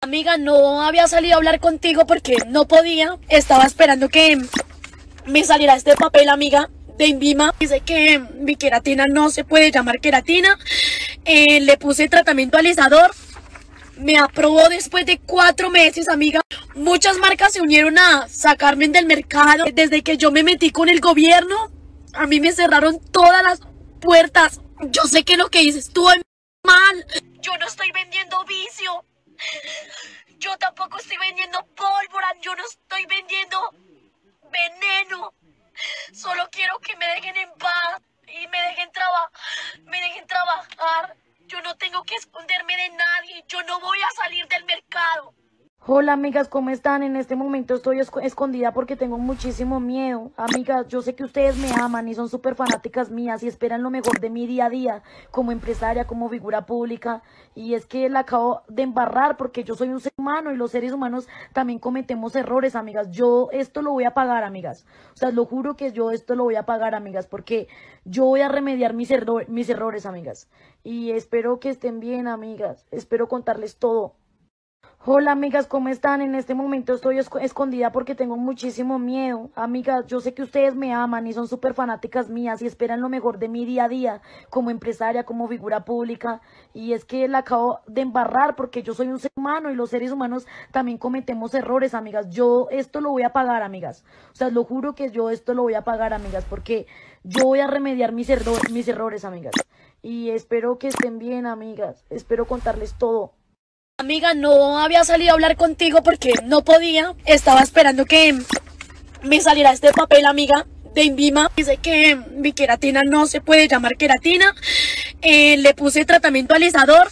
Amiga, no había salido a hablar contigo porque no podía. Estaba esperando que me saliera este papel, amiga, de Invima. Dice que mi queratina no se puede llamar queratina. Eh, le puse tratamiento alisador. Me aprobó después de cuatro meses, amiga. Muchas marcas se unieron a sacarme del mercado. Desde que yo me metí con el gobierno, a mí me cerraron todas las puertas. Yo sé que lo que hice estuvo mal. Yo no estoy vendiendo vicio. Yo tampoco estoy vendiendo pólvora, yo no estoy vendiendo veneno. Solo quiero que me dejen en paz y me dejen trabajar, me dejen trabajar. Yo no tengo que esconderme de nadie, yo no voy a salir del mercado. Hola amigas, ¿cómo están? En este momento estoy escondida porque tengo muchísimo miedo. Amigas, yo sé que ustedes me aman y son súper fanáticas mías y esperan lo mejor de mi día a día como empresaria, como figura pública. Y es que la acabo de embarrar porque yo soy un ser humano y los seres humanos también cometemos errores, amigas. Yo esto lo voy a pagar, amigas. O sea, lo juro que yo esto lo voy a pagar, amigas, porque yo voy a remediar mis, mis errores, amigas. Y espero que estén bien, amigas. Espero contarles todo. Hola amigas, ¿cómo están? En este momento estoy escondida porque tengo muchísimo miedo. Amigas, yo sé que ustedes me aman y son súper fanáticas mías y esperan lo mejor de mi día a día como empresaria, como figura pública. Y es que la acabo de embarrar porque yo soy un ser humano y los seres humanos también cometemos errores, amigas. Yo esto lo voy a pagar, amigas. O sea, lo juro que yo esto lo voy a pagar, amigas, porque yo voy a remediar mis, mis errores, amigas. Y espero que estén bien, amigas. Espero contarles todo. Amiga, no había salido a hablar contigo porque no podía. Estaba esperando que me saliera este papel, amiga, de Invima. Dice que mi queratina no se puede llamar queratina. Eh, le puse tratamiento alisador.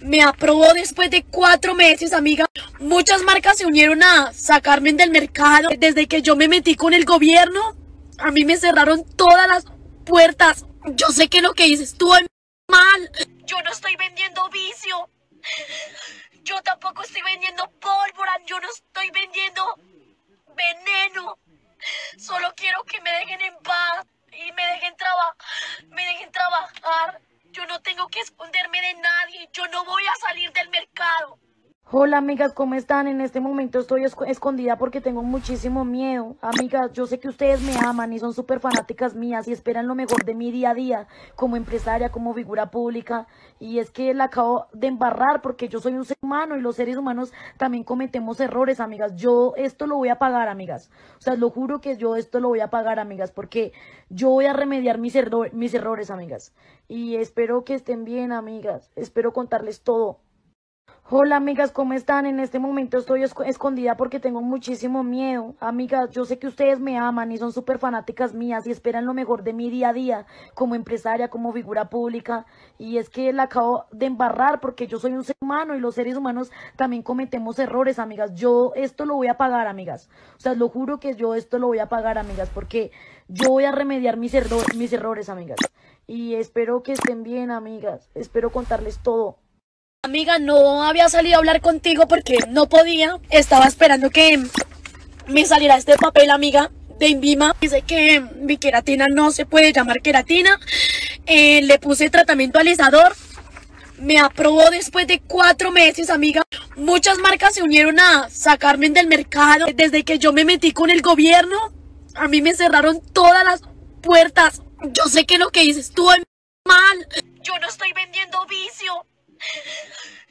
Me aprobó después de cuatro meses, amiga. Muchas marcas se unieron a sacarme del mercado. Desde que yo me metí con el gobierno, a mí me cerraron todas las puertas. Yo sé que lo que hice estuvo mal. Yo no estoy vendiendo vicio. Yo tampoco estoy vendiendo pólvora, yo no estoy vendiendo veneno. Solo quiero que me dejen en paz y me dejen trabajar, me dejen trabajar. Yo no tengo que esconderme de nadie, yo no voy a salir del mercado. Hola amigas, ¿cómo están? En este momento estoy escondida porque tengo muchísimo miedo. Amigas, yo sé que ustedes me aman y son súper fanáticas mías y esperan lo mejor de mi día a día como empresaria, como figura pública. Y es que la acabo de embarrar porque yo soy un ser humano y los seres humanos también cometemos errores, amigas. Yo esto lo voy a pagar, amigas. O sea, lo juro que yo esto lo voy a pagar, amigas, porque yo voy a remediar mis, mis errores, amigas. Y espero que estén bien, amigas. Espero contarles todo. Hola amigas, ¿cómo están? En este momento estoy escondida porque tengo muchísimo miedo. Amigas, yo sé que ustedes me aman y son súper fanáticas mías y esperan lo mejor de mi día a día como empresaria, como figura pública. Y es que la acabo de embarrar porque yo soy un ser humano y los seres humanos también cometemos errores, amigas. Yo esto lo voy a pagar, amigas. O sea, lo juro que yo esto lo voy a pagar, amigas, porque yo voy a remediar mis, mis errores, amigas. Y espero que estén bien, amigas. Espero contarles todo. Amiga, no había salido a hablar contigo porque no podía. Estaba esperando que me saliera este papel, amiga, de Invima. Dice que mi queratina no se puede llamar queratina. Eh, le puse tratamiento alisador. Me aprobó después de cuatro meses, amiga. Muchas marcas se unieron a sacarme del mercado. Desde que yo me metí con el gobierno, a mí me cerraron todas las puertas. Yo sé que lo que hice estuvo mal. Yo no estoy vendiendo vicio.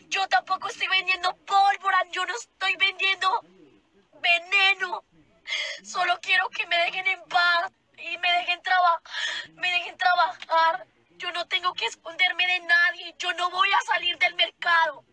Yo tampoco estoy vendiendo pólvora, yo no estoy vendiendo veneno. Solo quiero que me dejen en paz y me dejen trabajar, me dejen trabajar. Yo no tengo que esconderme de nadie, yo no voy a salir del mercado.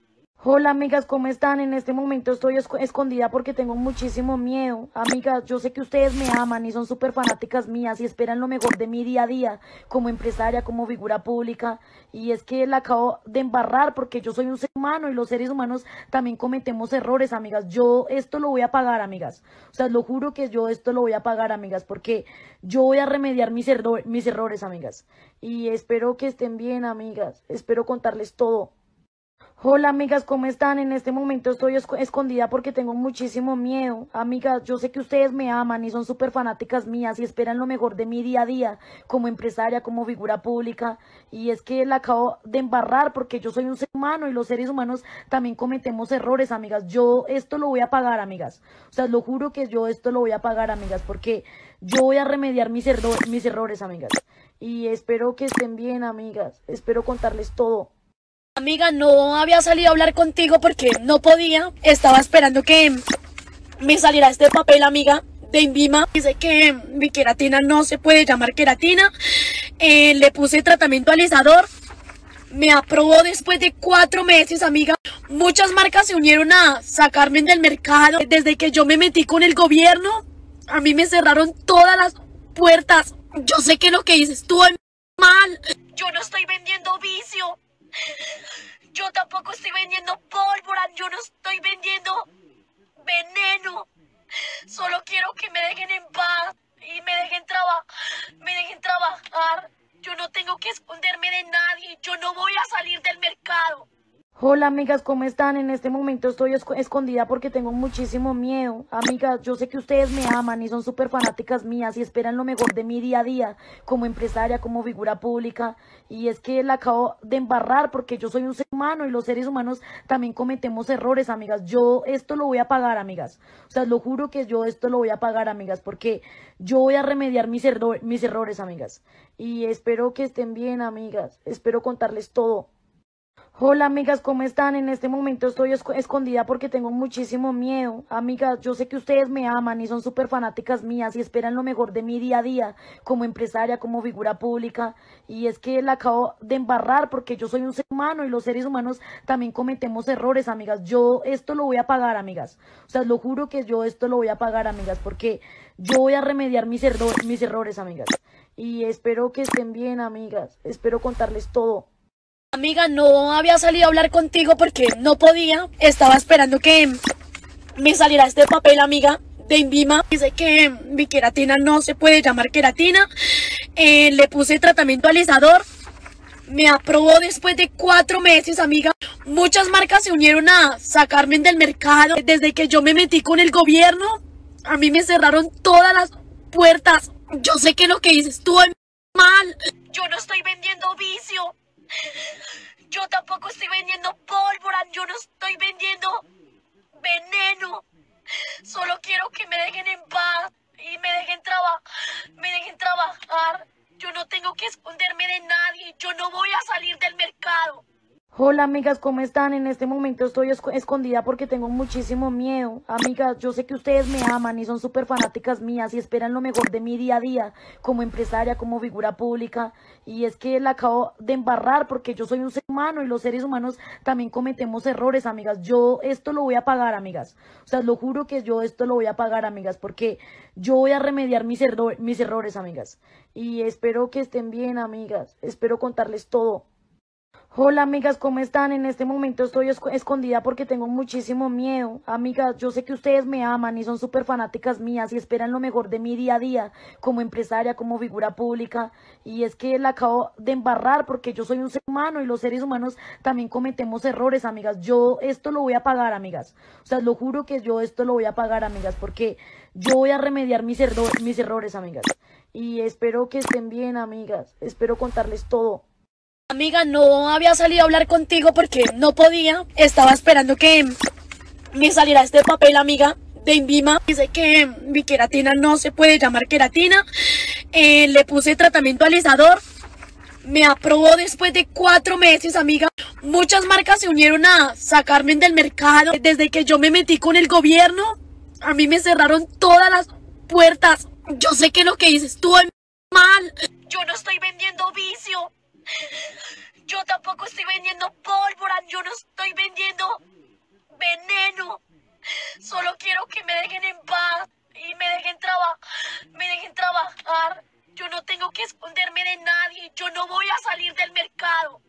Hola amigas, ¿cómo están? En este momento estoy escondida porque tengo muchísimo miedo. Amigas, yo sé que ustedes me aman y son súper fanáticas mías y esperan lo mejor de mi día a día como empresaria, como figura pública. Y es que la acabo de embarrar porque yo soy un ser humano y los seres humanos también cometemos errores, amigas. Yo esto lo voy a pagar, amigas. O sea, lo juro que yo esto lo voy a pagar, amigas, porque yo voy a remediar mis, mis errores, amigas. Y espero que estén bien, amigas. Espero contarles todo. Hola amigas, ¿cómo están? En este momento estoy escondida porque tengo muchísimo miedo. Amigas, yo sé que ustedes me aman y son súper fanáticas mías y esperan lo mejor de mi día a día como empresaria, como figura pública. Y es que la acabo de embarrar porque yo soy un ser humano y los seres humanos también cometemos errores, amigas. Yo esto lo voy a pagar, amigas. O sea, lo juro que yo esto lo voy a pagar, amigas, porque yo voy a remediar mis, mis errores, amigas. Y espero que estén bien, amigas. Espero contarles todo. Amiga, no había salido a hablar contigo porque no podía. Estaba esperando que me saliera este papel, amiga, de Invima. Dice que mi queratina no se puede llamar queratina. Eh, le puse tratamiento alisador. Me aprobó después de cuatro meses, amiga. Muchas marcas se unieron a sacarme del mercado. Desde que yo me metí con el gobierno, a mí me cerraron todas las puertas. Yo sé que lo que hice estuvo mal. Yo no estoy vendiendo vicio. Yo tampoco estoy vendiendo pólvora, yo no estoy vendiendo veneno. Solo quiero que me dejen en paz y me dejen trabajar, me dejen trabajar. Yo no tengo que esconderme de nadie, yo no voy a salir del mercado. Hola amigas, ¿cómo están? En este momento estoy escondida porque tengo muchísimo miedo. Amigas, yo sé que ustedes me aman y son súper fanáticas mías y esperan lo mejor de mi día a día como empresaria, como figura pública. Y es que la acabo de embarrar porque yo soy un ser humano y los seres humanos también cometemos errores, amigas. Yo esto lo voy a pagar, amigas. O sea, lo juro que yo esto lo voy a pagar, amigas, porque yo voy a remediar mis, mis errores, amigas. Y espero que estén bien, amigas. Espero contarles todo. Hola amigas, ¿cómo están? En este momento estoy escondida porque tengo muchísimo miedo. Amigas, yo sé que ustedes me aman y son súper fanáticas mías y esperan lo mejor de mi día a día como empresaria, como figura pública. Y es que la acabo de embarrar porque yo soy un ser humano y los seres humanos también cometemos errores, amigas. Yo esto lo voy a pagar, amigas. O sea, lo juro que yo esto lo voy a pagar, amigas, porque yo voy a remediar mis, mis errores, amigas. Y espero que estén bien, amigas. Espero contarles todo. Amiga, no había salido a hablar contigo porque no podía. Estaba esperando que me saliera este papel, amiga, de Invima. Dice que mi queratina no se puede llamar queratina. Eh, le puse tratamiento alisador. Me aprobó después de cuatro meses, amiga. Muchas marcas se unieron a sacarme del mercado. Desde que yo me metí con el gobierno, a mí me cerraron todas las puertas. Yo sé que lo que hice estuvo mal. Yo no estoy vendiendo vicio. Yo tampoco estoy vendiendo pólvora, yo no estoy vendiendo veneno. Solo quiero que me dejen en paz y me dejen trabajar, me dejen trabajar. Yo no tengo que esconderme de nadie, yo no voy a salir del mercado. Hola amigas, ¿cómo están? En este momento estoy escondida porque tengo muchísimo miedo. Amigas, yo sé que ustedes me aman y son súper fanáticas mías y esperan lo mejor de mi día a día como empresaria, como figura pública. Y es que la acabo de embarrar porque yo soy un ser humano y los seres humanos también cometemos errores, amigas. Yo esto lo voy a pagar, amigas. O sea, lo juro que yo esto lo voy a pagar, amigas, porque yo voy a remediar mis, mis errores, amigas. Y espero que estén bien, amigas. Espero contarles todo. Hola amigas, ¿cómo están? En este momento estoy escondida porque tengo muchísimo miedo. Amigas, yo sé que ustedes me aman y son súper fanáticas mías y esperan lo mejor de mi día a día como empresaria, como figura pública. Y es que la acabo de embarrar porque yo soy un ser humano y los seres humanos también cometemos errores, amigas. Yo esto lo voy a pagar, amigas. O sea, lo juro que yo esto lo voy a pagar, amigas, porque yo voy a remediar mis, mis errores, amigas. Y espero que estén bien, amigas. Espero contarles todo. Amiga, no había salido a hablar contigo porque no podía. Estaba esperando que me saliera este papel, amiga, de Invima. Dice que mi queratina no se puede llamar queratina. Eh, le puse tratamiento alisador. Me aprobó después de cuatro meses, amiga. Muchas marcas se unieron a sacarme del mercado. Desde que yo me metí con el gobierno, a mí me cerraron todas las puertas. Yo sé que lo que hice estuvo mal. Yo no estoy vendiendo vicio. Yo tampoco estoy vendiendo pólvora, yo no estoy vendiendo veneno. Solo quiero que me dejen en paz y me dejen trabajar, me dejen trabajar. Yo no tengo que esconderme de nadie, yo no voy a salir del mercado.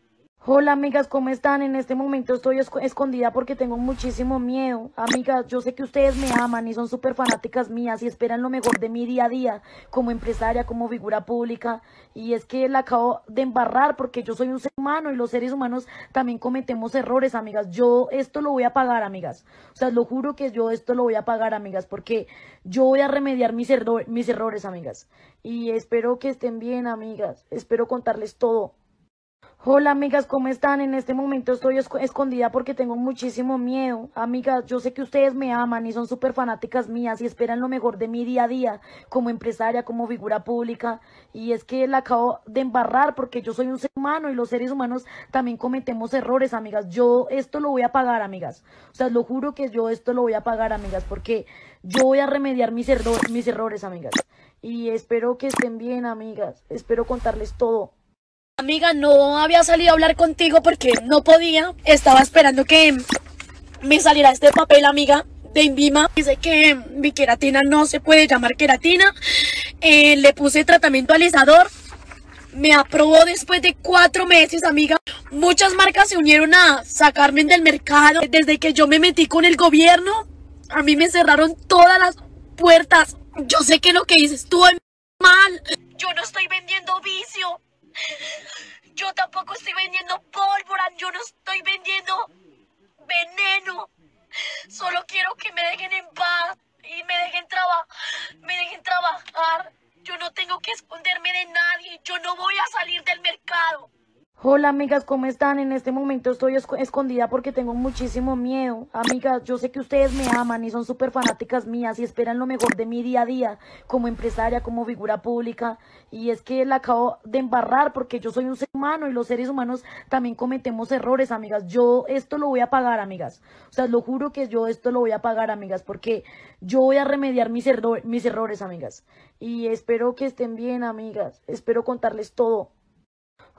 Hola amigas, ¿cómo están? En este momento estoy escondida porque tengo muchísimo miedo. Amigas, yo sé que ustedes me aman y son súper fanáticas mías y esperan lo mejor de mi día a día como empresaria, como figura pública. Y es que la acabo de embarrar porque yo soy un ser humano y los seres humanos también cometemos errores, amigas. Yo esto lo voy a pagar, amigas. O sea, lo juro que yo esto lo voy a pagar, amigas, porque yo voy a remediar mis, mis errores, amigas. Y espero que estén bien, amigas. Espero contarles todo. Hola amigas, ¿cómo están? En este momento estoy escondida porque tengo muchísimo miedo. Amigas, yo sé que ustedes me aman y son súper fanáticas mías y esperan lo mejor de mi día a día como empresaria, como figura pública. Y es que la acabo de embarrar porque yo soy un ser humano y los seres humanos también cometemos errores, amigas. Yo esto lo voy a pagar, amigas. O sea, lo juro que yo esto lo voy a pagar, amigas, porque yo voy a remediar mis, mis errores, amigas. Y espero que estén bien, amigas. Espero contarles todo. Amiga, no había salido a hablar contigo porque no podía. Estaba esperando que me saliera este papel, amiga, de Invima. Dice que mi queratina no se puede llamar queratina. Eh, le puse tratamiento alisador. Me aprobó después de cuatro meses, amiga. Muchas marcas se unieron a sacarme del mercado. Desde que yo me metí con el gobierno, a mí me cerraron todas las puertas. Yo sé que lo que hice estuvo mal. Yo no estoy vendiendo vicio. Yo tampoco estoy vendiendo pólvora, yo no estoy vendiendo veneno. Solo quiero que me dejen en paz y me dejen trabajar, me dejen trabajar. Yo no tengo que esconderme de nadie, yo no voy a salir del mercado. Hola amigas, ¿cómo están? En este momento estoy escondida porque tengo muchísimo miedo. Amigas, yo sé que ustedes me aman y son súper fanáticas mías y esperan lo mejor de mi día a día como empresaria, como figura pública. Y es que la acabo de embarrar porque yo soy un ser humano y los seres humanos también cometemos errores, amigas. Yo esto lo voy a pagar, amigas. O sea, lo juro que yo esto lo voy a pagar, amigas, porque yo voy a remediar mis, mis errores, amigas. Y espero que estén bien, amigas. Espero contarles todo.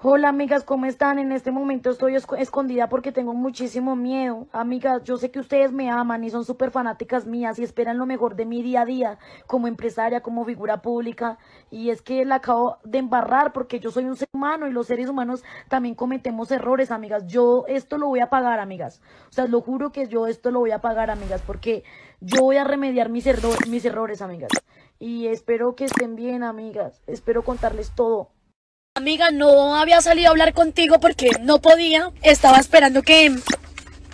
Hola amigas, ¿cómo están? En este momento estoy escondida porque tengo muchísimo miedo. Amigas, yo sé que ustedes me aman y son súper fanáticas mías y esperan lo mejor de mi día a día como empresaria, como figura pública. Y es que la acabo de embarrar porque yo soy un ser humano y los seres humanos también cometemos errores, amigas. Yo esto lo voy a pagar, amigas. O sea, lo juro que yo esto lo voy a pagar, amigas, porque yo voy a remediar mis, mis errores, amigas. Y espero que estén bien, amigas. Espero contarles todo. Amiga, no había salido a hablar contigo porque no podía. Estaba esperando que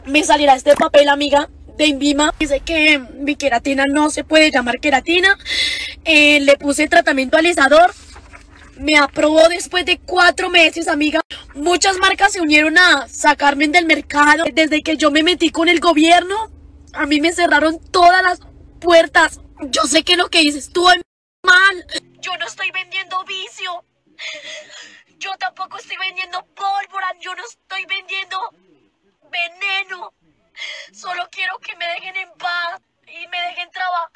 me saliera este papel, amiga, de Invima. Dice que mi queratina no se puede llamar queratina. Eh, le puse tratamiento alisador. Me aprobó después de cuatro meses, amiga. Muchas marcas se unieron a sacarme del mercado. Desde que yo me metí con el gobierno, a mí me cerraron todas las puertas. Yo sé que lo que hice estuvo mal. Yo no estoy vendiendo vicio. Yo tampoco estoy vendiendo pólvora, yo no estoy vendiendo veneno. Solo quiero que me dejen en paz y me dejen trabajar,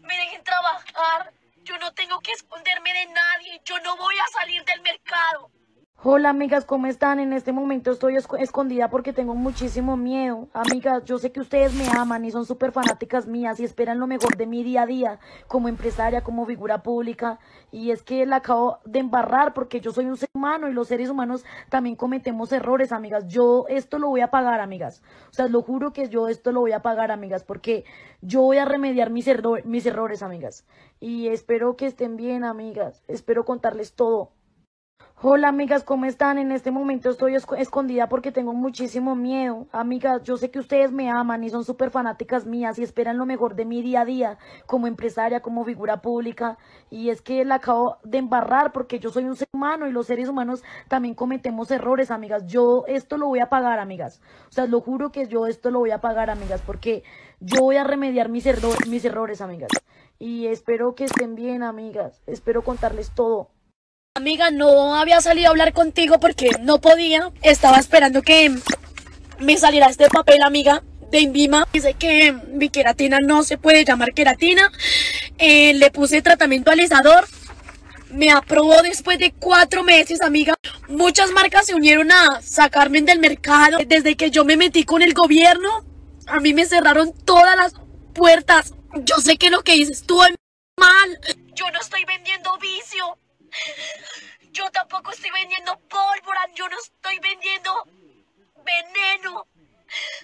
me dejen trabajar. Yo no tengo que esconderme de nadie, yo no voy a salir del mercado. Hola amigas, ¿cómo están? En este momento estoy escondida porque tengo muchísimo miedo. Amigas, yo sé que ustedes me aman y son súper fanáticas mías y esperan lo mejor de mi día a día como empresaria, como figura pública. Y es que la acabo de embarrar porque yo soy un ser humano y los seres humanos también cometemos errores, amigas. Yo esto lo voy a pagar, amigas. O sea, lo juro que yo esto lo voy a pagar, amigas, porque yo voy a remediar mis, mis errores, amigas. Y espero que estén bien, amigas. Espero contarles todo. Hola amigas, ¿cómo están? En este momento estoy escondida porque tengo muchísimo miedo. Amigas, yo sé que ustedes me aman y son súper fanáticas mías y esperan lo mejor de mi día a día como empresaria, como figura pública. Y es que la acabo de embarrar porque yo soy un ser humano y los seres humanos también cometemos errores, amigas. Yo esto lo voy a pagar, amigas. O sea, lo juro que yo esto lo voy a pagar, amigas, porque yo voy a remediar mis, mis errores, amigas. Y espero que estén bien, amigas. Espero contarles todo. Amiga, no había salido a hablar contigo porque no podía. Estaba esperando que me saliera este papel, amiga, de Invima. Dice que mi queratina no se puede llamar queratina. Eh, le puse tratamiento alisador. Me aprobó después de cuatro meses, amiga. Muchas marcas se unieron a sacarme del mercado. Desde que yo me metí con el gobierno, a mí me cerraron todas las puertas. Yo sé que lo que hice estuvo mal. Yo no estoy vendiendo vicio. Yo tampoco estoy vendiendo pólvora, yo no estoy vendiendo veneno.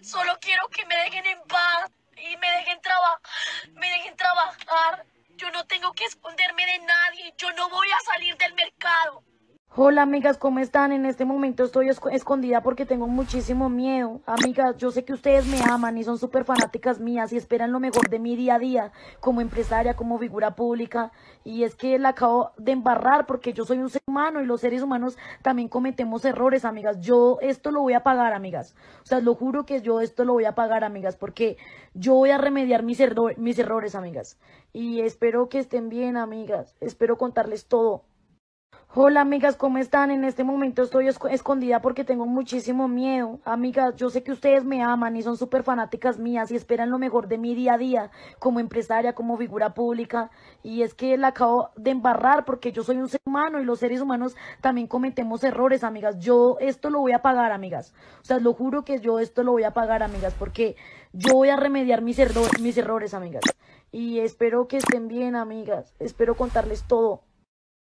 Solo quiero que me dejen en paz y me dejen trabajar, me dejen trabajar. Yo no tengo que esconderme de nadie, yo no voy a salir del mercado. Hola amigas, ¿cómo están? En este momento estoy escondida porque tengo muchísimo miedo. Amigas, yo sé que ustedes me aman y son súper fanáticas mías y esperan lo mejor de mi día a día como empresaria, como figura pública. Y es que la acabo de embarrar porque yo soy un ser humano y los seres humanos también cometemos errores, amigas. Yo esto lo voy a pagar, amigas. O sea, lo juro que yo esto lo voy a pagar, amigas, porque yo voy a remediar mis, mis errores, amigas. Y espero que estén bien, amigas. Espero contarles todo. Hola amigas, ¿cómo están? En este momento estoy escondida porque tengo muchísimo miedo. Amigas, yo sé que ustedes me aman y son súper fanáticas mías y esperan lo mejor de mi día a día como empresaria, como figura pública. Y es que la acabo de embarrar porque yo soy un ser humano y los seres humanos también cometemos errores, amigas. Yo esto lo voy a pagar, amigas. O sea, lo juro que yo esto lo voy a pagar, amigas, porque yo voy a remediar mis, mis errores, amigas. Y espero que estén bien, amigas. Espero contarles todo.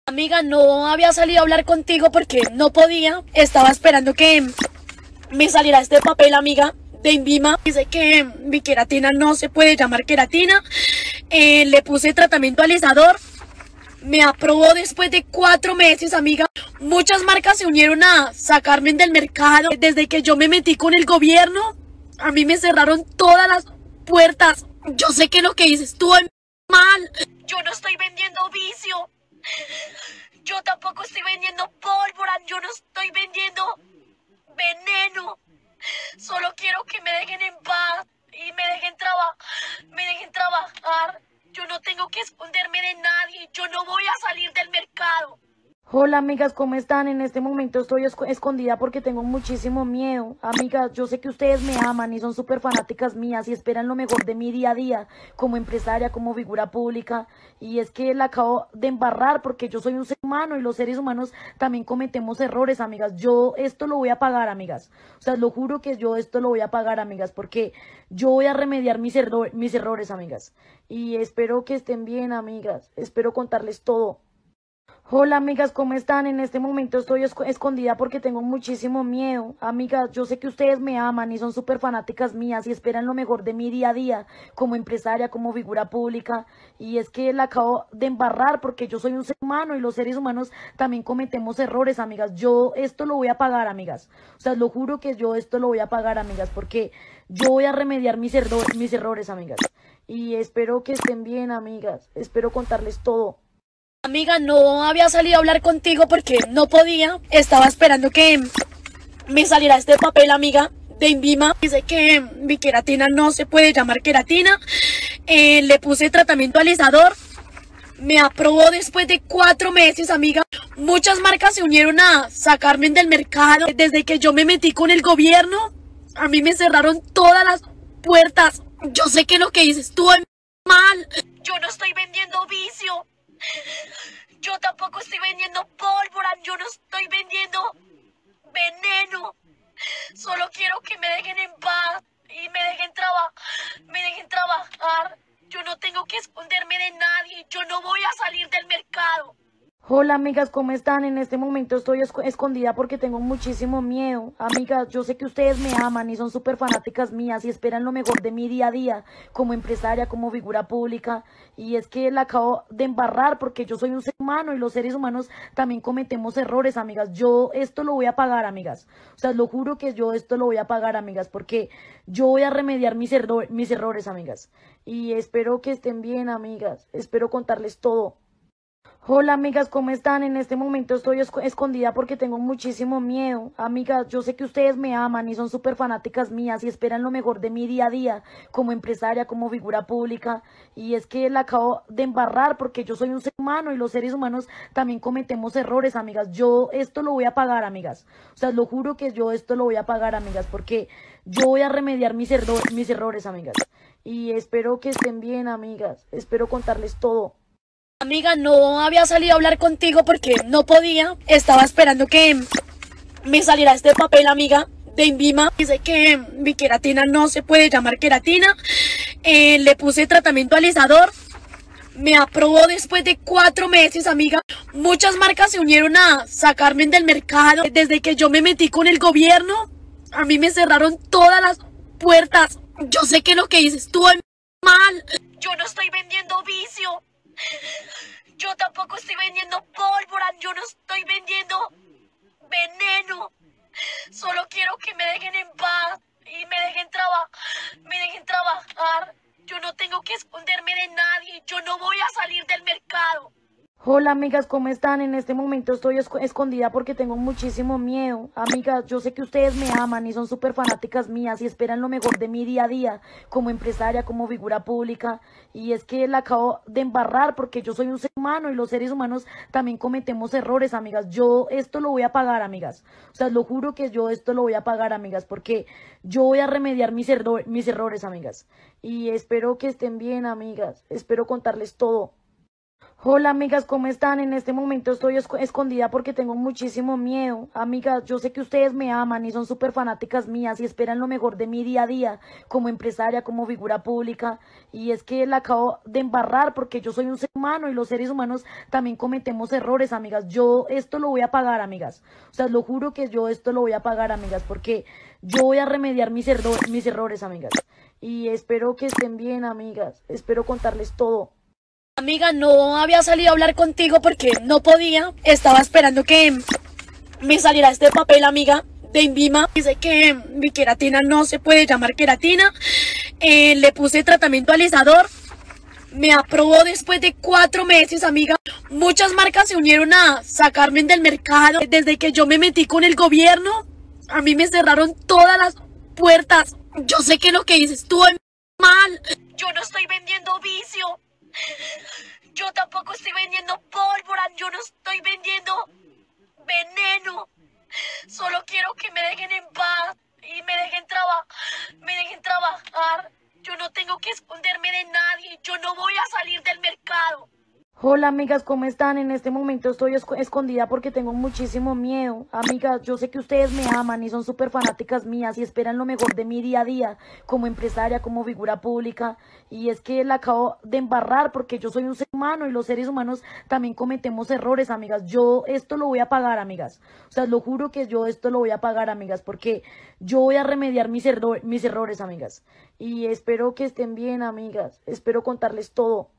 Amiga, no había salido a hablar contigo porque no podía. Estaba esperando que me saliera este papel, amiga, de Invima. Dice que mi queratina no se puede llamar queratina. Eh, le puse tratamiento alisador. Me aprobó después de cuatro meses, amiga. Muchas marcas se unieron a sacarme del mercado. Desde que yo me metí con el gobierno, a mí me cerraron todas las puertas. Yo sé que lo que hice estuvo mal. Yo no estoy vendiendo vicio. Yo tampoco estoy vendiendo pólvora, yo no estoy vendiendo veneno. Solo quiero que me dejen en paz y me dejen trabajar, me dejen trabajar. Yo no tengo que esconderme de nadie, yo no voy a salir del mercado. Hola amigas, ¿cómo están? En este momento estoy escondida porque tengo muchísimo miedo. Amigas, yo sé que ustedes me aman y son súper fanáticas mías y esperan lo mejor de mi día a día como empresaria, como figura pública. Y es que la acabo de embarrar porque yo soy un ser humano y los seres humanos también cometemos errores, amigas. Yo esto lo voy a pagar, amigas. O sea, lo juro que yo esto lo voy a pagar, amigas, porque yo voy a remediar mis, mis errores, amigas. Y espero que estén bien, amigas. Espero contarles todo. Hola amigas, ¿cómo están? En este momento estoy escondida porque tengo muchísimo miedo. Amigas, yo sé que ustedes me aman y son súper fanáticas mías y esperan lo mejor de mi día a día como empresaria, como figura pública. Y es que la acabo de embarrar porque yo soy un ser humano y los seres humanos también cometemos errores, amigas. Yo esto lo voy a pagar, amigas. O sea, lo juro que yo esto lo voy a pagar, amigas, porque yo voy a remediar mis, mis errores, amigas. Y espero que estén bien, amigas. Espero contarles todo. Amiga, no había salido a hablar contigo porque no podía. Estaba esperando que me saliera este papel, amiga, de Invima. Dice que mi queratina no se puede llamar queratina. Eh, le puse tratamiento alisador. Me aprobó después de cuatro meses, amiga. Muchas marcas se unieron a sacarme del mercado. Desde que yo me metí con el gobierno, a mí me cerraron todas las puertas. Yo sé que lo que hice estuvo mal. Yo no estoy vendiendo vicio. Yo tampoco estoy vendiendo pólvora, yo no estoy vendiendo veneno. Solo quiero que me dejen en paz y me dejen trabajar, me dejen trabajar. Yo no tengo que esconderme de nadie, yo no voy a salir del mercado. Hola amigas, ¿cómo están? En este momento estoy escondida porque tengo muchísimo miedo. Amigas, yo sé que ustedes me aman y son súper fanáticas mías y esperan lo mejor de mi día a día como empresaria, como figura pública. Y es que la acabo de embarrar porque yo soy un ser humano y los seres humanos también cometemos errores, amigas. Yo esto lo voy a pagar, amigas. O sea, lo juro que yo esto lo voy a pagar, amigas, porque yo voy a remediar mis, mis errores, amigas. Y espero que estén bien, amigas. Espero contarles todo. Hola amigas, ¿cómo están? En este momento estoy escondida porque tengo muchísimo miedo. Amigas, yo sé que ustedes me aman y son súper fanáticas mías y esperan lo mejor de mi día a día como empresaria, como figura pública. Y es que la acabo de embarrar porque yo soy un ser humano y los seres humanos también cometemos errores, amigas. Yo esto lo voy a pagar, amigas. O sea, lo juro que yo esto lo voy a pagar, amigas, porque yo voy a remediar mis, mis errores, amigas. Y espero que estén bien, amigas. Espero contarles todo. Amiga, no había salido a hablar contigo porque no podía. Estaba esperando que me saliera este papel, amiga, de Invima. Dice que mi queratina no se puede llamar queratina. Eh, le puse tratamiento alisador. me aprobó después de cuatro meses, amiga. Muchas marcas se unieron a sacarme del mercado. Desde que yo me metí con el gobierno, a mí me cerraron todas las puertas. Yo sé que lo que hice estuvo mal. Yo no estoy vendiendo vicio. Yo tampoco estoy vendiendo pólvora. Yo no estoy vendiendo veneno. Solo quiero que me dejen en paz y me dejen trabajar. Me dejen trabajar. Yo no tengo que esconderme de nadie. Yo no voy a salir del mercado. Hola amigas, ¿cómo están? En este momento estoy escondida porque tengo muchísimo miedo. Amigas, yo sé que ustedes me aman y son súper fanáticas mías y esperan lo mejor de mi día a día como empresaria, como figura pública. Y es que la acabo de embarrar porque yo soy un ser humano y los seres humanos también cometemos errores, amigas. Yo esto lo voy a pagar, amigas. O sea, lo juro que yo esto lo voy a pagar, amigas, porque yo voy a remediar mis, mis errores, amigas. Y espero que estén bien, amigas. Espero contarles todo. Hola amigas, ¿cómo están? En este momento estoy escondida porque tengo muchísimo miedo. Amigas, yo sé que ustedes me aman y son súper fanáticas mías y esperan lo mejor de mi día a día como empresaria, como figura pública. Y es que la acabo de embarrar porque yo soy un ser humano y los seres humanos también cometemos errores, amigas. Yo esto lo voy a pagar, amigas. O sea, lo juro que yo esto lo voy a pagar, amigas, porque yo voy a remediar mis, mis errores, amigas. Y espero que estén bien, amigas. Espero contarles todo. Amiga, no había salido a hablar contigo porque no podía. Estaba esperando que me saliera este papel, amiga, de Invima. Dice que mi queratina no se puede llamar queratina. Eh, le puse tratamiento alisador. Me aprobó después de cuatro meses, amiga. Muchas marcas se unieron a sacarme del mercado. Desde que yo me metí con el gobierno, a mí me cerraron todas las puertas. Yo sé que lo que hice estuvo mal. Yo no estoy vendiendo vicio. Yo tampoco estoy vendiendo pólvora, yo no estoy vendiendo veneno. Solo quiero que me dejen en paz y me dejen trabajar, me dejen trabajar. Yo no tengo que esconderme de nadie, yo no voy a salir del mercado. Hola amigas, ¿cómo están? En este momento estoy escondida porque tengo muchísimo miedo. Amigas, yo sé que ustedes me aman y son súper fanáticas mías y esperan lo mejor de mi día a día como empresaria, como figura pública. Y es que la acabo de embarrar porque yo soy un ser humano y los seres humanos también cometemos errores, amigas. Yo esto lo voy a pagar, amigas. O sea, lo juro que yo esto lo voy a pagar, amigas, porque yo voy a remediar mis, mis errores, amigas. Y espero que estén bien, amigas. Espero contarles todo.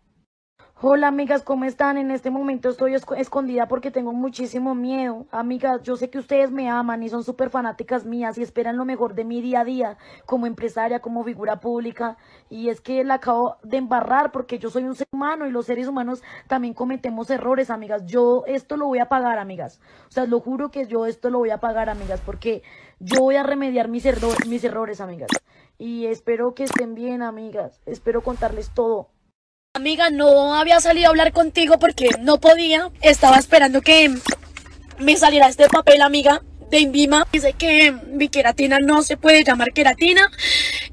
Hola amigas, ¿cómo están? En este momento estoy escondida porque tengo muchísimo miedo. Amigas, yo sé que ustedes me aman y son súper fanáticas mías y esperan lo mejor de mi día a día como empresaria, como figura pública. Y es que la acabo de embarrar porque yo soy un ser humano y los seres humanos también cometemos errores, amigas. Yo esto lo voy a pagar, amigas. O sea, lo juro que yo esto lo voy a pagar, amigas, porque yo voy a remediar mis, mis errores, amigas. Y espero que estén bien, amigas. Espero contarles todo. Amiga, no había salido a hablar contigo porque no podía. Estaba esperando que me saliera este papel, amiga, de Invima. Dice que mi queratina no se puede llamar queratina.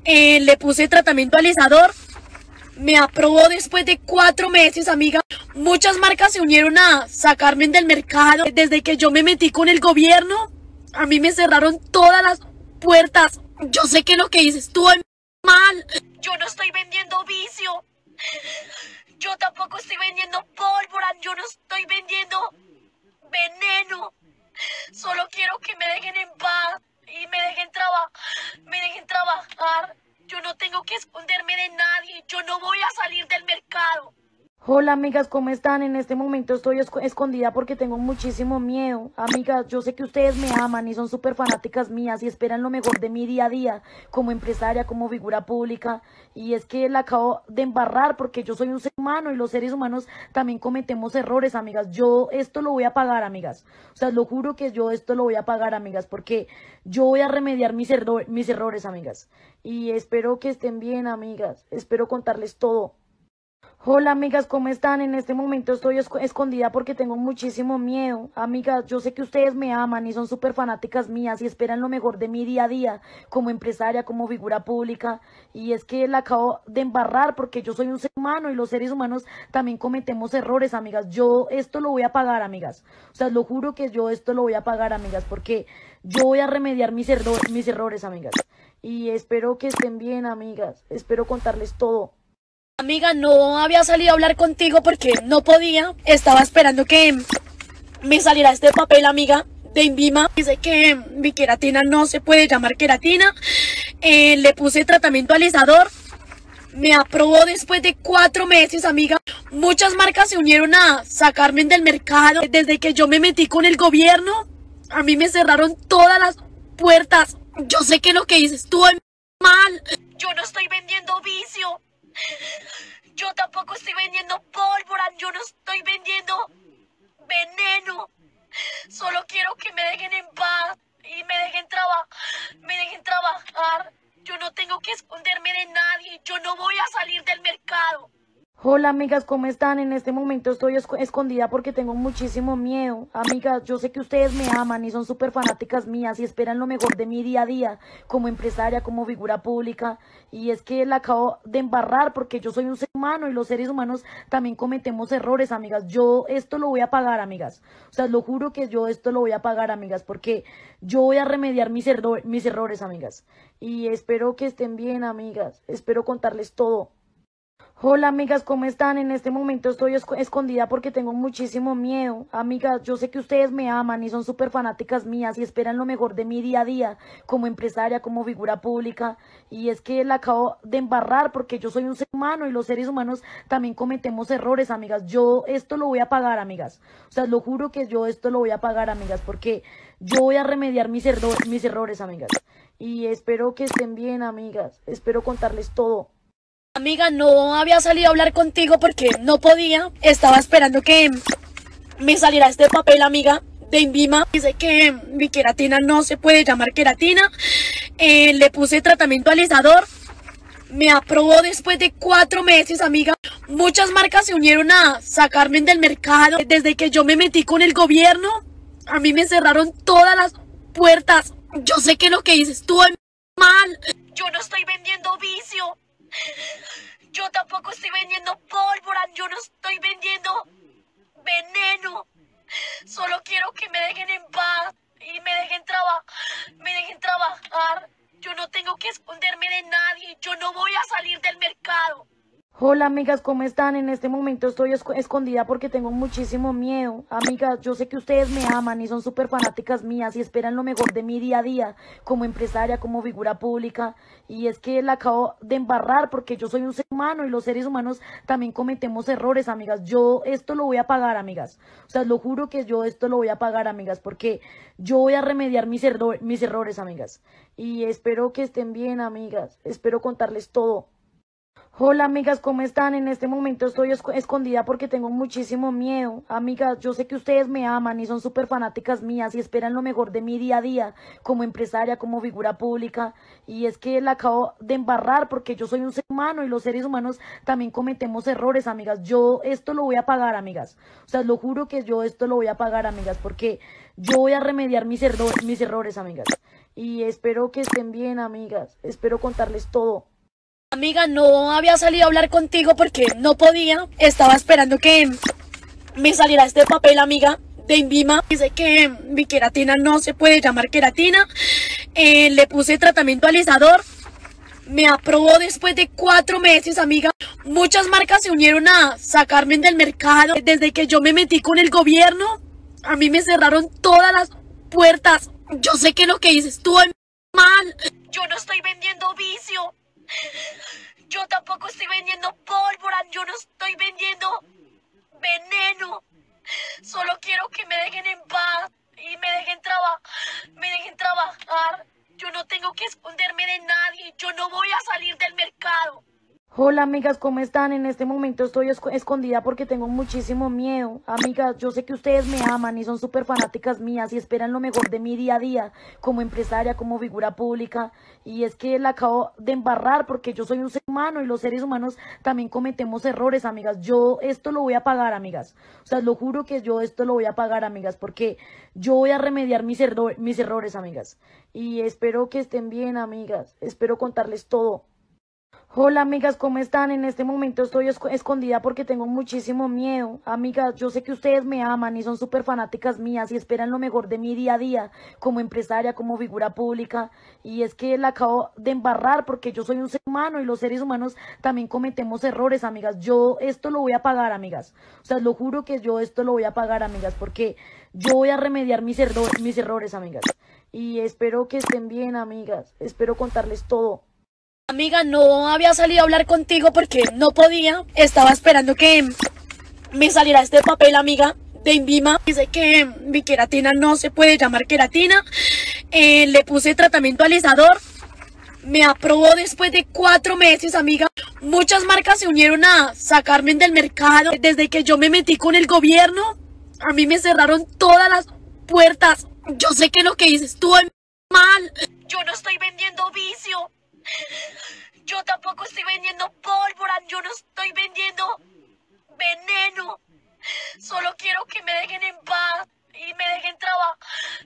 Eh, le puse tratamiento alisador. Me aprobó después de cuatro meses, amiga. Muchas marcas se unieron a sacarme del mercado. Desde que yo me metí con el gobierno, a mí me cerraron todas las puertas. Yo sé que lo que hice estuvo mal. Yo no estoy vendiendo vicio. Yo tampoco estoy vendiendo pólvora, yo no estoy vendiendo veneno. Solo quiero que me dejen en paz y me dejen trabajar, me dejen trabajar. Yo no tengo que esconderme de nadie, yo no voy a salir del mercado. Hola amigas, ¿cómo están? En este momento estoy escondida porque tengo muchísimo miedo. Amigas, yo sé que ustedes me aman y son súper fanáticas mías y esperan lo mejor de mi día a día como empresaria, como figura pública. Y es que la acabo de embarrar porque yo soy un ser humano y los seres humanos también cometemos errores, amigas. Yo esto lo voy a pagar, amigas. O sea, lo juro que yo esto lo voy a pagar, amigas, porque yo voy a remediar mis, mis errores, amigas. Y espero que estén bien, amigas. Espero contarles todo. Hola amigas, ¿cómo están? En este momento estoy escondida porque tengo muchísimo miedo. Amigas, yo sé que ustedes me aman y son súper fanáticas mías y esperan lo mejor de mi día a día como empresaria, como figura pública. Y es que la acabo de embarrar porque yo soy un ser humano y los seres humanos también cometemos errores, amigas. Yo esto lo voy a pagar, amigas. O sea, lo juro que yo esto lo voy a pagar, amigas, porque yo voy a remediar mis, mis errores, amigas. Y espero que estén bien, amigas. Espero contarles todo. Amiga, no había salido a hablar contigo porque no podía. Estaba esperando que me saliera este papel, amiga, de Invima. Dice que mi queratina no se puede llamar queratina. Eh, le puse tratamiento alisador. Me aprobó después de cuatro meses, amiga. Muchas marcas se unieron a sacarme del mercado. Desde que yo me metí con el gobierno, a mí me cerraron todas las puertas. Yo sé que lo que dices estuvo mal. Yo no estoy vendiendo vicio. Yo tampoco estoy vendiendo pólvora. Yo no estoy vendiendo veneno. Solo quiero que me dejen en paz y me dejen trabajar. Me dejen trabajar. Yo no tengo que esconderme de nadie. Yo no voy a salir del mercado. Hola amigas, ¿cómo están? En este momento estoy escondida porque tengo muchísimo miedo. Amigas, yo sé que ustedes me aman y son súper fanáticas mías y esperan lo mejor de mi día a día como empresaria, como figura pública. Y es que la acabo de embarrar porque yo soy un ser humano y los seres humanos también cometemos errores, amigas. Yo esto lo voy a pagar, amigas. O sea, lo juro que yo esto lo voy a pagar, amigas, porque yo voy a remediar mis, mis errores, amigas. Y espero que estén bien, amigas. Espero contarles todo. Hola amigas, ¿cómo están? En este momento estoy escondida porque tengo muchísimo miedo. Amigas, yo sé que ustedes me aman y son súper fanáticas mías y esperan lo mejor de mi día a día como empresaria, como figura pública. Y es que la acabo de embarrar porque yo soy un ser humano y los seres humanos también cometemos errores, amigas. Yo esto lo voy a pagar, amigas. O sea, lo juro que yo esto lo voy a pagar, amigas, porque yo voy a remediar mis, mis errores, amigas. Y espero que estén bien, amigas. Espero contarles todo. Amiga, no había salido a hablar contigo porque no podía. Estaba esperando que me saliera este papel, amiga, de Invima. Dice que mi queratina no se puede llamar queratina. Eh, le puse tratamiento alisador. Me aprobó después de cuatro meses, amiga. Muchas marcas se unieron a sacarme del mercado. Desde que yo me metí con el gobierno, a mí me cerraron todas las puertas. Yo sé que lo que hice estuvo mal. Yo no estoy vendiendo vicio. Yo tampoco estoy vendiendo pólvora, yo no estoy vendiendo veneno. Solo quiero que me dejen en paz y me dejen trabajar, me dejen trabajar. Yo no tengo que esconderme de nadie, yo no voy a salir del mercado. Hola amigas, ¿cómo están? En este momento estoy escondida porque tengo muchísimo miedo. Amigas, yo sé que ustedes me aman y son súper fanáticas mías y esperan lo mejor de mi día a día como empresaria, como figura pública. Y es que la acabo de embarrar porque yo soy un ser humano y los seres humanos también cometemos errores, amigas. Yo esto lo voy a pagar, amigas. O sea, lo juro que yo esto lo voy a pagar, amigas, porque yo voy a remediar mis, mis errores, amigas. Y espero que estén bien, amigas. Espero contarles todo. Hola amigas, ¿cómo están? En este momento estoy escondida porque tengo muchísimo miedo. Amigas, yo sé que ustedes me aman y son súper fanáticas mías y esperan lo mejor de mi día a día como empresaria, como figura pública. Y es que la acabo de embarrar porque yo soy un ser humano y los seres humanos también cometemos errores, amigas. Yo esto lo voy a pagar, amigas. O sea, lo juro que yo esto lo voy a pagar, amigas, porque yo voy a remediar mis, mis errores, amigas. Y espero que estén bien, amigas. Espero contarles todo. Amiga, no había salido a hablar contigo porque no podía. Estaba esperando que me saliera este papel, amiga, de Invima. Dice que mi queratina no se puede llamar queratina. Eh, le puse tratamiento alisador. Me aprobó después de cuatro meses, amiga. Muchas marcas se unieron a sacarme del mercado. Desde que yo me metí con el gobierno, a mí me cerraron todas las puertas. Yo sé que lo que hice estuvo mal. Yo no estoy vendiendo vicio. Yo tampoco estoy vendiendo pólvora, yo no estoy vendiendo veneno. Solo quiero que me dejen en paz y me dejen trabajar, me dejen trabajar. Yo no tengo que esconderme de nadie, yo no voy a salir del mercado. Hola amigas, ¿cómo están? En este momento estoy escondida porque tengo muchísimo miedo. Amigas, yo sé que ustedes me aman y son súper fanáticas mías y esperan lo mejor de mi día a día como empresaria, como figura pública. Y es que la acabo de embarrar porque yo soy un ser humano y los seres humanos también cometemos errores, amigas. Yo esto lo voy a pagar, amigas. O sea, lo juro que yo esto lo voy a pagar, amigas, porque yo voy a remediar mis, mis errores, amigas. Y espero que estén bien, amigas. Espero contarles todo. Hola amigas, ¿cómo están? En este momento estoy escondida porque tengo muchísimo miedo. Amigas, yo sé que ustedes me aman y son súper fanáticas mías y esperan lo mejor de mi día a día como empresaria, como figura pública. Y es que la acabo de embarrar porque yo soy un ser humano y los seres humanos también cometemos errores, amigas. Yo esto lo voy a pagar, amigas. O sea, lo juro que yo esto lo voy a pagar, amigas, porque yo voy a remediar mis, mis errores, amigas. Y espero que estén bien, amigas. Espero contarles todo. Amiga, no había salido a hablar contigo porque no podía. Estaba esperando que me saliera este papel, amiga, de Invima. Dice que mi queratina no se puede llamar queratina. Eh, le puse tratamiento alisador. Me aprobó después de cuatro meses, amiga. Muchas marcas se unieron a sacarme del mercado. Desde que yo me metí con el gobierno, a mí me cerraron todas las puertas. Yo sé que lo que dices estuvo mal. Yo no estoy vendiendo vicio. Yo tampoco estoy vendiendo pólvora, yo no estoy vendiendo veneno. Solo quiero que me dejen en paz y me dejen trabajar,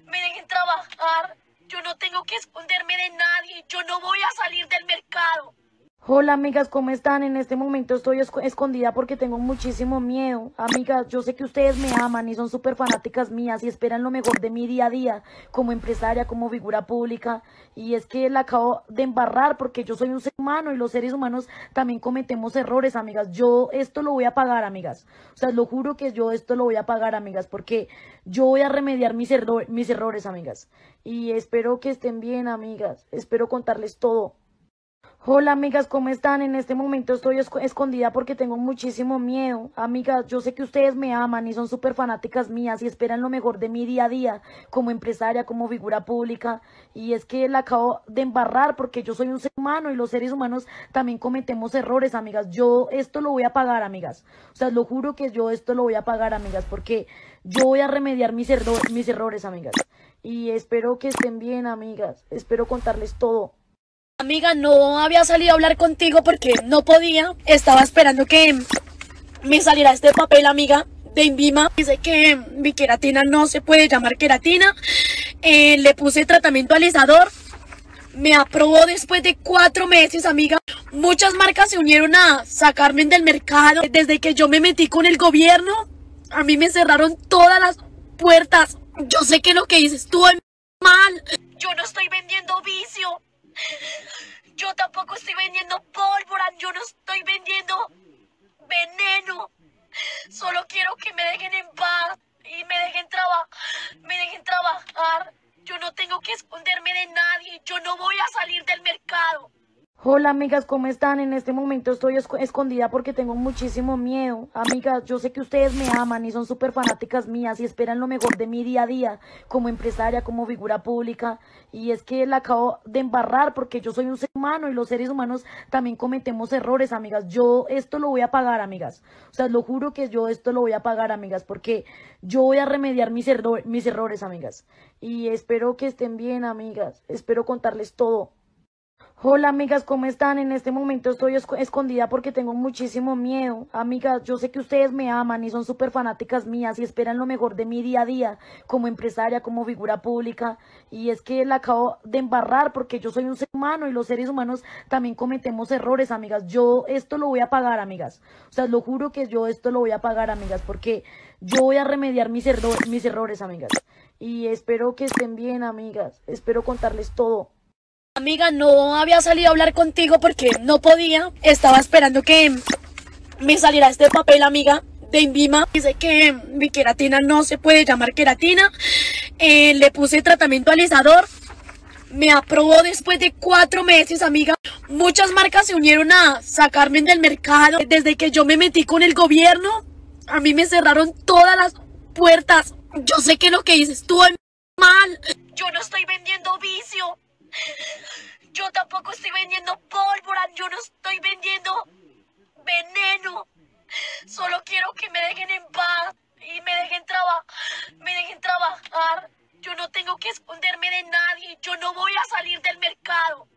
me dejen trabajar. Yo no tengo que esconderme de nadie, yo no voy a salir del mercado. Hola amigas, ¿cómo están? En este momento estoy escondida porque tengo muchísimo miedo. Amigas, yo sé que ustedes me aman y son súper fanáticas mías y esperan lo mejor de mi día a día como empresaria, como figura pública. Y es que la acabo de embarrar porque yo soy un ser humano y los seres humanos también cometemos errores, amigas. Yo esto lo voy a pagar, amigas. O sea, lo juro que yo esto lo voy a pagar, amigas, porque yo voy a remediar mis, mis errores, amigas. Y espero que estén bien, amigas. Espero contarles todo. Hola amigas, ¿cómo están? En este momento estoy escondida porque tengo muchísimo miedo. Amigas, yo sé que ustedes me aman y son súper fanáticas mías y esperan lo mejor de mi día a día como empresaria, como figura pública. Y es que la acabo de embarrar porque yo soy un ser humano y los seres humanos también cometemos errores, amigas. Yo esto lo voy a pagar, amigas. O sea, lo juro que yo esto lo voy a pagar, amigas, porque yo voy a remediar mis, mis errores, amigas. Y espero que estén bien, amigas. Espero contarles todo. Amiga, no había salido a hablar contigo porque no podía. Estaba esperando que me saliera este papel, amiga, de Invima. Dice que mi queratina no se puede llamar queratina. Eh, le puse tratamiento alisador. Me aprobó después de cuatro meses, amiga. Muchas marcas se unieron a sacarme del mercado. Desde que yo me metí con el gobierno, a mí me cerraron todas las puertas. Yo sé que lo que hice estuvo mal. Yo no estoy vendiendo vicio. Yo tampoco estoy vendiendo pólvora, yo no estoy vendiendo veneno. Solo quiero que me dejen en paz y me dejen trabajar, me dejen trabajar. Yo no tengo que esconderme de nadie, yo no voy a salir del mercado. Hola amigas, ¿cómo están? En este momento estoy escondida porque tengo muchísimo miedo. Amigas, yo sé que ustedes me aman y son súper fanáticas mías y esperan lo mejor de mi día a día como empresaria, como figura pública. Y es que la acabo de embarrar porque yo soy un ser humano y los seres humanos también cometemos errores, amigas. Yo esto lo voy a pagar, amigas. O sea, lo juro que yo esto lo voy a pagar, amigas, porque yo voy a remediar mis, mis errores, amigas. Y espero que estén bien, amigas. Espero contarles todo. Hola amigas, ¿cómo están? En este momento estoy escondida porque tengo muchísimo miedo. Amigas, yo sé que ustedes me aman y son súper fanáticas mías y esperan lo mejor de mi día a día como empresaria, como figura pública. Y es que la acabo de embarrar porque yo soy un ser humano y los seres humanos también cometemos errores, amigas. Yo esto lo voy a pagar, amigas. O sea, lo juro que yo esto lo voy a pagar, amigas, porque yo voy a remediar mis, mis errores, amigas. Y espero que estén bien, amigas. Espero contarles todo. Amiga, no había salido a hablar contigo porque no podía. Estaba esperando que me saliera este papel, amiga, de Invima. Dice que mi queratina no se puede llamar queratina. Eh, le puse tratamiento alisador. Me aprobó después de cuatro meses, amiga. Muchas marcas se unieron a sacarme del mercado. Desde que yo me metí con el gobierno, a mí me cerraron todas las puertas. Yo sé que lo que hice estuvo mal. Yo no estoy vendiendo vicio. Yo tampoco estoy vendiendo pólvora, yo no estoy vendiendo veneno. Solo quiero que me dejen en paz y me dejen trabajar, me dejen trabajar. Yo no tengo que esconderme de nadie, yo no voy a salir del mercado.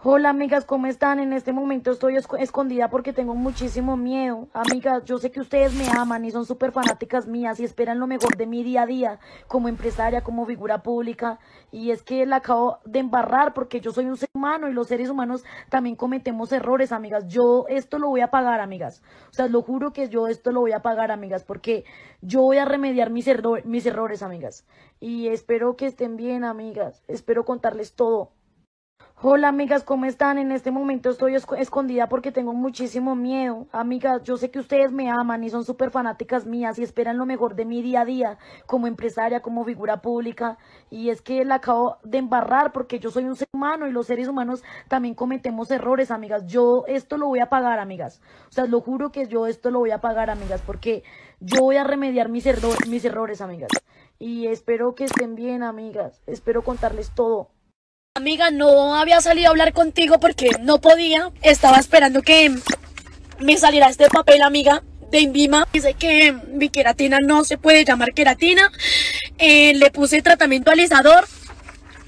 Hola amigas, ¿cómo están? En este momento estoy escondida porque tengo muchísimo miedo. Amigas, yo sé que ustedes me aman y son súper fanáticas mías y esperan lo mejor de mi día a día como empresaria, como figura pública. Y es que la acabo de embarrar porque yo soy un ser humano y los seres humanos también cometemos errores, amigas. Yo esto lo voy a pagar, amigas. O sea, lo juro que yo esto lo voy a pagar, amigas, porque yo voy a remediar mis, mis errores, amigas. Y espero que estén bien, amigas. Espero contarles todo. Hola amigas, ¿cómo están? En este momento estoy escondida porque tengo muchísimo miedo. Amigas, yo sé que ustedes me aman y son súper fanáticas mías y esperan lo mejor de mi día a día como empresaria, como figura pública. Y es que la acabo de embarrar porque yo soy un ser humano y los seres humanos también cometemos errores, amigas. Yo esto lo voy a pagar, amigas. O sea, lo juro que yo esto lo voy a pagar, amigas, porque yo voy a remediar mis, mis errores, amigas. Y espero que estén bien, amigas. Espero contarles todo. Amiga, no había salido a hablar contigo porque no podía. Estaba esperando que me saliera este papel, amiga, de Invima. Dice que mi queratina no se puede llamar queratina. Eh, le puse tratamiento alisador.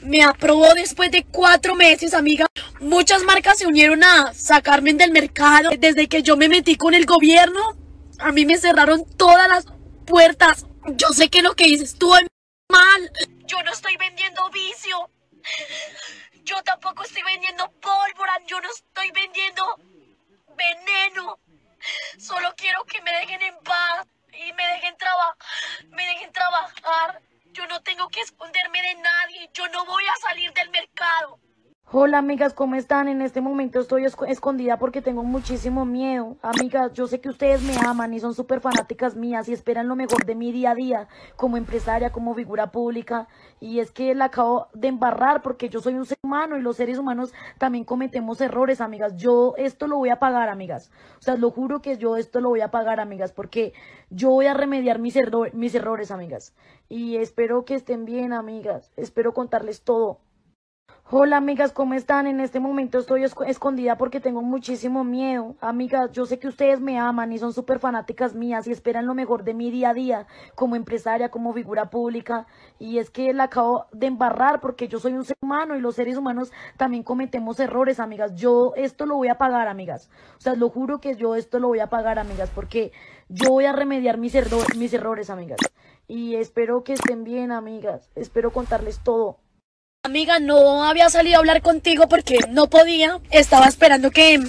Me aprobó después de cuatro meses, amiga. Muchas marcas se unieron a sacarme del mercado. Desde que yo me metí con el gobierno, a mí me cerraron todas las puertas. Yo sé que lo que dices estuvo mal. Yo no estoy vendiendo vicio. Yo tampoco estoy vendiendo pólvora, yo no estoy vendiendo veneno. Solo quiero que me dejen en paz y me dejen trabajar, me dejen trabajar. Yo no tengo que esconderme de nadie, yo no voy a salir del mercado. Hola amigas, ¿cómo están? En este momento estoy escondida porque tengo muchísimo miedo. Amigas, yo sé que ustedes me aman y son súper fanáticas mías y esperan lo mejor de mi día a día como empresaria, como figura pública. Y es que la acabo de embarrar porque yo soy un ser humano y los seres humanos también cometemos errores, amigas. Yo esto lo voy a pagar, amigas. O sea, lo juro que yo esto lo voy a pagar, amigas, porque yo voy a remediar mis, mis errores, amigas. Y espero que estén bien, amigas. Espero contarles todo. Hola amigas, ¿cómo están? En este momento estoy escondida porque tengo muchísimo miedo. Amigas, yo sé que ustedes me aman y son súper fanáticas mías y esperan lo mejor de mi día a día como empresaria, como figura pública. Y es que la acabo de embarrar porque yo soy un ser humano y los seres humanos también cometemos errores, amigas. Yo esto lo voy a pagar, amigas. O sea, lo juro que yo esto lo voy a pagar, amigas, porque yo voy a remediar mis, mis errores, amigas. Y espero que estén bien, amigas. Espero contarles todo. Amiga, no había salido a hablar contigo porque no podía. Estaba esperando que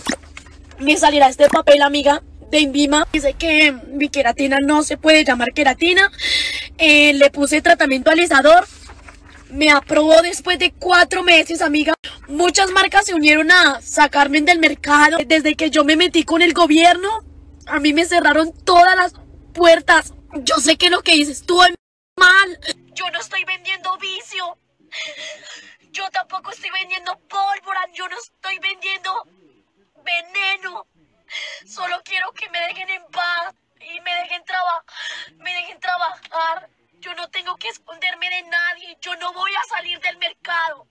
me saliera este papel, amiga, de Invima. Dice que mi queratina no se puede llamar queratina. Eh, le puse tratamiento alisador. Me aprobó después de cuatro meses, amiga. Muchas marcas se unieron a sacarme del mercado. Desde que yo me metí con el gobierno, a mí me cerraron todas las puertas. Yo sé que lo que hice estuvo mal. Yo no estoy vendiendo vicio. Yo tampoco estoy vendiendo pólvora, yo no estoy vendiendo veneno. Solo quiero que me dejen en paz y me dejen trabajar, me dejen trabajar. Yo no tengo que esconderme de nadie, yo no voy a salir del mercado.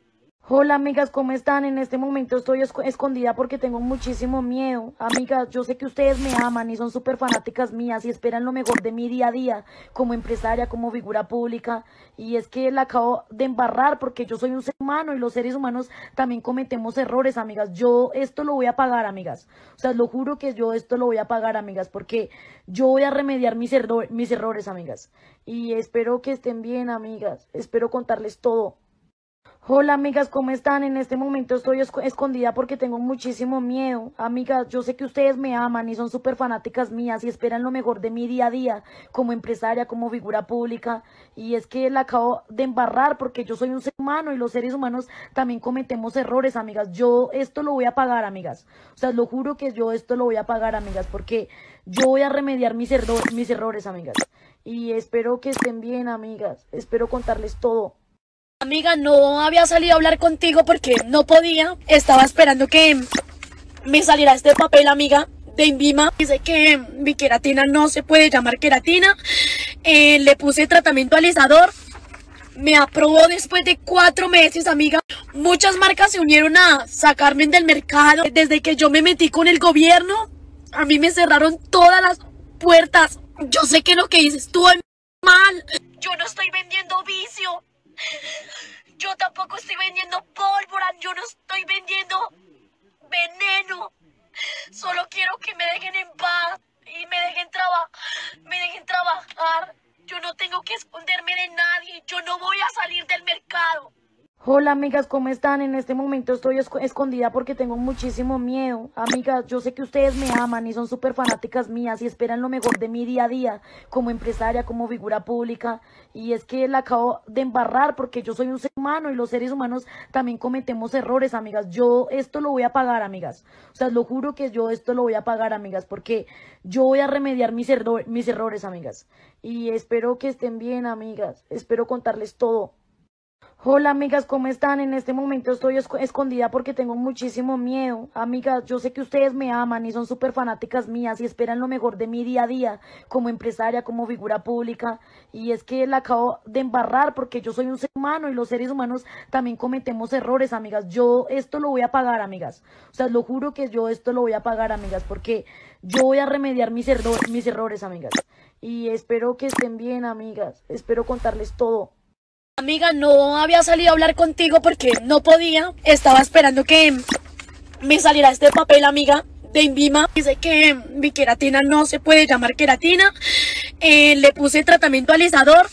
Hola amigas, ¿cómo están? En este momento estoy escondida porque tengo muchísimo miedo. Amigas, yo sé que ustedes me aman y son súper fanáticas mías y esperan lo mejor de mi día a día como empresaria, como figura pública. Y es que la acabo de embarrar porque yo soy un ser humano y los seres humanos también cometemos errores, amigas. Yo esto lo voy a pagar, amigas. O sea, lo juro que yo esto lo voy a pagar, amigas, porque yo voy a remediar mis, mis errores, amigas. Y espero que estén bien, amigas. Espero contarles todo. Hola amigas, ¿cómo están? En este momento estoy escondida porque tengo muchísimo miedo. Amigas, yo sé que ustedes me aman y son súper fanáticas mías y esperan lo mejor de mi día a día como empresaria, como figura pública. Y es que la acabo de embarrar porque yo soy un ser humano y los seres humanos también cometemos errores, amigas. Yo esto lo voy a pagar, amigas. O sea, lo juro que yo esto lo voy a pagar, amigas, porque yo voy a remediar mis, mis errores, amigas. Y espero que estén bien, amigas. Espero contarles todo. Amiga, no había salido a hablar contigo porque no podía. Estaba esperando que me saliera este papel, amiga, de Invima. Dice que mi queratina no se puede llamar queratina. Eh, le puse tratamiento alisador. Me aprobó después de cuatro meses, amiga. Muchas marcas se unieron a sacarme del mercado. Desde que yo me metí con el gobierno, a mí me cerraron todas las puertas. Yo sé que lo que hice estuvo mal. Yo no estoy vendiendo vicio. Yo tampoco estoy vendiendo pólvora, yo no estoy vendiendo veneno. Solo quiero que me dejen en paz y me dejen trabajar, me dejen trabajar. Yo no tengo que esconderme de nadie. Yo no voy a salir del mercado. Hola amigas, ¿cómo están? En este momento estoy escondida porque tengo muchísimo miedo. Amigas, yo sé que ustedes me aman y son súper fanáticas mías y esperan lo mejor de mi día a día como empresaria, como figura pública. Y es que la acabo de embarrar porque yo soy un ser humano y los seres humanos también cometemos errores, amigas. Yo esto lo voy a pagar, amigas. O sea, lo juro que yo esto lo voy a pagar, amigas, porque yo voy a remediar mis, mis errores, amigas. Y espero que estén bien, amigas. Espero contarles todo. Hola amigas, ¿cómo están? En este momento estoy escondida porque tengo muchísimo miedo. Amigas, yo sé que ustedes me aman y son súper fanáticas mías y esperan lo mejor de mi día a día como empresaria, como figura pública. Y es que la acabo de embarrar porque yo soy un ser humano y los seres humanos también cometemos errores, amigas. Yo esto lo voy a pagar, amigas. O sea, lo juro que yo esto lo voy a pagar, amigas, porque yo voy a remediar mis, mis errores, amigas. Y espero que estén bien, amigas. Espero contarles todo. Amiga, no había salido a hablar contigo porque no podía. Estaba esperando que me saliera este papel, amiga, de Invima. Dice que mi queratina no se puede llamar queratina. Eh, le puse tratamiento alisador.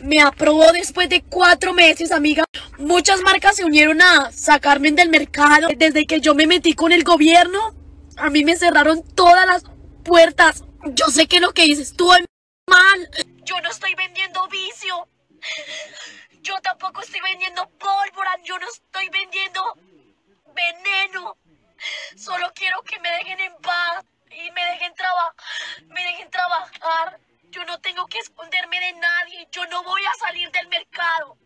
Me aprobó después de cuatro meses, amiga. Muchas marcas se unieron a sacarme del mercado. Desde que yo me metí con el gobierno, a mí me cerraron todas las puertas. Yo sé que lo que dices estuvo mal. Yo no estoy vendiendo vicio. Yo tampoco estoy vendiendo pólvora, yo no estoy vendiendo veneno. Solo quiero que me dejen en paz y me dejen trabajar, me dejen trabajar. Yo no tengo que esconderme de nadie, yo no voy a salir del mercado.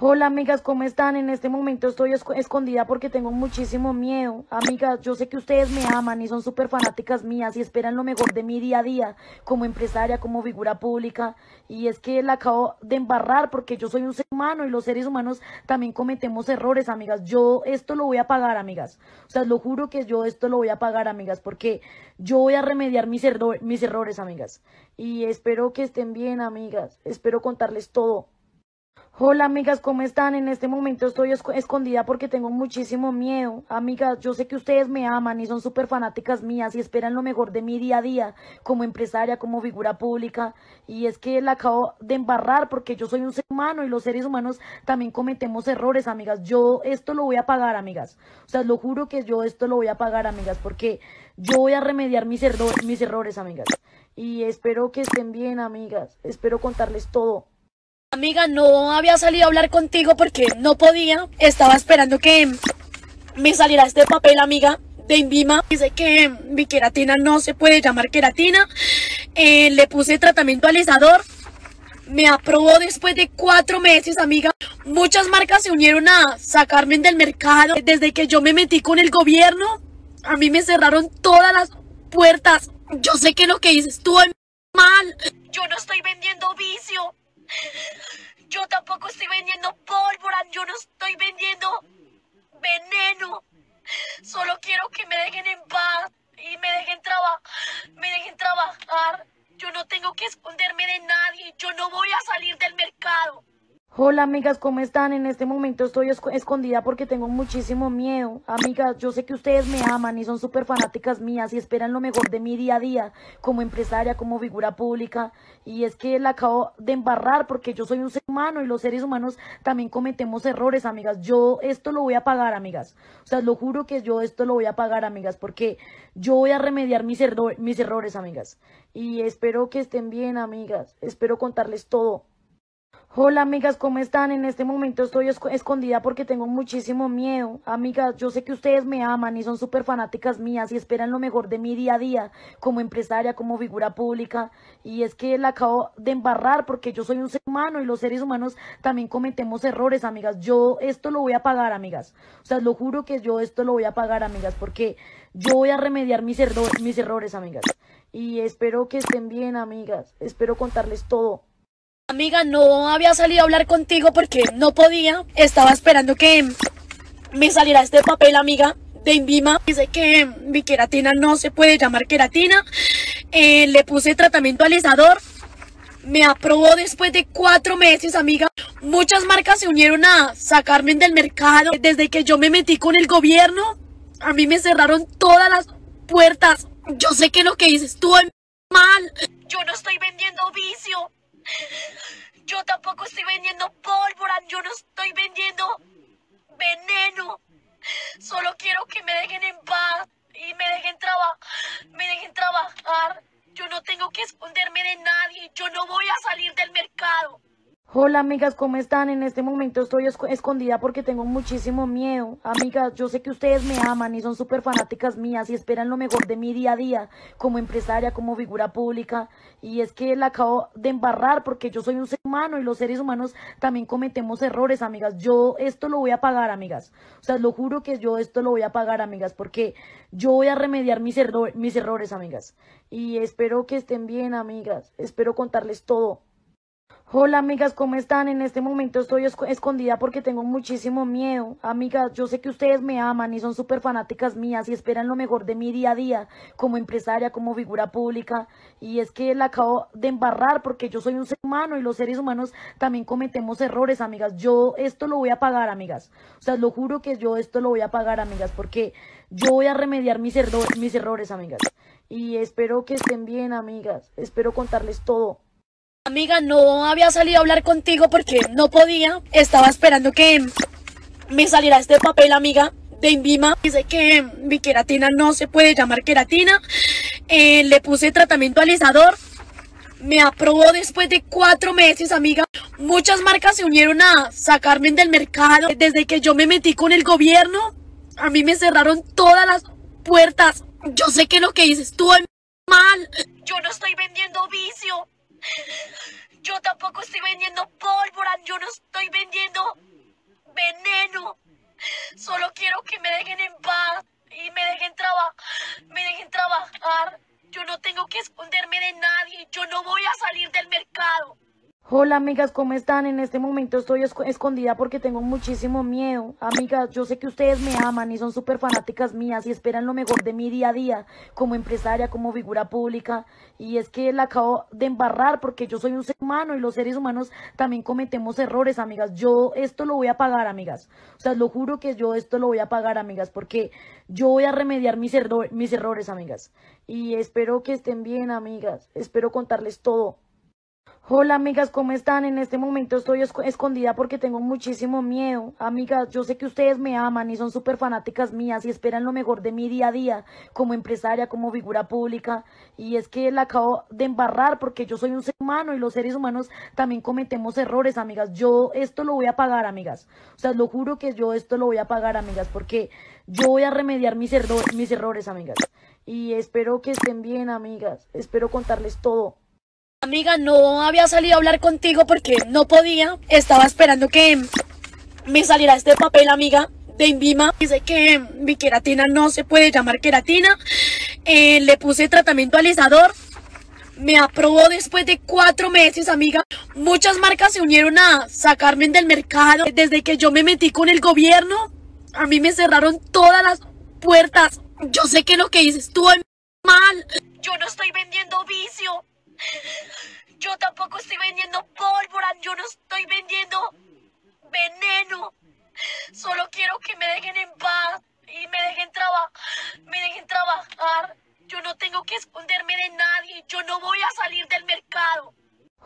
Hola amigas, ¿cómo están? En este momento estoy escondida porque tengo muchísimo miedo. Amigas, yo sé que ustedes me aman y son súper fanáticas mías y esperan lo mejor de mi día a día como empresaria, como figura pública. Y es que la acabo de embarrar porque yo soy un ser humano y los seres humanos también cometemos errores, amigas. Yo esto lo voy a pagar, amigas. O sea, lo juro que yo esto lo voy a pagar, amigas, porque yo voy a remediar mis, mis errores, amigas. Y espero que estén bien, amigas. Espero contarles todo. Hola amigas, ¿cómo están? En este momento estoy escondida porque tengo muchísimo miedo. Amigas, yo sé que ustedes me aman y son súper fanáticas mías y esperan lo mejor de mi día a día como empresaria, como figura pública. Y es que la acabo de embarrar porque yo soy un ser humano y los seres humanos también cometemos errores, amigas. Yo esto lo voy a pagar, amigas. O sea, lo juro que yo esto lo voy a pagar, amigas, porque yo voy a remediar mis, mis errores, amigas. Y espero que estén bien, amigas. Espero contarles todo. Amiga, no había salido a hablar contigo porque no podía. Estaba esperando que me saliera este papel, amiga, de Invima. Dice que mi queratina no se puede llamar queratina. Eh, le puse tratamiento alisador. Me aprobó después de cuatro meses, amiga. Muchas marcas se unieron a sacarme del mercado. Desde que yo me metí con el gobierno, a mí me cerraron todas las puertas. Yo sé que lo que hice estuvo mal. Yo no estoy vendiendo vicio. Yo tampoco estoy vendiendo pólvora, yo no estoy vendiendo veneno. Solo quiero que me dejen en paz y me dejen trabajar, me dejen trabajar. Yo no tengo que esconderme de nadie, yo no voy a salir del mercado. Hola amigas, ¿cómo están? En este momento estoy escondida porque tengo muchísimo miedo. Amigas, yo sé que ustedes me aman y son súper fanáticas mías y esperan lo mejor de mi día a día como empresaria, como figura pública. Y es que la acabo de embarrar porque yo soy un ser humano y los seres humanos también cometemos errores, amigas. Yo esto lo voy a pagar, amigas. O sea, lo juro que yo esto lo voy a pagar, amigas, porque yo voy a remediar mis, mis errores, amigas. Y espero que estén bien, amigas. Espero contarles todo. Hola amigas, ¿cómo están? En este momento estoy escondida porque tengo muchísimo miedo. Amigas, yo sé que ustedes me aman y son súper fanáticas mías y esperan lo mejor de mi día a día como empresaria, como figura pública. Y es que la acabo de embarrar porque yo soy un ser humano y los seres humanos también cometemos errores, amigas. Yo esto lo voy a pagar, amigas. O sea, lo juro que yo esto lo voy a pagar, amigas, porque yo voy a remediar mis, mis errores, amigas. Y espero que estén bien, amigas. Espero contarles todo. Amiga, no había salido a hablar contigo porque no podía. Estaba esperando que me saliera este papel, amiga, de Invima. Dice que mi queratina no se puede llamar queratina. Eh, le puse tratamiento alisador. Me aprobó después de cuatro meses, amiga. Muchas marcas se unieron a sacarme del mercado. Desde que yo me metí con el gobierno, A mí me cerraron todas las puertas. Yo sé que lo que hice estuvo mal. Yo no estoy vendiendo vicio. Yo tampoco estoy vendiendo pólvora. Yo no estoy vendiendo veneno. Solo quiero que me dejen en paz y me dejen trabajar. Me dejen trabajar. Yo no tengo que esconderme de nadie. Yo no voy a salir del mercado. Hola amigas, ¿cómo están? En este momento estoy escondida porque tengo muchísimo miedo. Amigas, yo sé que ustedes me aman y son súper fanáticas mías y esperan lo mejor de mi día a día como empresaria, como figura pública. Y es que la acabo de embarrar porque yo soy un ser humano y los seres humanos también cometemos errores, amigas. Yo esto lo voy a pagar, amigas. O sea, lo juro que yo esto lo voy a pagar, amigas, porque yo voy a remediar mis, mis errores, amigas. Y espero que estén bien, amigas. Espero contarles todo. Hola amigas, ¿cómo están? En este momento estoy escondida porque tengo muchísimo miedo. Amigas, yo sé que ustedes me aman y son súper fanáticas mías y esperan lo mejor de mi día a día como empresaria, como figura pública. Y es que la acabo de embarrar porque yo soy un ser humano y los seres humanos también cometemos errores, amigas. Yo esto lo voy a pagar, amigas. O sea, lo juro que yo esto lo voy a pagar, amigas, porque yo voy a remediar mis, mis errores, amigas. Y espero que estén bien, amigas. Espero contarles todo. Amiga, no había salido a hablar contigo porque no podía. Estaba esperando que me saliera este papel, amiga, de Invima. Dice que mi queratina no se puede llamar queratina. Eh, le puse tratamiento alisador. Me aprobó después de cuatro meses, amiga. Muchas marcas se unieron a sacarme del mercado. Desde que yo me metí con el gobierno, a mí me cerraron todas las puertas. Yo sé que lo que hice estuvo mal. Yo no estoy vendiendo vicio. Yo tampoco estoy vendiendo pólvora, yo no estoy vendiendo veneno. Solo quiero que me dejen en paz y me dejen trabajar, me dejen trabajar. Yo no tengo que esconderme de nadie, yo no voy a salir del mercado. Hola amigas, ¿cómo están? En este momento estoy escondida porque tengo muchísimo miedo. Amigas, yo sé que ustedes me aman y son súper fanáticas mías y esperan lo mejor de mi día a día como empresaria, como figura pública. Y es que la acabo de embarrar porque yo soy un ser humano y los seres humanos también cometemos errores, amigas. Yo esto lo voy a pagar, amigas. O sea, lo juro que yo esto lo voy a pagar, amigas, porque yo voy a remediar mis, mis errores, amigas. Y espero que estén bien, amigas. Espero contarles todo. Hola amigas, ¿cómo están? En este momento estoy escondida porque tengo muchísimo miedo. Amigas, yo sé que ustedes me aman y son súper fanáticas mías y esperan lo mejor de mi día a día como empresaria, como figura pública. Y es que la acabo de embarrar porque yo soy un ser humano y los seres humanos también cometemos errores, amigas. Yo esto lo voy a pagar, amigas. O sea, lo juro que yo esto lo voy a pagar, amigas, porque yo voy a remediar mis, mis errores, amigas. Y espero que estén bien, amigas. Espero contarles todo. Amiga, no había salido a hablar contigo porque no podía. Estaba esperando que me saliera este papel, amiga, de Invima. Dice que mi queratina no se puede llamar queratina. Eh, le puse tratamiento alisador. Me aprobó después de cuatro meses, amiga. Muchas marcas se unieron a sacarme del mercado. Desde que yo me metí con el gobierno, a mí me cerraron todas las puertas. Yo sé que lo que hice estuvo mal. Yo no estoy vendiendo vicio. Yo tampoco estoy vendiendo pólvora, yo no estoy vendiendo veneno. Solo quiero que me dejen en paz y me dejen trabajar, me dejen trabajar. Yo no tengo que esconderme de nadie, yo no voy a salir del mercado.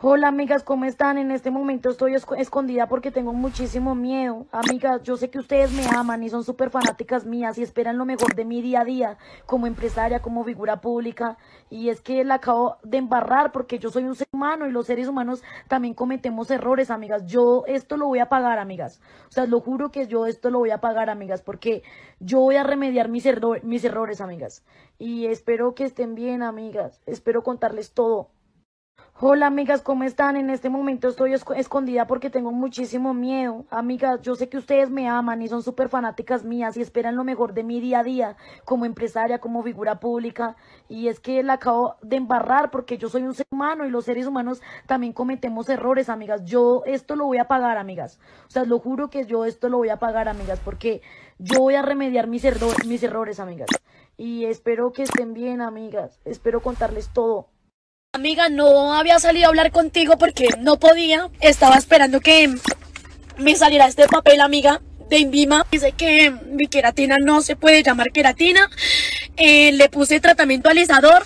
Hola amigas, ¿cómo están? En este momento estoy escondida porque tengo muchísimo miedo. Amigas, yo sé que ustedes me aman y son súper fanáticas mías y esperan lo mejor de mi día a día como empresaria, como figura pública. Y es que la acabo de embarrar porque yo soy un ser humano y los seres humanos también cometemos errores, amigas. Yo esto lo voy a pagar, amigas. O sea, lo juro que yo esto lo voy a pagar, amigas, porque yo voy a remediar mis, mis errores, amigas. Y espero que estén bien, amigas. Espero contarles todo. Hola amigas, ¿cómo están? En este momento estoy escondida porque tengo muchísimo miedo. Amigas, yo sé que ustedes me aman y son súper fanáticas mías y esperan lo mejor de mi día a día como empresaria, como figura pública. Y es que la acabo de embarrar porque yo soy un ser humano y los seres humanos también cometemos errores, amigas. Yo esto lo voy a pagar, amigas. O sea, lo juro que yo esto lo voy a pagar, amigas, porque yo voy a remediar mis, mis errores, amigas. Y espero que estén bien, amigas. Espero contarles todo. Amiga, no había salido a hablar contigo porque no podía. Estaba esperando que me saliera este papel, amiga, de Invima. Dice que mi queratina no se puede llamar queratina. Eh, le puse tratamiento alisador.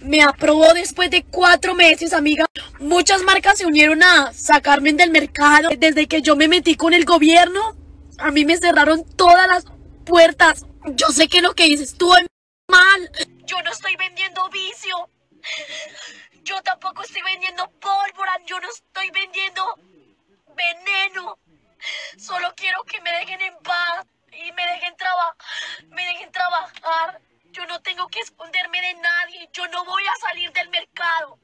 Me aprobó después de cuatro meses, amiga. Muchas marcas se unieron a sacarme del mercado. Desde que yo me metí con el gobierno, a mí me cerraron todas las puertas. Yo sé que lo que hice estuvo mal. Yo no estoy vendiendo vicio. Yo tampoco estoy vendiendo pólvora. Yo no estoy vendiendo veneno. Solo quiero que me dejen en paz y me dejen trabajar. Me dejen trabajar. Yo no tengo que esconderme de nadie. Yo no voy a salir del mercado.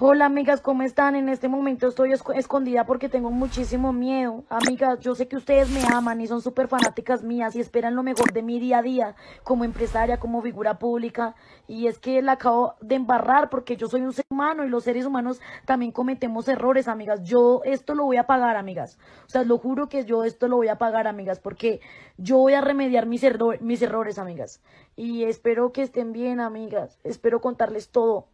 Hola amigas, ¿cómo están? En este momento estoy escondida porque tengo muchísimo miedo. Amigas, yo sé que ustedes me aman y son súper fanáticas mías y esperan lo mejor de mi día a día como empresaria, como figura pública. Y es que la acabo de embarrar porque yo soy un ser humano y los seres humanos también cometemos errores, amigas. Yo esto lo voy a pagar, amigas. O sea, lo juro que yo esto lo voy a pagar, amigas, porque yo voy a remediar mis, mis errores, amigas. Y espero que estén bien, amigas. Espero contarles todo.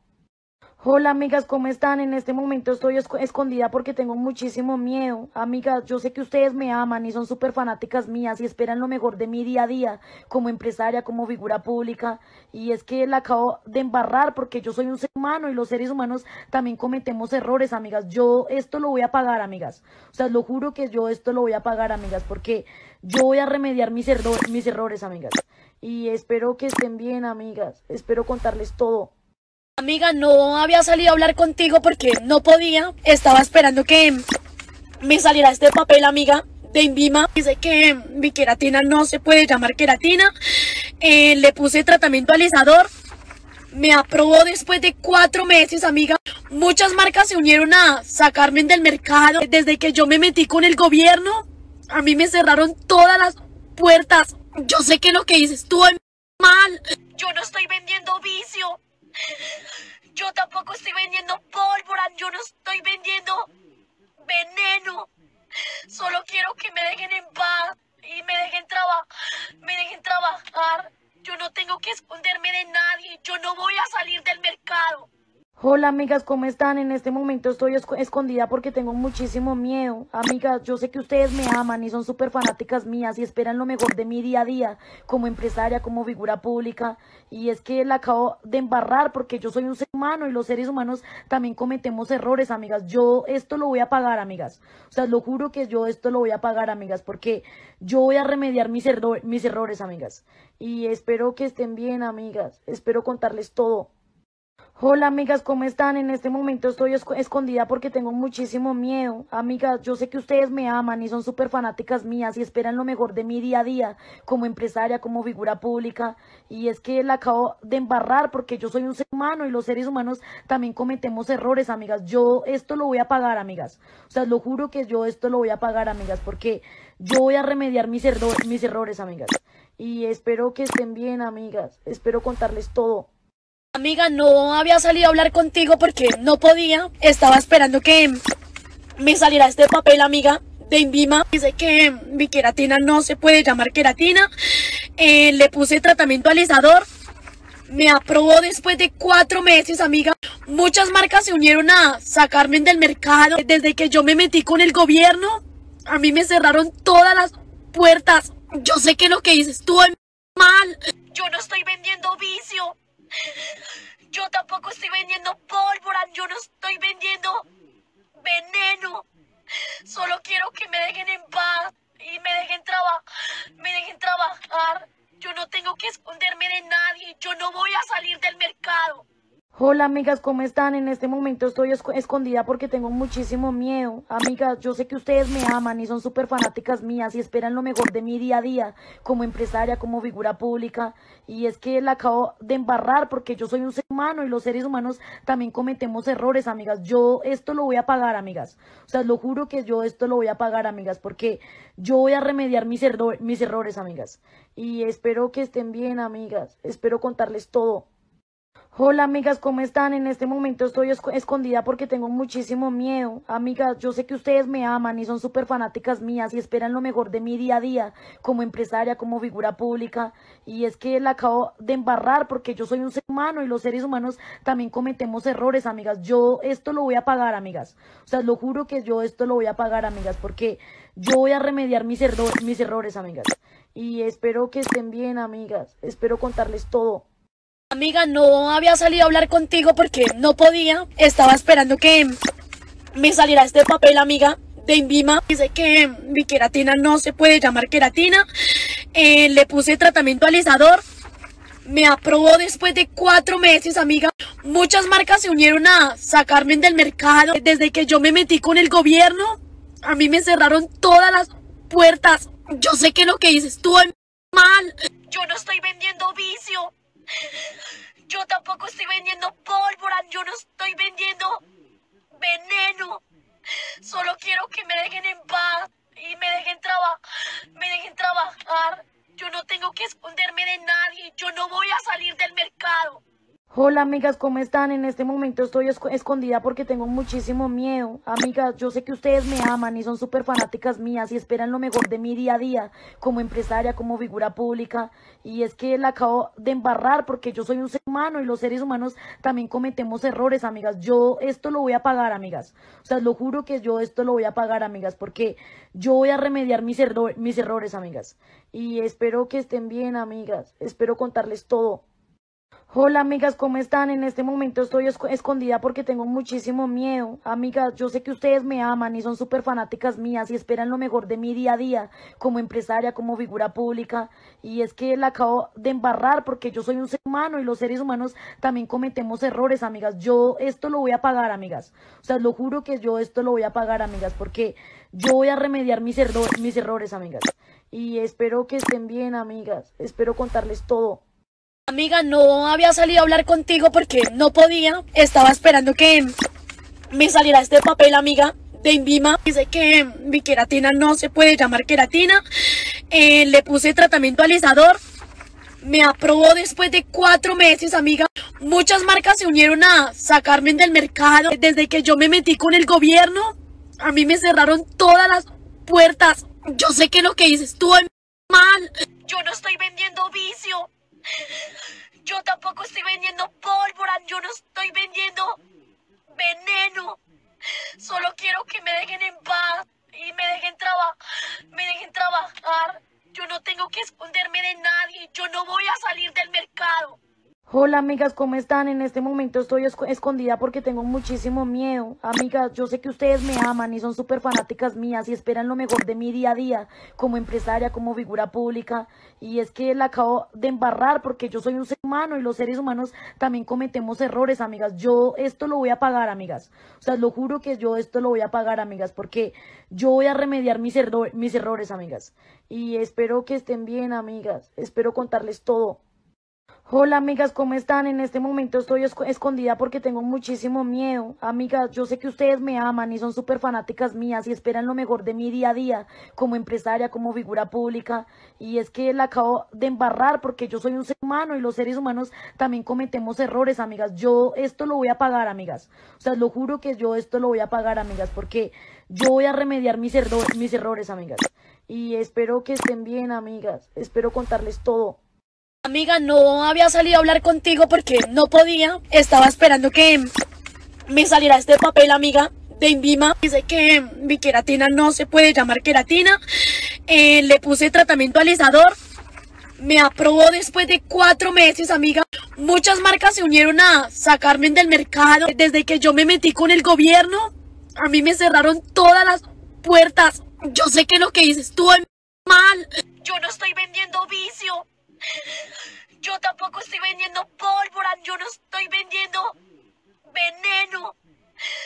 Hola amigas, ¿cómo están? En este momento estoy escondida porque tengo muchísimo miedo. Amigas, yo sé que ustedes me aman y son súper fanáticas mías y esperan lo mejor de mi día a día como empresaria, como figura pública. Y es que la acabo de embarrar porque yo soy un ser humano y los seres humanos también cometemos errores, amigas. Yo esto lo voy a pagar, amigas. O sea, lo juro que yo esto lo voy a pagar, amigas, porque yo voy a remediar mis, mis errores, amigas. Y espero que estén bien, amigas. Espero contarles todo. Amiga, no había salido a hablar contigo porque no podía. Estaba esperando que me saliera este papel, amiga, de Invima. Dice que mi queratina no se puede llamar queratina. Eh, le puse tratamiento alisador. Me aprobó después de cuatro meses, amiga. Muchas marcas se unieron a sacarme del mercado. Desde que yo me metí con el gobierno, a mí me cerraron todas las puertas. Yo sé que lo que hice estuvo mal. Yo no estoy vendiendo vicio. Yo tampoco estoy vendiendo pólvora, yo no estoy vendiendo veneno. Solo quiero que me dejen en paz y me dejen trabajar, me dejen trabajar. Yo no tengo que esconderme de nadie, yo no voy a salir del mercado. Hola amigas, ¿cómo están? En este momento estoy escondida porque tengo muchísimo miedo. Amigas, yo sé que ustedes me aman y son súper fanáticas mías y esperan lo mejor de mi día a día como empresaria, como figura pública. Y es que la acabo de embarrar porque yo soy un ser humano y los seres humanos también cometemos errores, amigas. Yo esto lo voy a pagar, amigas. O sea, lo juro que yo esto lo voy a pagar, amigas, porque yo voy a remediar mis, mis errores, amigas. Y espero que estén bien, amigas. Espero contarles todo. Hola amigas, ¿cómo están? En este momento estoy escondida porque tengo muchísimo miedo. Amigas, yo sé que ustedes me aman y son súper fanáticas mías y esperan lo mejor de mi día a día como empresaria, como figura pública. Y es que la acabo de embarrar porque yo soy un ser humano y los seres humanos también cometemos errores, amigas. Yo esto lo voy a pagar, amigas. O sea, lo juro que yo esto lo voy a pagar, amigas, porque yo voy a remediar mis, mis errores, amigas. Y espero que estén bien, amigas. Espero contarles todo. Amiga, no había salido a hablar contigo porque no podía. Estaba esperando que me saliera este papel, amiga, de Invima. Dice que mi queratina no se puede llamar queratina. Eh, le puse tratamiento alisador. Me aprobó después de cuatro meses, amiga. Muchas marcas se unieron a sacarme del mercado. Desde que yo me metí con el gobierno, a mí me cerraron todas las puertas. Yo sé que lo que hice estuvo mal. Yo no estoy vendiendo vicio. Yo tampoco estoy vendiendo pólvora, yo no estoy vendiendo veneno. Solo quiero que me dejen en paz y me dejen trabajar, me dejen trabajar. Yo no tengo que esconderme de nadie, yo no voy a salir del mercado. Hola amigas, ¿cómo están? En este momento estoy escondida porque tengo muchísimo miedo. Amigas, yo sé que ustedes me aman y son súper fanáticas mías y esperan lo mejor de mi día a día como empresaria, como figura pública. Y es que la acabo de embarrar porque yo soy un ser humano y los seres humanos también cometemos errores, amigas. Yo esto lo voy a pagar, amigas. O sea, lo juro que yo esto lo voy a pagar, amigas, porque yo voy a remediar mis, mis errores, amigas. Y espero que estén bien, amigas. Espero contarles todo. Hola amigas, ¿cómo están? En este momento estoy esco- escondida porque tengo muchísimo miedo. Amigas, yo sé que ustedes me aman y son súper fanáticas mías y esperan lo mejor de mi día a día como empresaria, como figura pública. Y es que la acabo de embarrar porque yo soy un ser humano y los seres humanos también cometemos errores, amigas. Yo esto lo voy a pagar, amigas. O sea, lo juro que yo esto lo voy a pagar, amigas, porque yo voy a remediar mis, erro- mis errores, amigas. Y espero que estén bien, amigas. Espero contarles todo. Amiga, no había salido a hablar contigo porque no podía. Estaba esperando que me saliera este papel, amiga, de Invima. Dice que mi queratina no se puede llamar queratina. Eh, le puse tratamiento alisador. Me aprobó después de cuatro meses, amiga. Muchas marcas se unieron a sacarme del mercado. Desde que yo me metí con el gobierno, a mí me cerraron todas las puertas. Yo sé que lo que hice estuvo mal. Yo no estoy vendiendo vicio. Yo tampoco estoy vendiendo pólvora, yo no estoy vendiendo veneno. Solo quiero que me dejen en paz y me dejen trabajar, me dejen trabajar. Yo no tengo que esconderme de nadie, yo no voy a salir del mercado. Hola amigas, ¿cómo están? En este momento estoy esco- escondida porque tengo muchísimo miedo. Amigas, yo sé que ustedes me aman y son súper fanáticas mías y esperan lo mejor de mi día a día como empresaria, como figura pública. Y es que la acabo de embarrar porque yo soy un ser humano y los seres humanos también cometemos errores, amigas. Yo esto lo voy a pagar, amigas. O sea, lo juro que yo esto lo voy a pagar, amigas, porque yo voy a remediar mis, erro- mis errores, amigas. Y espero que estén bien, amigas. Espero contarles todo. Hola amigas, ¿cómo están? En este momento estoy esco- escondida porque tengo muchísimo miedo. Amigas, yo sé que ustedes me aman y son súper fanáticas mías y esperan lo mejor de mi día a día como empresaria, como figura pública. Y es que la acabo de embarrar porque yo soy un ser humano y los seres humanos también cometemos errores, amigas. Yo esto lo voy a pagar, amigas. O sea, lo juro que yo esto lo voy a pagar, amigas, porque yo voy a remediar mis, erro- mis errores, amigas. Y espero que estén bien, amigas. Espero contarles todo. Amiga, no había salido a hablar contigo porque no podía. Estaba esperando que me saliera este papel, amiga, de Invima. Dice que mi queratina no se puede llamar queratina. Eh, le puse tratamiento alisador. Me aprobó después de cuatro meses, amiga. Muchas marcas se unieron a sacarme del mercado. Desde que yo me metí con el gobierno, a mí me cerraron todas las puertas. Yo sé que lo que hice estuvo mal. Yo no estoy vendiendo vicio. Yo tampoco estoy vendiendo pólvora, yo no estoy vendiendo veneno. Solo quiero que me dejen en paz y me dejen trabajar, me dejen trabajar. Yo no tengo que esconderme de nadie, yo no voy a salir del mercado. Hola amigas, ¿cómo están? En este momento estoy esco- escondida porque tengo muchísimo miedo. Amigas, yo sé que ustedes me aman y son súper fanáticas mías y esperan lo mejor de mi día a día como empresaria, como figura pública. Y es que la acabo de embarrar porque yo soy un ser humano y los seres humanos también cometemos errores, amigas. Yo esto lo voy a pagar, amigas. O sea, lo juro que yo esto lo voy a pagar, amigas, porque yo voy a remediar mis, mis errores, amigas. Y espero que estén bien, amigas. Espero contarles todo. Hola amigas, ¿cómo están? En este momento estoy esco- escondida porque tengo muchísimo miedo. Amigas, yo sé que ustedes me aman y son súper fanáticas mías y esperan lo mejor de mi día a día como empresaria, como figura pública. Y es que la acabo de embarrar porque yo soy un ser humano y los seres humanos también cometemos errores, amigas. Yo esto lo voy a pagar, amigas. O sea, lo juro que yo esto lo voy a pagar, amigas, porque yo voy a remediar mis, mis errores, amigas. Y espero que estén bien, amigas. Espero contarles todo. Amiga, no había salido a hablar contigo porque no podía. Estaba esperando que me saliera este papel, amiga, de Invima. Dice que mi queratina no se puede llamar queratina. Eh, le puse tratamiento alisador. Me aprobó después de cuatro meses, amiga. Muchas marcas se unieron a sacarme del mercado. Desde que yo me metí con el gobierno, a mí me cerraron todas las puertas. Yo sé que lo que hice estuvo mal. Yo no estoy vendiendo vicio. Yo tampoco estoy vendiendo pólvora, yo no estoy vendiendo veneno.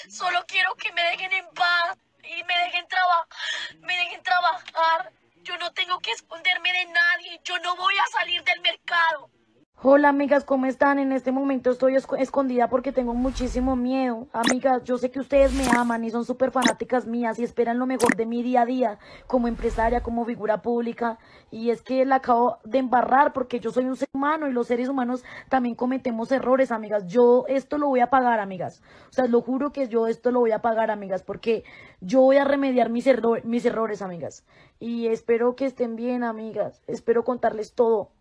Solo quiero que me dejen en paz y me dejen trabajar, me dejen trabajar. Yo no tengo que esconderme de nadie, yo no voy a salir del mercado. Hola amigas, ¿cómo están? En este momento estoy escondida porque tengo muchísimo miedo. Amigas, yo sé que ustedes me aman y son súper fanáticas mías y esperan lo mejor de mi día a día como empresaria, como figura pública. Y es que la acabo de embarrar porque yo soy un ser humano y los seres humanos también cometemos errores, amigas. Yo esto lo voy a pagar, amigas. O sea, lo juro que yo esto lo voy a pagar, amigas, porque yo voy a remediar mis, mis errores, amigas. Y espero que estén bien, amigas. Espero contarles todo.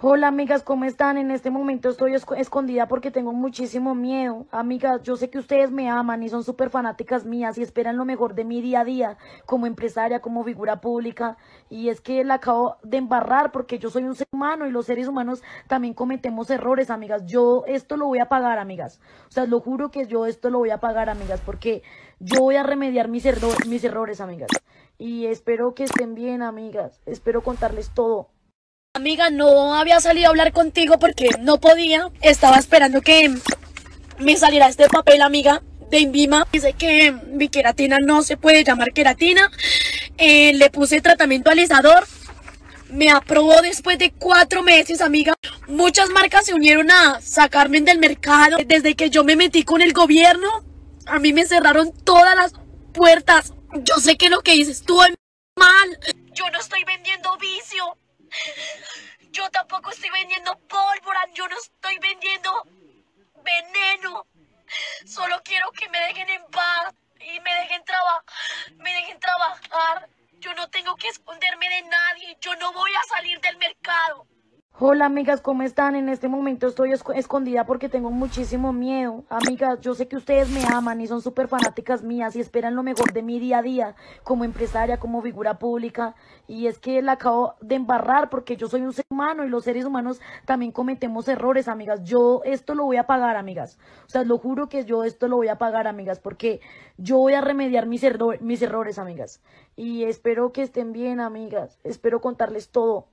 Hola amigas, ¿cómo están? En este momento estoy escondida porque tengo muchísimo miedo. Amigas, yo sé que ustedes me aman y son súper fanáticas mías y esperan lo mejor de mi día a día como empresaria, como figura pública. Y es que la acabo de embarrar porque yo soy un ser humano y los seres humanos también cometemos errores, amigas. Yo esto lo voy a pagar, amigas. O sea, lo juro que yo esto lo voy a pagar, amigas, porque yo voy a remediar mis, mis errores, amigas. Y espero que estén bien, amigas. Espero contarles todo. Amiga, no había salido a hablar contigo porque no podía. Estaba esperando que me saliera este papel, amiga, de Invima. Dice que mi queratina no se puede llamar queratina. Eh, le puse tratamiento alisador. Me aprobó después de cuatro meses, amiga. Muchas marcas se unieron a sacarme del mercado. Desde que yo me metí con el gobierno, a mí me cerraron todas las puertas. Yo sé que lo que hice estuvo mal. Yo no estoy vendiendo vicio. Yo tampoco estoy vendiendo pólvora, yo no estoy vendiendo veneno. Solo quiero que me dejen en paz y me dejen trabajar, me dejen trabajar. Yo no tengo que esconderme de nadie, yo no voy a salir del mercado. Hola amigas, ¿cómo están? En este momento estoy escondida porque tengo muchísimo miedo. Amigas, yo sé que ustedes me aman y son súper fanáticas mías y esperan lo mejor de mi día a día como empresaria, como figura pública. Y es que la acabo de embarrar porque yo soy un ser humano y los seres humanos también cometemos errores, amigas. Yo esto lo voy a pagar, amigas. O sea, lo juro que yo esto lo voy a pagar, amigas, porque yo voy a remediar mis, mis errores, amigas. Y espero que estén bien, amigas. Espero contarles todo.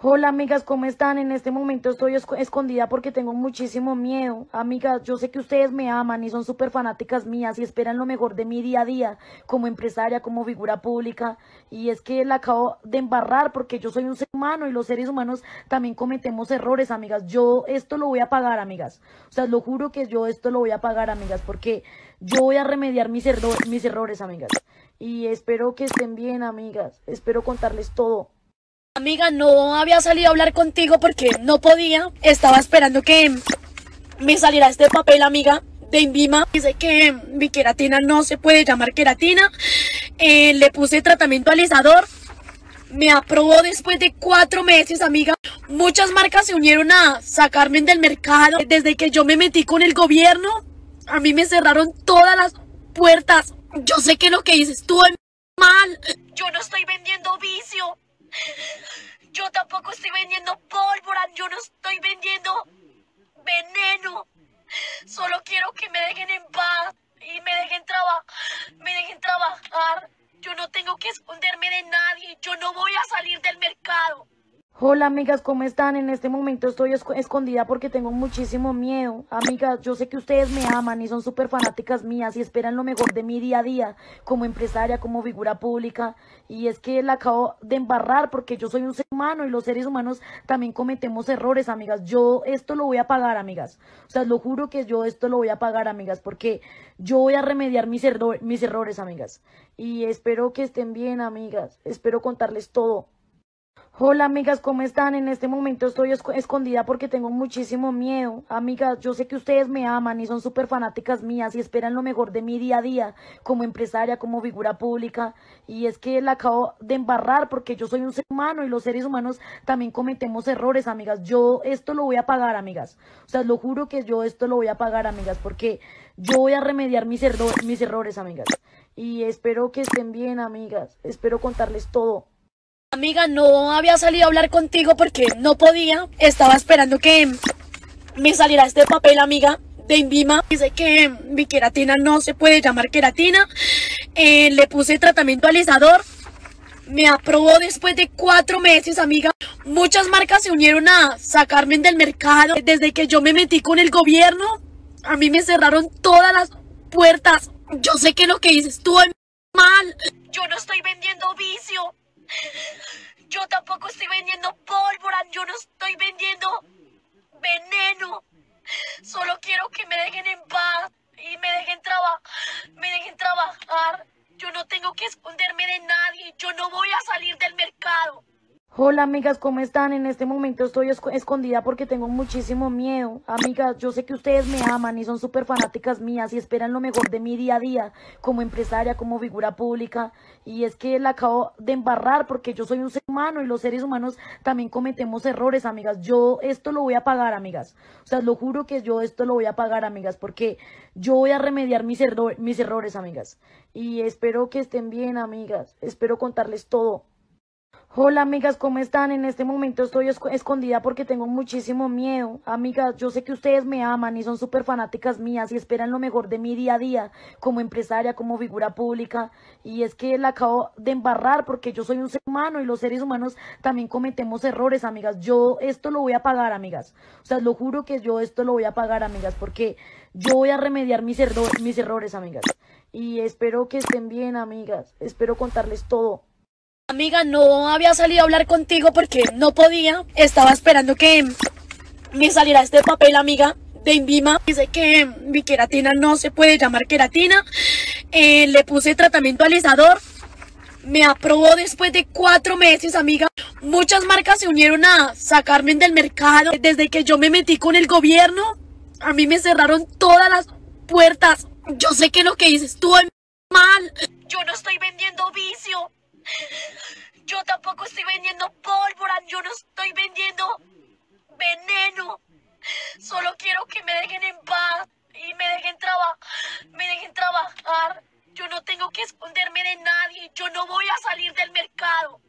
Hola amigas, ¿cómo están? En este momento estoy escondida porque tengo muchísimo miedo. Amigas, yo sé que ustedes me aman y son súper fanáticas mías y esperan lo mejor de mi día a día como empresaria, como figura pública. Y es que la acabo de embarrar porque yo soy un ser humano y los seres humanos también cometemos errores, amigas. Yo esto lo voy a pagar, amigas. O sea, lo juro que yo esto lo voy a pagar, amigas, porque yo voy a remediar mis, mis errores, amigas. Y espero que estén bien, amigas. Espero contarles todo. Amiga, no había salido a hablar contigo porque no podía. Estaba esperando que me saliera este papel, amiga, de Invima. Dice que mi queratina no se puede llamar queratina. Eh, le puse tratamiento alisador. Me aprobó después de cuatro meses, amiga. Muchas marcas se unieron a sacarme del mercado. Desde que yo me metí con el gobierno, a mí me cerraron todas las puertas. Yo sé que lo que hice estuvo mal. Yo no estoy vendiendo vicio. Yo tampoco estoy vendiendo pólvora, yo no estoy vendiendo veneno. Solo quiero que me dejen en paz y me dejen trabajar, me dejen trabajar. Yo no tengo que esconderme de nadie, yo no voy a salir del mercado. Hola amigas, ¿cómo están? En este momento estoy escondida porque tengo muchísimo miedo. Amigas, yo sé que ustedes me aman y son súper fanáticas mías y esperan lo mejor de mi día a día como empresaria, como figura pública. Y es que la acabo de embarrar porque yo soy un ser humano y los seres humanos también cometemos errores, amigas. Yo esto lo voy a pagar, amigas. O sea, lo juro que yo esto lo voy a pagar, amigas, porque yo voy a remediar mis, mis errores, amigas. Y espero que estén bien, amigas. Espero contarles todo. Hola amigas, ¿cómo están? En este momento estoy escondida porque tengo muchísimo miedo. Amigas, yo sé que ustedes me aman y son súper fanáticas mías y esperan lo mejor de mi día a día como empresaria, como figura pública. Y es que la acabo de embarrar porque yo soy un ser humano y los seres humanos también cometemos errores, amigas. Yo esto lo voy a pagar, amigas. O sea, lo juro que yo esto lo voy a pagar, amigas, porque yo voy a remediar mis, mis errores, amigas. Y espero que estén bien, amigas. Espero contarles todo. Amiga, no había salido a hablar contigo porque no podía. Estaba esperando que me saliera este papel, amiga, de Invima. Dice que mi queratina no se puede llamar queratina. Eh, le puse tratamiento alisador. Me aprobó después de cuatro meses, amiga. Muchas marcas se unieron a sacarme del mercado. Desde que yo me metí con el gobierno, a mí me cerraron todas las puertas. Yo sé que lo que hice estuvo mal. Yo no estoy vendiendo vicio. Yo tampoco estoy vendiendo pólvora, yo no estoy vendiendo veneno. Solo quiero que me dejen en paz y me dejen trabajar, me dejen trabajar. Yo no tengo que esconderme de nadie. Yo no voy a salir del mercado. Hola amigas, ¿cómo están? En este momento estoy escondida porque tengo muchísimo miedo. Amigas, yo sé que ustedes me aman y son súper fanáticas mías y esperan lo mejor de mi día a día como empresaria, como figura pública. Y es que la acabo de embarrar porque yo soy un ser humano y los seres humanos también cometemos errores, amigas. Yo esto lo voy a pagar, amigas. O sea, lo juro que yo esto lo voy a pagar, amigas, porque yo voy a remediar mis, mis errores, amigas. Y espero que estén bien, amigas. Espero contarles todo. Hola amigas, ¿cómo están? En este momento estoy escondida porque tengo muchísimo miedo. Amigas, yo sé que ustedes me aman y son súper fanáticas mías y esperan lo mejor de mi día a día como empresaria, como figura pública. Y es que la acabo de embarrar porque yo soy un ser humano y los seres humanos también cometemos errores, amigas. Yo esto lo voy a pagar, amigas. O sea, lo juro que yo esto lo voy a pagar, amigas, porque yo voy a remediar mis, mis errores, amigas. Y espero que estén bien, amigas. Espero contarles todo. Amiga, no había salido a hablar contigo porque no podía. Estaba esperando que me saliera este papel, amiga, de Invima. Dice que mi queratina no se puede llamar queratina. Eh, le puse tratamiento alisador. Me aprobó después de cuatro meses, amiga. Muchas marcas se unieron a sacarme del mercado. Desde que yo me metí con el gobierno, a mí me cerraron todas las puertas. Yo sé que lo que hice estuvo mal. Yo no estoy vendiendo vicio. Yo tampoco estoy vendiendo pólvora, yo no estoy vendiendo veneno. Solo quiero que me dejen en paz y me dejen trabajar, me dejen trabajar. Yo no tengo que esconderme de nadie, yo no voy a salir del mercado.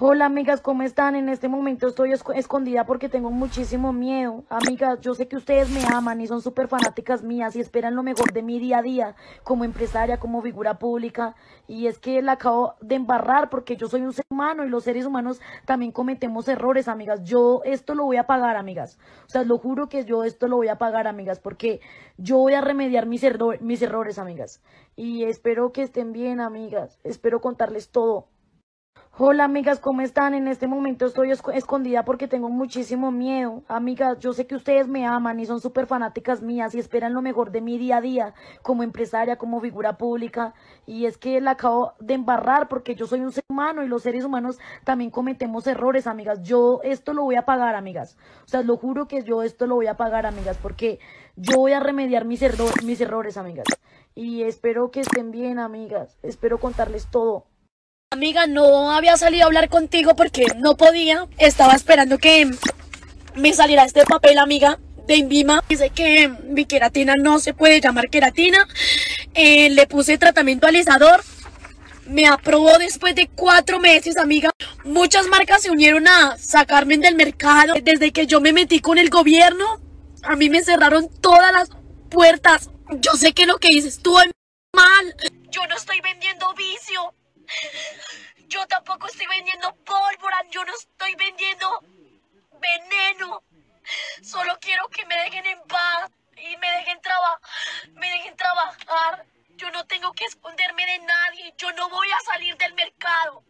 Hola amigas, ¿cómo están? En este momento estoy escondida porque tengo muchísimo miedo. Amigas, yo sé que ustedes me aman y son súper fanáticas mías y esperan lo mejor de mi día a día como empresaria, como figura pública. Y es que la acabo de embarrar porque yo soy un ser humano y los seres humanos también cometemos errores, amigas. Yo esto lo voy a pagar, amigas. O sea, lo juro que yo esto lo voy a pagar, amigas, porque yo voy a remediar mis, mis errores, amigas. Y espero que estén bien, amigas. Espero contarles todo. Hola amigas, ¿cómo están? En este momento estoy escondida porque tengo muchísimo miedo. Amigas, yo sé que ustedes me aman y son súper fanáticas mías y esperan lo mejor de mi día a día como empresaria, como figura pública. Y es que la acabo de embarrar porque yo soy un ser humano y los seres humanos también cometemos errores, amigas. Yo esto lo voy a pagar, amigas. O sea, lo juro que yo esto lo voy a pagar, amigas, porque yo voy a remediar mis, mis errores, amigas. Y espero que estén bien, amigas. Espero contarles todo. Amiga, no había salido a hablar contigo porque no podía. Estaba esperando que me saliera este papel, amiga, de Invima. Dice que mi queratina no se puede llamar queratina. Eh, le puse tratamiento alisador. Me aprobó después de cuatro meses, amiga. Muchas marcas se unieron a sacarme del mercado. Desde que yo me metí con el gobierno, a mí me cerraron todas las puertas. Yo sé que lo que hice estuvo mal. Yo no estoy vendiendo vicio. Yo tampoco estoy vendiendo pólvora, yo no estoy vendiendo veneno. Solo quiero que me dejen en paz y me dejen trabajar, me dejen trabajar. Yo no tengo que esconderme de nadie, yo no voy a salir del mercado.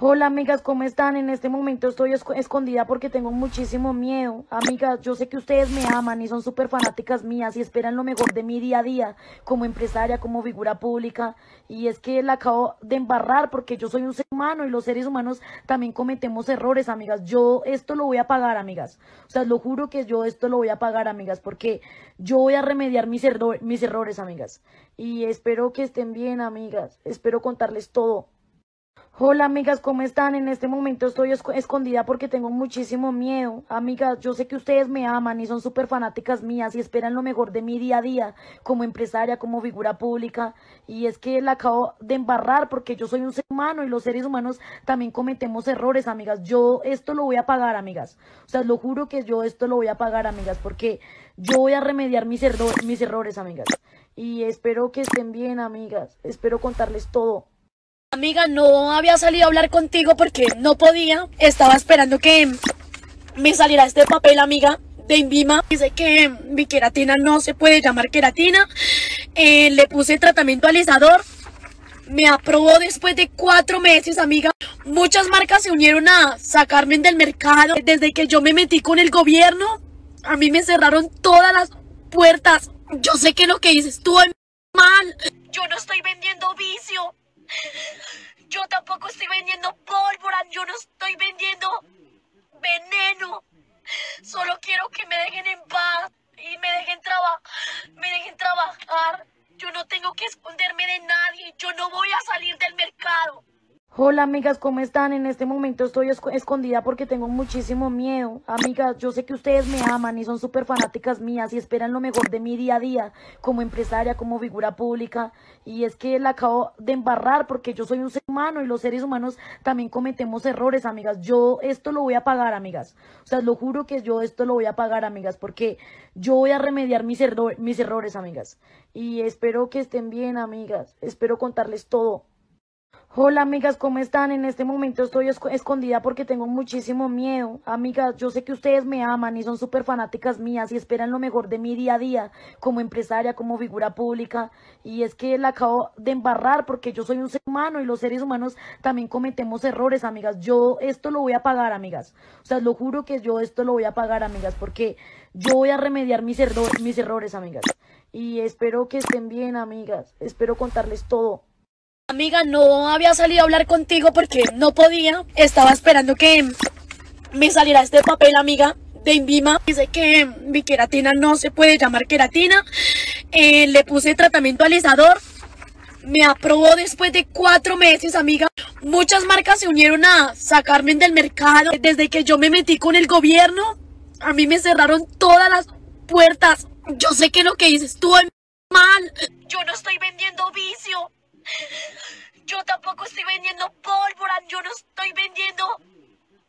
Hola amigas, ¿cómo están? En este momento estoy escondida porque tengo muchísimo miedo. Amigas, yo sé que ustedes me aman y son súper fanáticas mías y esperan lo mejor de mi día a día como empresaria, como figura pública. Y es que la acabo de embarrar porque yo soy un ser humano y los seres humanos también cometemos errores, amigas. Yo esto lo voy a pagar, amigas. O sea, lo juro que yo esto lo voy a pagar, amigas, porque yo voy a remediar mis, mis errores, amigas. Y espero que estén bien, amigas. Espero contarles todo. Hola amigas, ¿cómo están? En este momento estoy escondida porque tengo muchísimo miedo. Amigas, yo sé que ustedes me aman y son súper fanáticas mías y esperan lo mejor de mi día a día como empresaria, como figura pública. Y es que la acabo de embarrar porque yo soy un ser humano y los seres humanos también cometemos errores, amigas. Yo esto lo voy a pagar, amigas. O sea, lo juro que yo esto lo voy a pagar, amigas, porque yo voy a remediar mis, mis errores, amigas. Y espero que estén bien, amigas. Espero contarles todo. Amiga, no había salido a hablar contigo porque no podía. Estaba esperando que me saliera este papel, amiga, de Invima. Dice que mi queratina no se puede llamar queratina. Eh, le puse tratamiento alisador. Me aprobó después de cuatro meses, amiga. Muchas marcas se unieron a sacarme del mercado. Desde que yo me metí con el gobierno, A mí me cerraron todas las puertas. Yo sé que lo que hice estuvo mal. Yo no estoy vendiendo vicio. Yo tampoco estoy vendiendo pólvora. Yo no estoy vendiendo veneno. Solo quiero que me dejen en paz y me dejen trabajar. Me dejen trabajar. Yo no tengo que esconderme de nadie. Yo no voy a salir del mercado. Hola amigas, ¿cómo están? En este momento estoy escondida porque tengo muchísimo miedo. Amigas, yo sé que ustedes me aman y son súper fanáticas mías y esperan lo mejor de mi día a día como empresaria, como figura pública. Y es que la acabo de embarrar porque yo soy un ser humano y los seres humanos también cometemos errores, amigas. Yo esto lo voy a pagar, amigas. O sea, lo juro que yo esto lo voy a pagar, amigas, porque yo voy a remediar mis, mis errores, amigas. Y espero que estén bien, amigas. Espero contarles todo. Hola amigas, ¿cómo están? En este momento estoy escondida porque tengo muchísimo miedo. Amigas, yo sé que ustedes me aman y son súper fanáticas mías y esperan lo mejor de mi día a día como empresaria, como figura pública. Y es que la acabo de embarrar porque yo soy un ser humano y los seres humanos también cometemos errores, amigas. Yo esto lo voy a pagar, amigas. O sea, lo juro que yo esto lo voy a pagar, amigas, porque yo voy a remediar mis, mis errores, amigas. Y espero que estén bien, amigas. Espero contarles todo. Amiga, no había salido a hablar contigo porque no podía. Estaba esperando que me saliera este papel, amiga, de Invima. Dice que mi queratina no se puede llamar queratina. Eh, le puse tratamiento alisador. Me aprobó después de cuatro meses, amiga. Muchas marcas se unieron a sacarme del mercado. Desde que yo me metí con el gobierno, a mí me cerraron todas las puertas. Yo sé que lo que hice estuvo mal. Yo no estoy vendiendo vicio. Yo tampoco estoy vendiendo pólvora, yo no estoy vendiendo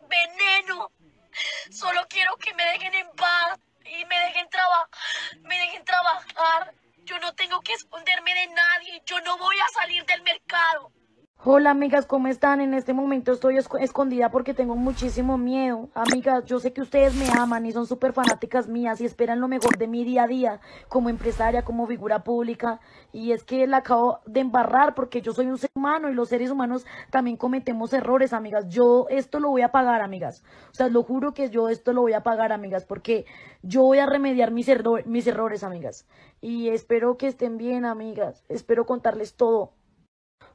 veneno. Solo quiero que me dejen en paz y me dejen trabajar, me dejen trabajar. Yo no tengo que esconderme de nadie, yo no voy a salir del mercado. Hola amigas, ¿cómo están? En este momento estoy escondida porque tengo muchísimo miedo. Amigas, yo sé que ustedes me aman y son súper fanáticas mías y esperan lo mejor de mi día a día como empresaria, como figura pública. Y es que la acabo de embarrar porque yo soy un ser humano y los seres humanos también cometemos errores, amigas. Yo esto lo voy a pagar, amigas. O sea, lo juro que yo esto lo voy a pagar, amigas, porque yo voy a remediar mis, mis errores, amigas. Y espero que estén bien, amigas. Espero contarles todo.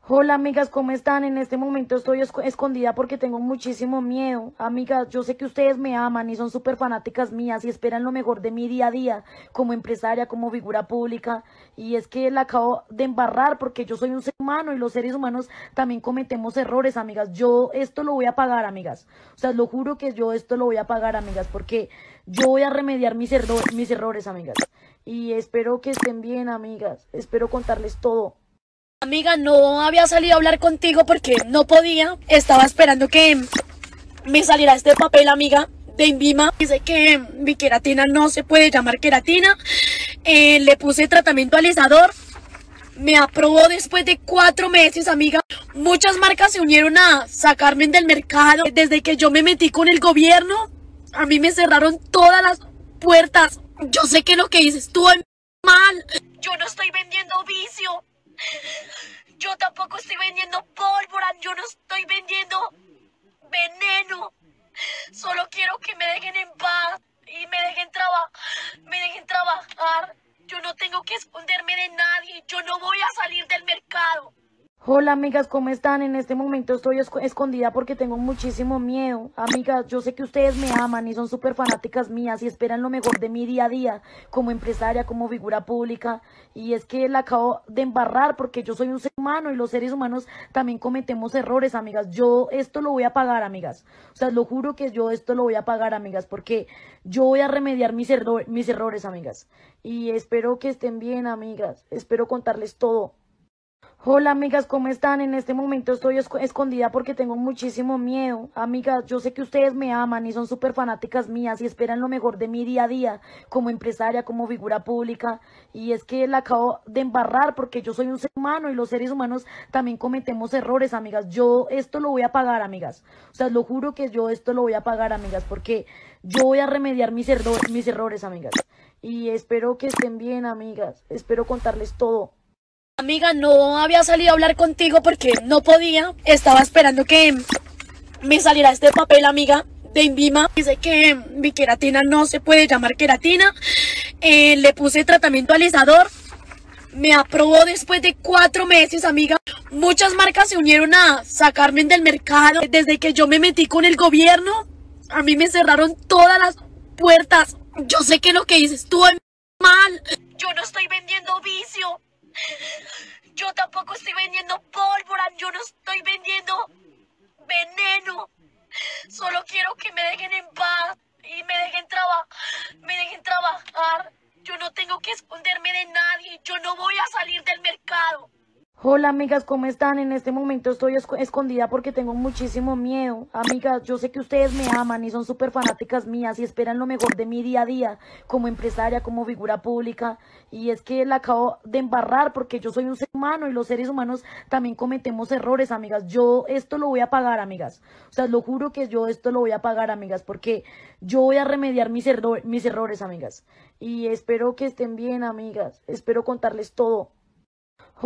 Hola amigas, ¿cómo están? En este momento estoy escondida porque tengo muchísimo miedo. Amigas, yo sé que ustedes me aman y son súper fanáticas mías y esperan lo mejor de mi día a día como empresaria, como figura pública. Y es que la acabo de embarrar porque yo soy un ser humano y los seres humanos también cometemos errores, amigas. Yo esto lo voy a pagar, amigas. O sea, lo juro que yo esto lo voy a pagar, amigas, porque yo voy a remediar mis, mis errores, amigas. Y espero que estén bien, amigas. Espero contarles todo. Amiga, no había salido a hablar contigo porque no podía. Estaba esperando que me saliera este papel, amiga, de Invima. Dice que mi queratina no se puede llamar queratina. Eh, le puse tratamiento alisador. Me aprobó después de cuatro meses, amiga. Muchas marcas se unieron a sacarme del mercado. Desde que yo me metí con el gobierno, a mí me cerraron todas las puertas. Yo sé que lo que hice estuvo mal. Yo no estoy vendiendo vicio. Yo tampoco estoy vendiendo pólvora, yo no estoy vendiendo veneno. Solo quiero que me dejen en paz y me dejen trabajar, me dejen trabajar. Yo no tengo que esconderme de nadie, yo no voy a salir del mercado. Hola amigas, ¿cómo están? En este momento estoy escondida porque tengo muchísimo miedo. Amigas, yo sé que ustedes me aman y son súper fanáticas mías y esperan lo mejor de mi día a día como empresaria, como figura pública. Y es que la acabo de embarrar porque yo soy un ser humano y los seres humanos también cometemos errores, amigas. Yo esto lo voy a pagar, amigas. O sea, lo juro que yo esto lo voy a pagar, amigas, porque yo voy a remediar mis, mis errores, amigas. Y espero que estén bien, amigas. Espero contarles todo. Hola amigas, ¿cómo están? En este momento estoy escondida porque tengo muchísimo miedo. Amigas, yo sé que ustedes me aman y son súper fanáticas mías y esperan lo mejor de mi día a día como empresaria, como figura pública. Y es que la acabo de embarrar porque yo soy un ser humano y los seres humanos también cometemos errores, amigas. Yo esto lo voy a pagar, amigas. O sea, lo juro que yo esto lo voy a pagar, amigas, porque yo voy a remediar mis, mis errores, amigas. Y espero que estén bien, amigas. Espero contarles todo. Amiga, no había salido a hablar contigo porque no podía. Estaba esperando que me saliera este papel, amiga, de Invima. Dice que mi queratina no se puede llamar queratina. Eh, le puse tratamiento alisador. Me aprobó después de cuatro meses, amiga. Muchas marcas se unieron a sacarme del mercado. Desde que yo me metí con el gobierno, a mí me cerraron todas las puertas. Yo sé que lo que hice estuvo mal. Yo no estoy vendiendo vicio. Yo tampoco estoy vendiendo pólvora. Yo no estoy vendiendo veneno. Solo quiero que me dejen en paz y me dejen trabajar. Me dejen trabajar. Yo no tengo que esconderme de nadie. Yo no voy a salir del mercado. Hola amigas, ¿cómo están? En este momento estoy escondida porque tengo muchísimo miedo. Amigas, yo sé que ustedes me aman y son súper fanáticas mías y esperan lo mejor de mi día a día como empresaria, como figura pública. Y es que la acabo de embarrar porque yo soy un ser humano y los seres humanos también cometemos errores, amigas. Yo esto lo voy a pagar, amigas. O sea, lo juro que yo esto lo voy a pagar, amigas, porque yo voy a remediar mis, mis errores, amigas. Y espero que estén bien, amigas. Espero contarles todo.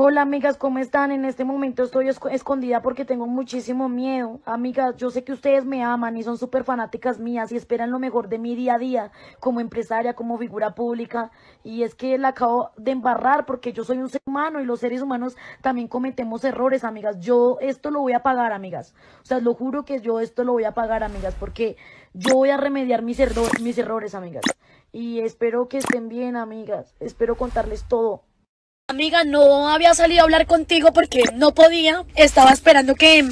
Hola amigas, ¿cómo están? En este momento estoy escondida porque tengo muchísimo miedo. Amigas, yo sé que ustedes me aman y son súper fanáticas mías y esperan lo mejor de mi día a día como empresaria, como figura pública. Y es que la acabo de embarrar porque yo soy un ser humano y los seres humanos también cometemos errores, amigas. Yo esto lo voy a pagar, amigas. O sea, lo juro que yo esto lo voy a pagar, amigas, porque yo voy a remediar mis, mis errores, amigas. Y espero que estén bien, amigas. Espero contarles todo. Amiga, no había salido a hablar contigo porque no podía. Estaba esperando que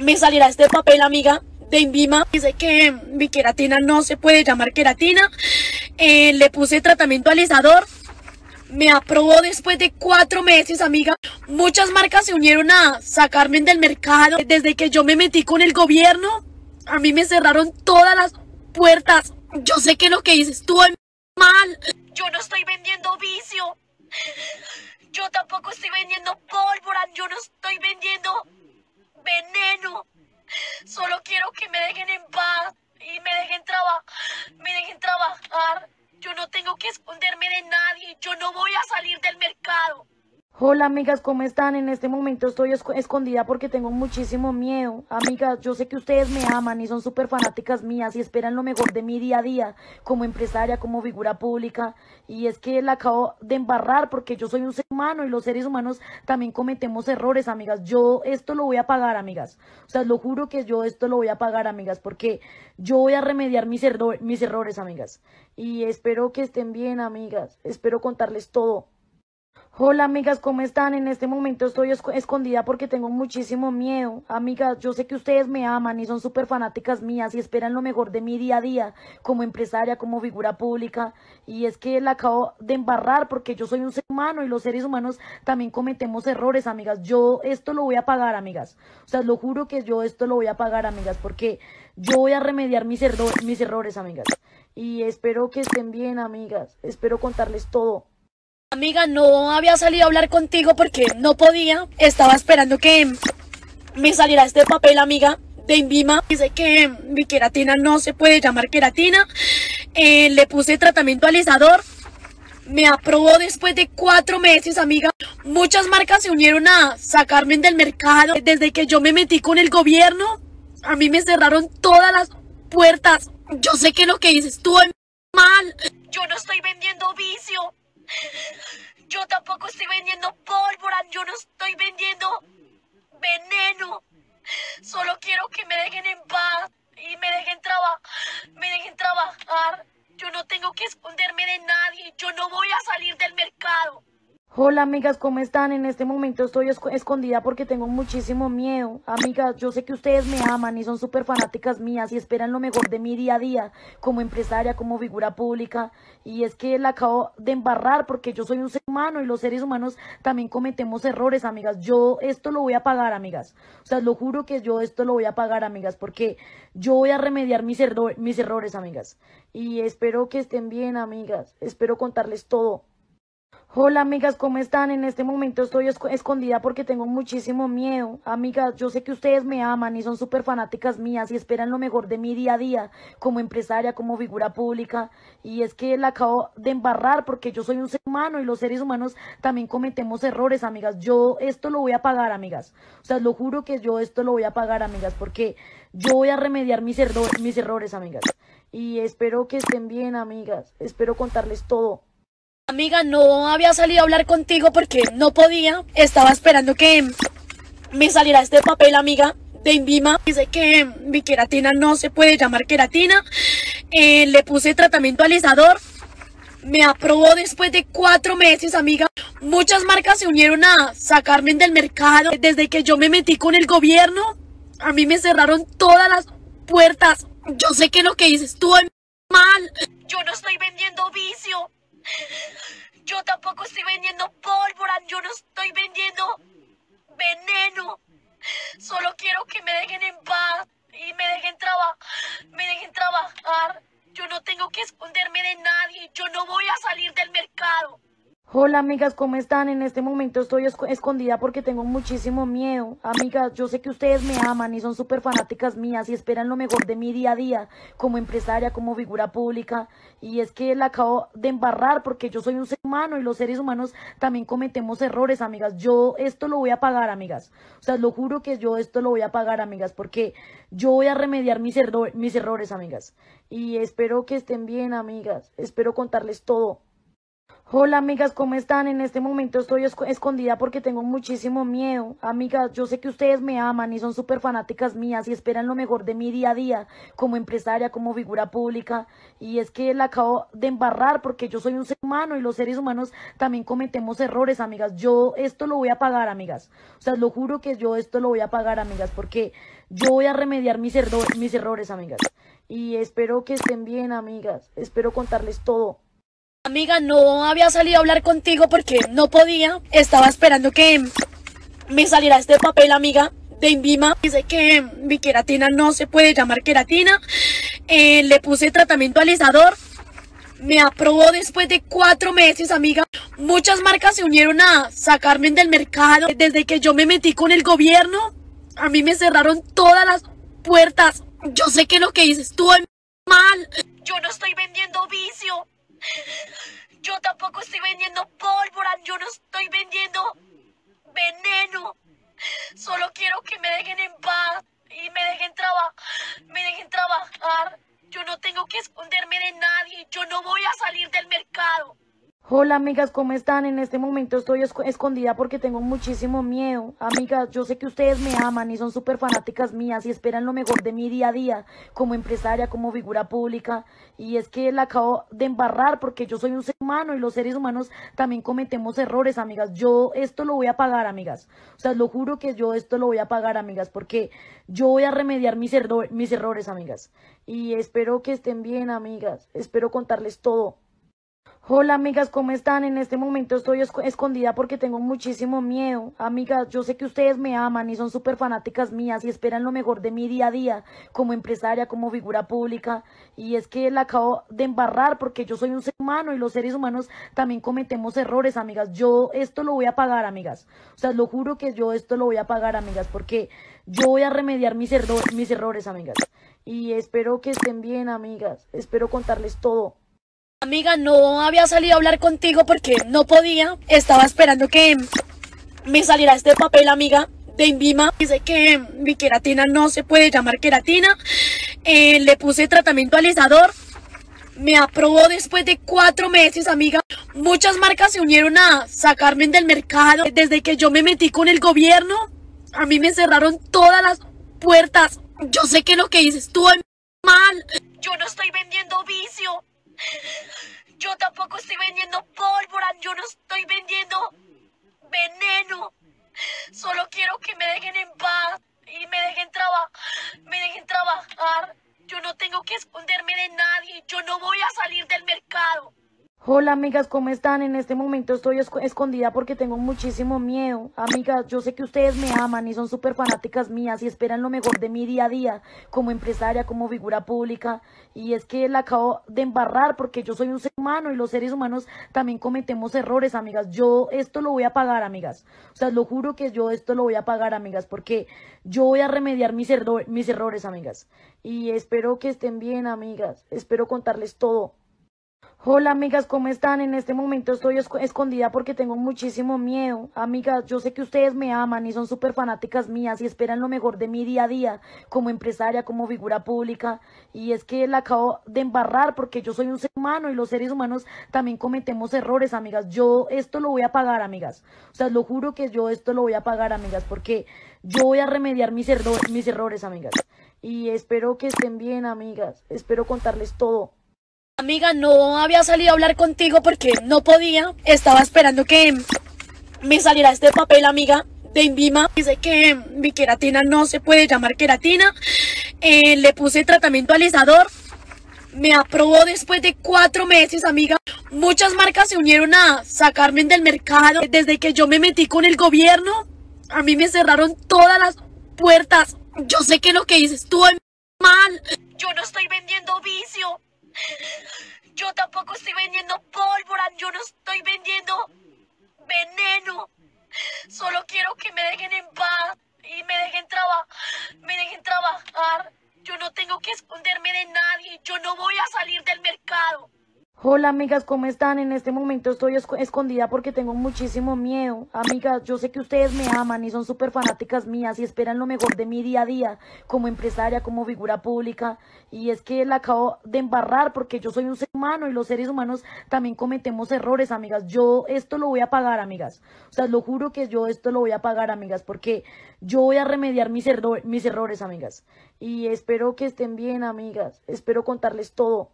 me saliera este papel, amiga, de Invima. Dice que mi queratina no se puede llamar queratina. Eh, le puse tratamiento alisador. Me aprobó después de cuatro meses, amiga. Muchas marcas se unieron a sacarme del mercado. Desde que yo me metí con el gobierno, a mí me cerraron todas las puertas. Yo sé que lo que hice estuvo mal. Yo no estoy vendiendo vicio. Yo tampoco estoy vendiendo pólvora, yo no estoy vendiendo veneno. Solo quiero que me dejen en paz y me dejen trabajar, me dejen trabajar. Yo no tengo que esconderme de nadie, yo no voy a salir del mercado. Hola amigas, ¿cómo están? En este momento estoy escondida porque tengo muchísimo miedo. Amigas, yo sé que ustedes me aman y son súper fanáticas mías y esperan lo mejor de mi día a día como empresaria, como figura pública. Y es que la acabo de embarrar porque yo soy un ser humano y los seres humanos también cometemos errores, amigas. Yo esto lo voy a pagar, amigas. O sea, lo juro que yo esto lo voy a pagar, amigas, porque yo voy a remediar mis, mis errores, amigas. Y espero que estén bien, amigas. Espero contarles todo. Hola amigas, ¿cómo están? En este momento estoy escondida porque tengo muchísimo miedo. Amigas, yo sé que ustedes me aman y son súper fanáticas mías y esperan lo mejor de mi día a día como empresaria, como figura pública. Y es que la acabo de embarrar porque yo soy un ser humano y los seres humanos también cometemos errores, amigas. Yo esto lo voy a pagar, amigas. O sea, lo juro que yo esto lo voy a pagar, amigas, porque yo voy a remediar mis, mis errores, amigas. Y espero que estén bien, amigas. Espero contarles todo. Amiga, no había salido a hablar contigo porque no podía. Estaba esperando que me saliera este papel, amiga, de Invima. Dice que mi queratina no se puede llamar queratina. Eh, le puse tratamiento alisador. Me aprobó después de cuatro meses, amiga. Muchas marcas se unieron a sacarme del mercado. Desde que yo me metí con el gobierno, a mí me cerraron todas las puertas. Yo sé que lo que hice estuvo mal. Yo no estoy vendiendo vicio. Yo tampoco estoy vendiendo pólvora, yo no estoy vendiendo veneno. Solo quiero que me dejen en paz y me dejen trabajar, me dejen trabajar. Yo no tengo que esconderme de nadie, yo no voy a salir del mercado. Hola amigas, ¿cómo están? En este momento estoy escondida porque tengo muchísimo miedo. Amigas, yo sé que ustedes me aman y son súper fanáticas mías y esperan lo mejor de mi día a día como empresaria, como figura pública. Y es que la acabo de embarrar porque yo soy un ser humano y los seres humanos también cometemos errores, amigas. Yo esto lo voy a pagar, amigas. O sea, lo juro que yo esto lo voy a pagar, amigas, porque yo voy a remediar mis, mis errores, amigas. Y espero que estén bien, amigas. Espero contarles todo. Hola amigas, ¿cómo están? En este momento estoy escondida porque tengo muchísimo miedo. Amigas, yo sé que ustedes me aman y son súper fanáticas mías y esperan lo mejor de mi día a día como empresaria, como figura pública. Y es que la acabo de embarrar porque yo soy un ser humano y los seres humanos también cometemos errores, amigas. Yo esto lo voy a pagar, amigas. O sea, lo juro que yo esto lo voy a pagar, amigas, porque yo voy a remediar mis, mis errores, amigas. Y espero que estén bien, amigas. Espero contarles todo. Amiga, no había salido a hablar contigo porque no podía. Estaba esperando que me saliera este papel, amiga, de Invima. Dice que mi queratina no se puede llamar queratina. Eh, le puse tratamiento alisador. Me aprobó después de cuatro meses, amiga. Muchas marcas se unieron a sacarme del mercado. Desde que yo me metí con el gobierno, a mí me cerraron todas las puertas. Yo sé que lo que hice estuvo mal. Yo no estoy vendiendo vicio. Yo tampoco estoy vendiendo pólvora, yo no estoy vendiendo veneno. Solo quiero que me dejen en paz y me dejen trabajar, me dejen trabajar. Yo no tengo que esconderme de nadie, yo no voy a salir del mercado. Hola amigas, ¿cómo están? En este momento estoy escondida porque tengo muchísimo miedo. Amigas, yo sé que ustedes me aman y son súper fanáticas mías y esperan lo mejor de mi día a día como empresaria, como figura pública. Y es que la acabo de embarrar porque yo soy un ser humano y los seres humanos también cometemos errores, amigas. Yo esto lo voy a pagar, amigas. O sea, lo juro que yo esto lo voy a pagar, amigas, porque yo voy a remediar mis, mis errores, amigas. Y espero que estén bien, amigas. Espero contarles todo. Hola amigas, ¿cómo están? En este momento estoy escondida porque tengo muchísimo miedo. Amigas, yo sé que ustedes me aman y son súper fanáticas mías y esperan lo mejor de mi día a día como empresaria, como figura pública. Y es que la acabo de embarrar porque yo soy un ser humano y los seres humanos también cometemos errores, amigas. Yo esto lo voy a pagar, amigas. O sea, lo juro que yo esto lo voy a pagar, amigas, porque yo voy a remediar mis, mis errores, amigas. Y espero que estén bien, amigas. Espero contarles todo. Amiga, no había salido a hablar contigo porque no podía. Estaba esperando que me saliera este papel, amiga, de Invima. Dice que mi queratina no se puede llamar queratina. Eh, le puse tratamiento alisador. Me aprobó después de cuatro meses, amiga. Muchas marcas se unieron a sacarme del mercado. Desde que yo me metí con el gobierno, a mí me cerraron todas las puertas. Yo sé que lo que hice estuvo mal. Yo no estoy vendiendo vicio. Yo tampoco estoy vendiendo pólvora, yo no estoy vendiendo veneno. Solo quiero que me dejen en paz y me dejen trabajar, me dejen trabajar. Yo no tengo que esconderme de nadie, yo no voy a salir del mercado. Hola amigas, ¿cómo están? En este momento estoy escondida porque tengo muchísimo miedo. Amigas, yo sé que ustedes me aman y son súper fanáticas mías y esperan lo mejor de mi día a día como empresaria, como figura pública. Y es que la acabo de embarrar porque yo soy un ser humano y los seres humanos también cometemos errores, amigas. Yo esto lo voy a pagar, amigas. O sea, lo juro que yo esto lo voy a pagar, amigas, porque yo voy a remediar mis, mis errores, amigas. Y espero que estén bien, amigas. Espero contarles todo. Hola amigas, ¿cómo están? En este momento estoy escondida porque tengo muchísimo miedo. Amigas, yo sé que ustedes me aman y son súper fanáticas mías y esperan lo mejor de mi día a día como empresaria, como figura pública. Y es que la acabo de embarrar porque yo soy un ser humano y los seres humanos también cometemos errores, amigas. Yo esto lo voy a pagar, amigas. O sea, lo juro que yo esto lo voy a pagar, amigas, porque yo voy a remediar mis, mis errores, amigas. Y espero que estén bien, amigas. Espero contarles todo. Amiga, no había salido a hablar contigo porque no podía. Estaba esperando que me saliera este papel, amiga, de Invima. Dice que mi queratina no se puede llamar queratina. Eh, le puse tratamiento alisador. Me aprobó después de cuatro meses, amiga. Muchas marcas se unieron a sacarme del mercado. Desde que yo me metí con el gobierno, a mí me cerraron todas las puertas. Yo sé que lo que hice estuvo mal. Yo no estoy vendiendo vicio. Yo tampoco estoy vendiendo pólvora, yo no estoy vendiendo veneno. Solo quiero que me dejen en paz y me dejen trabajar, me dejen trabajar. Yo no tengo que esconderme de nadie, yo no voy a salir del mercado. Hola amigas, ¿cómo están? En este momento estoy escondida porque tengo muchísimo miedo. Amigas, yo sé que ustedes me aman y son súper fanáticas mías y esperan lo mejor de mi día a día como empresaria, como figura pública. Y es que la acabo de embarrar porque yo soy un ser humano y los seres humanos también cometemos errores, amigas. Yo esto lo voy a pagar, amigas. O sea, lo juro que yo esto lo voy a pagar, amigas, porque yo voy a remediar mis, mis errores, amigas. Y espero que estén bien, amigas. Espero contarles todo. Hola amigas, ¿cómo están? En este momento estoy escondida porque tengo muchísimo miedo. Amigas, yo sé que ustedes me aman y son súper fanáticas mías y esperan lo mejor de mi día a día como empresaria, como figura pública. Y es que la acabo de embarrar porque yo soy un ser humano y los seres humanos también cometemos errores, amigas. Yo esto lo voy a pagar, amigas. O sea, lo juro que yo esto lo voy a pagar, amigas, porque yo voy a remediar mis, mis errores, amigas. Y espero que estén bien, amigas. Espero contarles todo. Amiga, no había salido a hablar contigo porque no podía. Estaba esperando que me saliera este papel, amiga, de Invima. Dice que mi queratina no se puede llamar queratina. Eh, le puse tratamiento alisador. Me aprobó después de cuatro meses, amiga. Muchas marcas se unieron a sacarme del mercado. Desde que yo me metí con el gobierno, a mí me cerraron todas las puertas. Yo sé que lo que hice estuvo mal. Yo no estoy vendiendo vicio. Yo tampoco estoy vendiendo pólvora, yo no estoy vendiendo veneno. Solo quiero que me dejen en paz y me dejen trabajar, me dejen trabajar. Yo no tengo que esconderme de nadie, yo no voy a salir del mercado. Hola amigas, ¿cómo están? En este momento estoy escondida porque tengo muchísimo miedo. Amigas, yo sé que ustedes me aman y son súper fanáticas mías y esperan lo mejor de mi día a día como empresaria, como figura pública. Y es que la acabo de embarrar porque yo soy un ser humano y los seres humanos también cometemos errores, amigas. Yo esto lo voy a pagar, amigas. O sea, lo juro que yo esto lo voy a pagar, amigas, porque yo voy a remediar mis, mis errores, amigas. Y espero que estén bien, amigas. Espero contarles todo.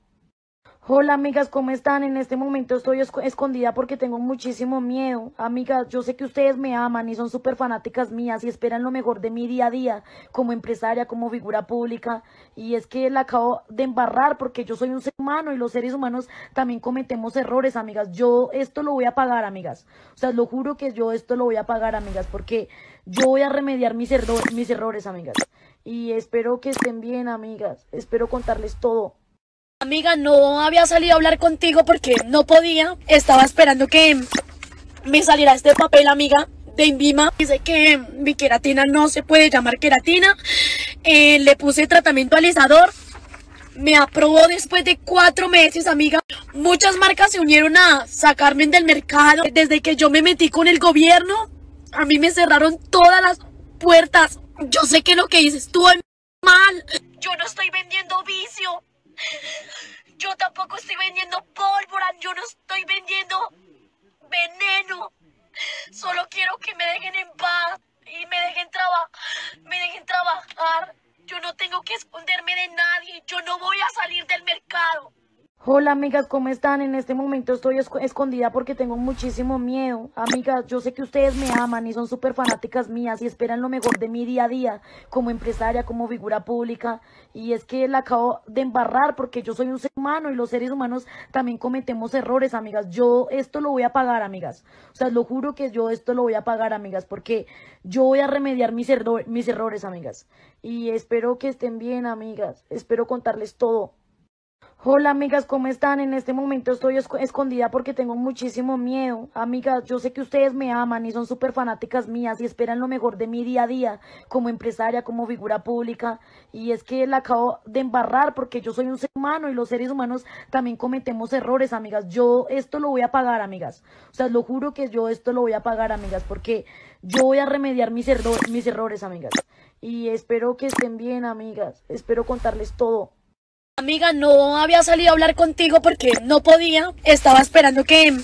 Hola amigas, ¿cómo están? En este momento estoy escondida porque tengo muchísimo miedo. Amigas, yo sé que ustedes me aman y son súper fanáticas mías y esperan lo mejor de mi día a día como empresaria, como figura pública. Y es que la acabo de embarrar porque yo soy un ser humano y los seres humanos también cometemos errores, amigas. Yo esto lo voy a pagar, amigas. O sea, lo juro que yo esto lo voy a pagar, amigas, porque yo voy a remediar mis, mis errores, amigas. Y espero que estén bien, amigas. Espero contarles todo. Amiga, no había salido a hablar contigo porque no podía. Estaba esperando que me saliera este papel, amiga, de Invima. Dice que mi queratina no se puede llamar queratina. Eh, le puse tratamiento alisador. Me aprobó después de cuatro meses, amiga. Muchas marcas se unieron a sacarme del mercado. Desde que yo me metí con el gobierno, a mí me cerraron todas las puertas. Yo sé que lo que hice estuvo mal. Yo no estoy vendiendo vicio. Yo tampoco estoy vendiendo pólvora, yo no estoy vendiendo veneno. Solo quiero que me dejen en paz y me dejen trabajar, me dejen trabajar. Yo no tengo que esconderme de nadie, yo no voy a salir del mercado. Hola amigas, ¿cómo están? En este momento estoy escondida porque tengo muchísimo miedo. Amigas, yo sé que ustedes me aman y son súper fanáticas mías y esperan lo mejor de mi día a día como empresaria, como figura pública. Y es que la acabo de embarrar porque yo soy un ser humano y los seres humanos también cometemos errores, amigas. Yo esto lo voy a pagar, amigas. O sea, lo juro que yo esto lo voy a pagar, amigas, porque yo voy a remediar mis, mis errores, amigas. Y espero que estén bien, amigas. Espero contarles todo. Hola amigas, ¿cómo están? En este momento estoy escondida porque tengo muchísimo miedo. Amigas, yo sé que ustedes me aman y son súper fanáticas mías y esperan lo mejor de mi día a día como empresaria, como figura pública. Y es que la acabo de embarrar porque yo soy un ser humano y los seres humanos también cometemos errores, amigas. Yo esto lo voy a pagar, amigas. O sea, lo juro que yo esto lo voy a pagar, amigas, porque yo voy a remediar mis, mis errores, amigas. Y espero que estén bien, amigas. Espero contarles todo. Amiga, no había salido a hablar contigo porque no podía. Estaba esperando que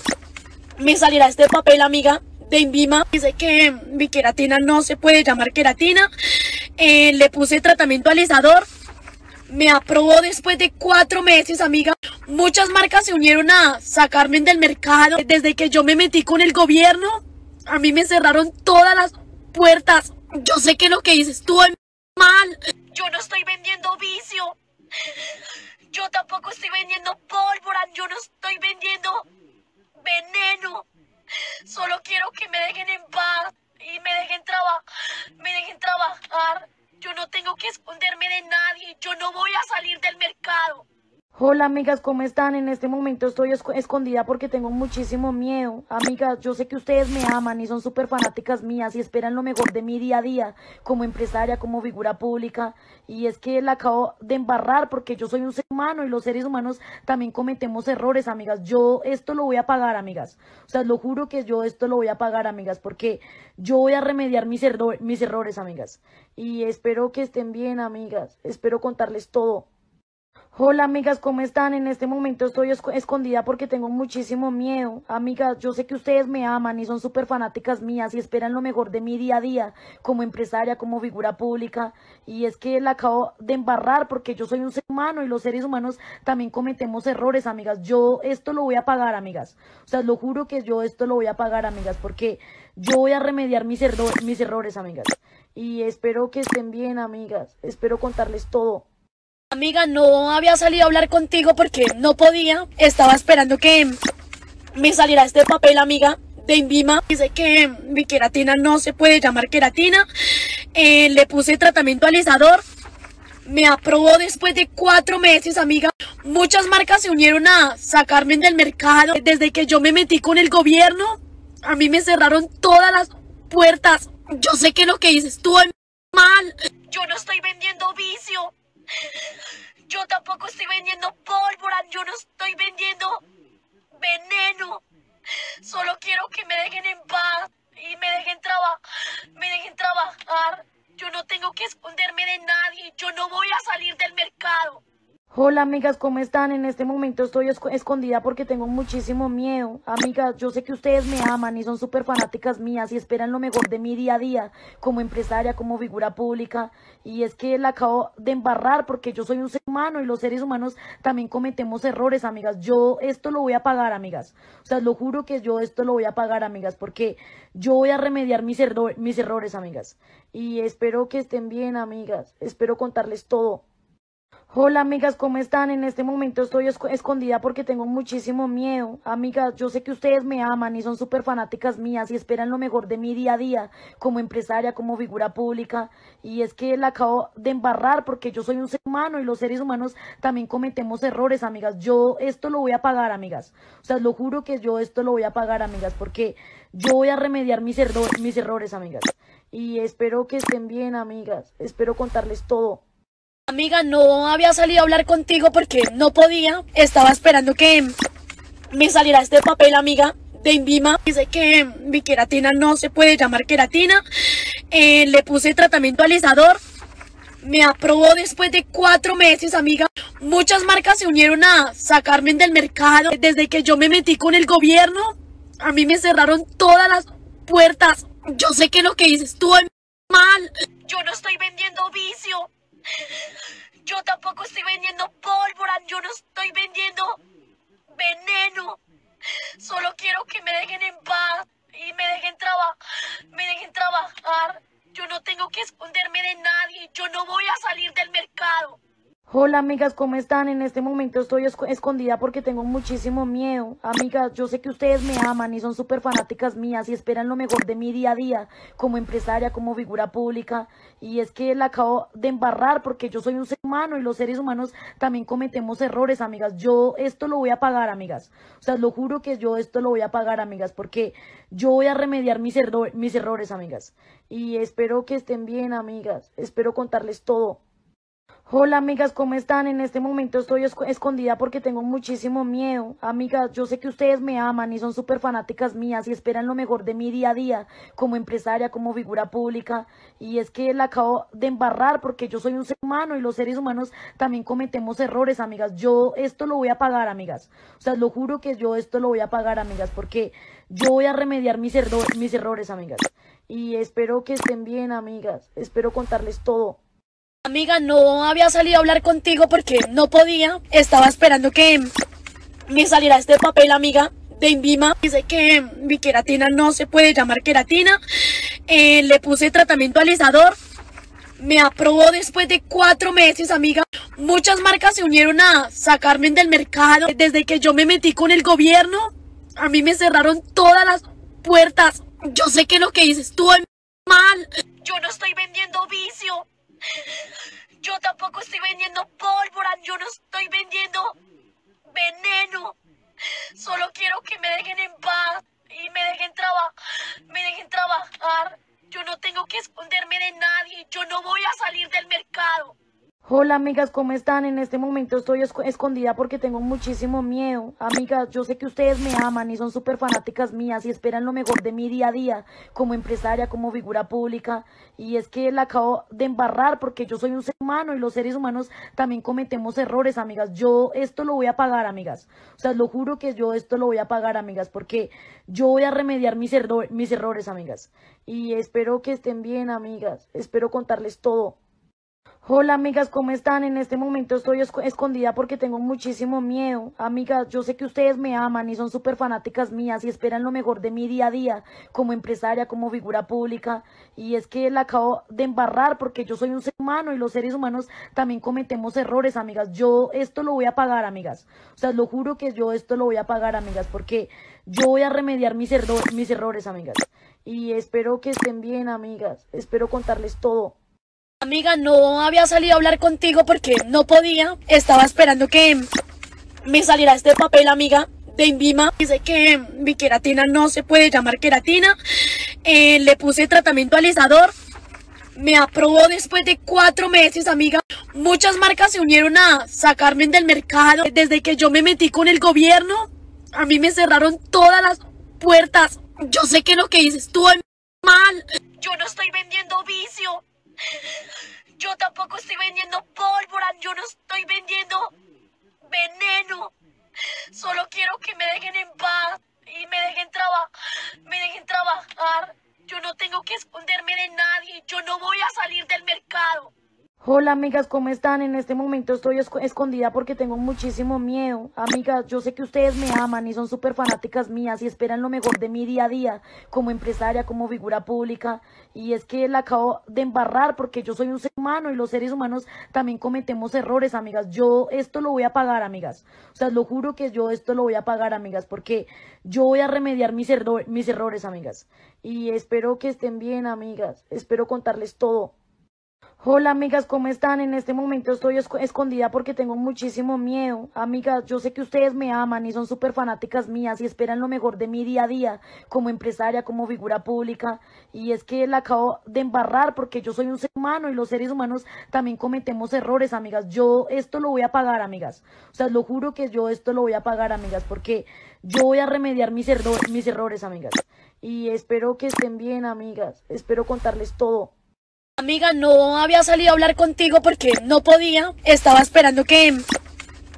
me saliera este papel, amiga, de Invima. Dice que mi queratina no se puede llamar queratina. Eh, le puse tratamiento alisador. Me aprobó después de cuatro meses, amiga. Muchas marcas se unieron a sacarme del mercado. Desde que yo me metí con el gobierno, a mí me cerraron todas las puertas. Yo sé que lo que hice estuvo mal. Yo no estoy vendiendo vicio. Yo tampoco estoy vendiendo pólvora, yo no estoy vendiendo veneno. Solo quiero que me dejen en paz y me dejen trabajar, me dejen trabajar. Yo no tengo que esconderme de nadie. Yo no voy a salir del mercado. Hola amigas, ¿cómo están? En este momento estoy escondida porque tengo muchísimo miedo. Amigas, yo sé que ustedes me aman y son súper fanáticas mías y esperan lo mejor de mi día a día como empresaria, como figura pública. Y es que la acabo de embarrar porque yo soy un ser humano y los seres humanos también cometemos errores, amigas. Yo esto lo voy a pagar, amigas. O sea, lo juro que yo esto lo voy a pagar, amigas, porque yo voy a remediar mis, mis errores, amigas. Y espero que estén bien, amigas. Espero contarles todo. Hola amigas, ¿cómo están? En este momento estoy escondida porque tengo muchísimo miedo. Amigas, yo sé que ustedes me aman y son súper fanáticas mías y esperan lo mejor de mi día a día como empresaria, como figura pública. Y es que la acabo de embarrar porque yo soy un ser humano y los seres humanos también cometemos errores, amigas. Yo esto lo voy a pagar, amigas. O sea, lo juro que yo esto lo voy a pagar, amigas, porque yo voy a remediar mis, mis errores, amigas. Y espero que estén bien, amigas. Espero contarles todo. Amiga, no había salido a hablar contigo porque no podía. Estaba esperando que me saliera este papel, amiga, de Invima. Dice que mi queratina no se puede llamar queratina. Eh, le puse tratamiento alisador. Me aprobó después de cuatro meses, amiga. Muchas marcas se unieron a sacarme del mercado. Desde que yo me metí con el gobierno, a mí me cerraron todas las puertas. Yo sé que lo que hice estuvo mal. Yo no estoy vendiendo vicio. Yo tampoco estoy vendiendo pólvora, yo no estoy vendiendo veneno. Solo quiero que me dejen en paz y me dejen trabajar, me dejen trabajar. Yo no tengo que esconderme de nadie, yo no voy a salir del mercado. Hola amigas, ¿cómo están? En este momento estoy escondida porque tengo muchísimo miedo. Amigas, yo sé que ustedes me aman y son súper fanáticas mías y esperan lo mejor de mi día a día como empresaria, como figura pública. Y es que la acabo de embarrar porque yo soy un ser humano y los seres humanos también cometemos errores, amigas. Yo esto lo voy a pagar, amigas. O sea, lo juro que yo esto lo voy a pagar, amigas, porque yo voy a remediar mis, mis errores, amigas. Y espero que estén bien, amigas. Espero contarles todo. Hola amigas, ¿cómo están? En este momento estoy escondida porque tengo muchísimo miedo. Amigas, yo sé que ustedes me aman y son súper fanáticas mías y esperan lo mejor de mi día a día como empresaria, como figura pública. Y es que la acabo de embarrar porque yo soy un ser humano y los seres humanos también cometemos errores, amigas. Yo esto lo voy a pagar, amigas. O sea, lo juro que yo esto lo voy a pagar, amigas, porque yo voy a remediar mis, mis errores, amigas. Y espero que estén bien, amigas. Espero contarles todo. Amiga, no había salido a hablar contigo porque no podía. Estaba esperando que me saliera este papel, amiga, de Invima. Dice que mi queratina no se puede llamar queratina. Eh, le puse tratamiento alisador. Me aprobó después de cuatro meses, amiga. Muchas marcas se unieron a sacarme del mercado. Desde que yo me metí con el gobierno, a mí me cerraron todas las puertas. Yo sé que lo que hice estuvo mal. Yo no estoy vendiendo vicio. Yo tampoco estoy vendiendo pólvora, yo no estoy vendiendo veneno. Solo quiero que me dejen en paz y me dejen trabajar, me dejen trabajar. Yo no tengo que esconderme de nadie, yo no voy a salir del mercado. Hola amigas, ¿cómo están? En este momento estoy escondida porque tengo muchísimo miedo. Amigas, yo sé que ustedes me aman y son súper fanáticas mías y esperan lo mejor de mi día a día como empresaria, como figura pública. Y es que la acabo de embarrar porque yo soy un ser humano y los seres humanos también cometemos errores, amigas. Yo esto lo voy a pagar, amigas. O sea, lo juro que yo esto lo voy a pagar, amigas, porque yo voy a remediar mis, mis errores, amigas. Y espero que estén bien, amigas. Espero contarles todo. Hola amigas, ¿cómo están? En este momento estoy escondida porque tengo muchísimo miedo. Amigas, yo sé que ustedes me aman y son súper fanáticas mías y esperan lo mejor de mi día a día como empresaria, como figura pública. Y es que la acabo de embarrar porque yo soy un ser humano y los seres humanos también cometemos errores, amigas. Yo esto lo voy a pagar, amigas. O sea, lo juro que yo esto lo voy a pagar, amigas, porque yo voy a remediar mis, mis errores, amigas. Y espero que estén bien, amigas. Espero contarles todo. Amiga, no había salido a hablar contigo porque no podía. Estaba esperando que me saliera este papel, amiga, de Invima. Dice que mi queratina no se puede llamar queratina. Eh, le puse tratamiento alisador. Me aprobó después de cuatro meses, amiga. Muchas marcas se unieron a sacarme del mercado. Desde que yo me metí con el gobierno, A mí me cerraron todas las puertas. Yo sé que lo que hice estuvo mal. Yo no estoy vendiendo vicio. Yo tampoco estoy vendiendo pólvora. Yo no estoy vendiendo veneno. Solo quiero que me dejen en paz y me dejen trabajar. Me dejen trabajar. Yo no tengo que esconderme de nadie. Yo no voy a salir del mercado. Hola amigas, ¿cómo están? En este momento estoy escondida porque tengo muchísimo miedo. Amigas, yo sé que ustedes me aman y son súper fanáticas mías y esperan lo mejor de mi día a día como empresaria, como figura pública. Y es que la acabo de embarrar porque yo soy un ser humano y los seres humanos también cometemos errores, amigas. Yo esto lo voy a pagar, amigas. O sea, lo juro que yo esto lo voy a pagar, amigas, porque yo voy a remediar mis, mis errores, amigas. Y espero que estén bien, amigas. Espero contarles todo. Hola amigas, ¿cómo están? En este momento estoy escondida porque tengo muchísimo miedo. Amigas, yo sé que ustedes me aman y son súper fanáticas mías y esperan lo mejor de mi día a día como empresaria, como figura pública. Y es que la acabo de embarrar porque yo soy un ser humano y los seres humanos también cometemos errores, amigas. Yo esto lo voy a pagar, amigas. O sea, lo juro que yo esto lo voy a pagar, amigas, porque yo voy a remediar mis, mis errores, amigas. Y espero que estén bien, amigas. Espero contarles todo. Amiga, no había salido a hablar contigo porque no podía. Estaba esperando que me saliera este papel, amiga, de Invima. Dice que mi queratina no se puede llamar queratina. Eh, le puse tratamiento alisador. Me aprobó después de cuatro meses, amiga. Muchas marcas se unieron a sacarme del mercado. Desde que yo me metí con el gobierno, a mí me cerraron todas las puertas. Yo sé que lo que hice estuvo mal. Yo no estoy vendiendo vicio. Yo tampoco estoy vendiendo pólvora, yo no estoy vendiendo veneno. Solo quiero que me dejen en paz y me dejen trabajar, me dejen trabajar. Yo no tengo que esconderme de nadie, yo no voy a salir del mercado. Hola amigas, ¿cómo están? En este momento estoy escondida porque tengo muchísimo miedo. Amigas, yo sé que ustedes me aman y son súper fanáticas mías y esperan lo mejor de mi día a día como empresaria, como figura pública. Y es que la acabo de embarrar porque yo soy un ser humano y los seres humanos también cometemos errores, amigas. Yo esto lo voy a pagar, amigas. O sea, lo juro que yo esto lo voy a pagar, amigas, porque yo voy a remediar mis, mis errores, amigas. Y espero que estén bien, amigas. Espero contarles todo. Hola amigas, ¿cómo están? En este momento estoy escondida porque tengo muchísimo miedo. Amigas, yo sé que ustedes me aman y son súper fanáticas mías y esperan lo mejor de mi día a día como empresaria, como figura pública. Y es que la acabo de embarrar porque yo soy un ser humano y los seres humanos también cometemos errores, amigas. Yo esto lo voy a pagar, amigas. O sea, lo juro que yo esto lo voy a pagar, amigas, porque yo voy a remediar mis, mis errores, amigas. Y espero que estén bien, amigas. Espero contarles todo. Amiga, no había salido a hablar contigo porque no podía. Estaba esperando que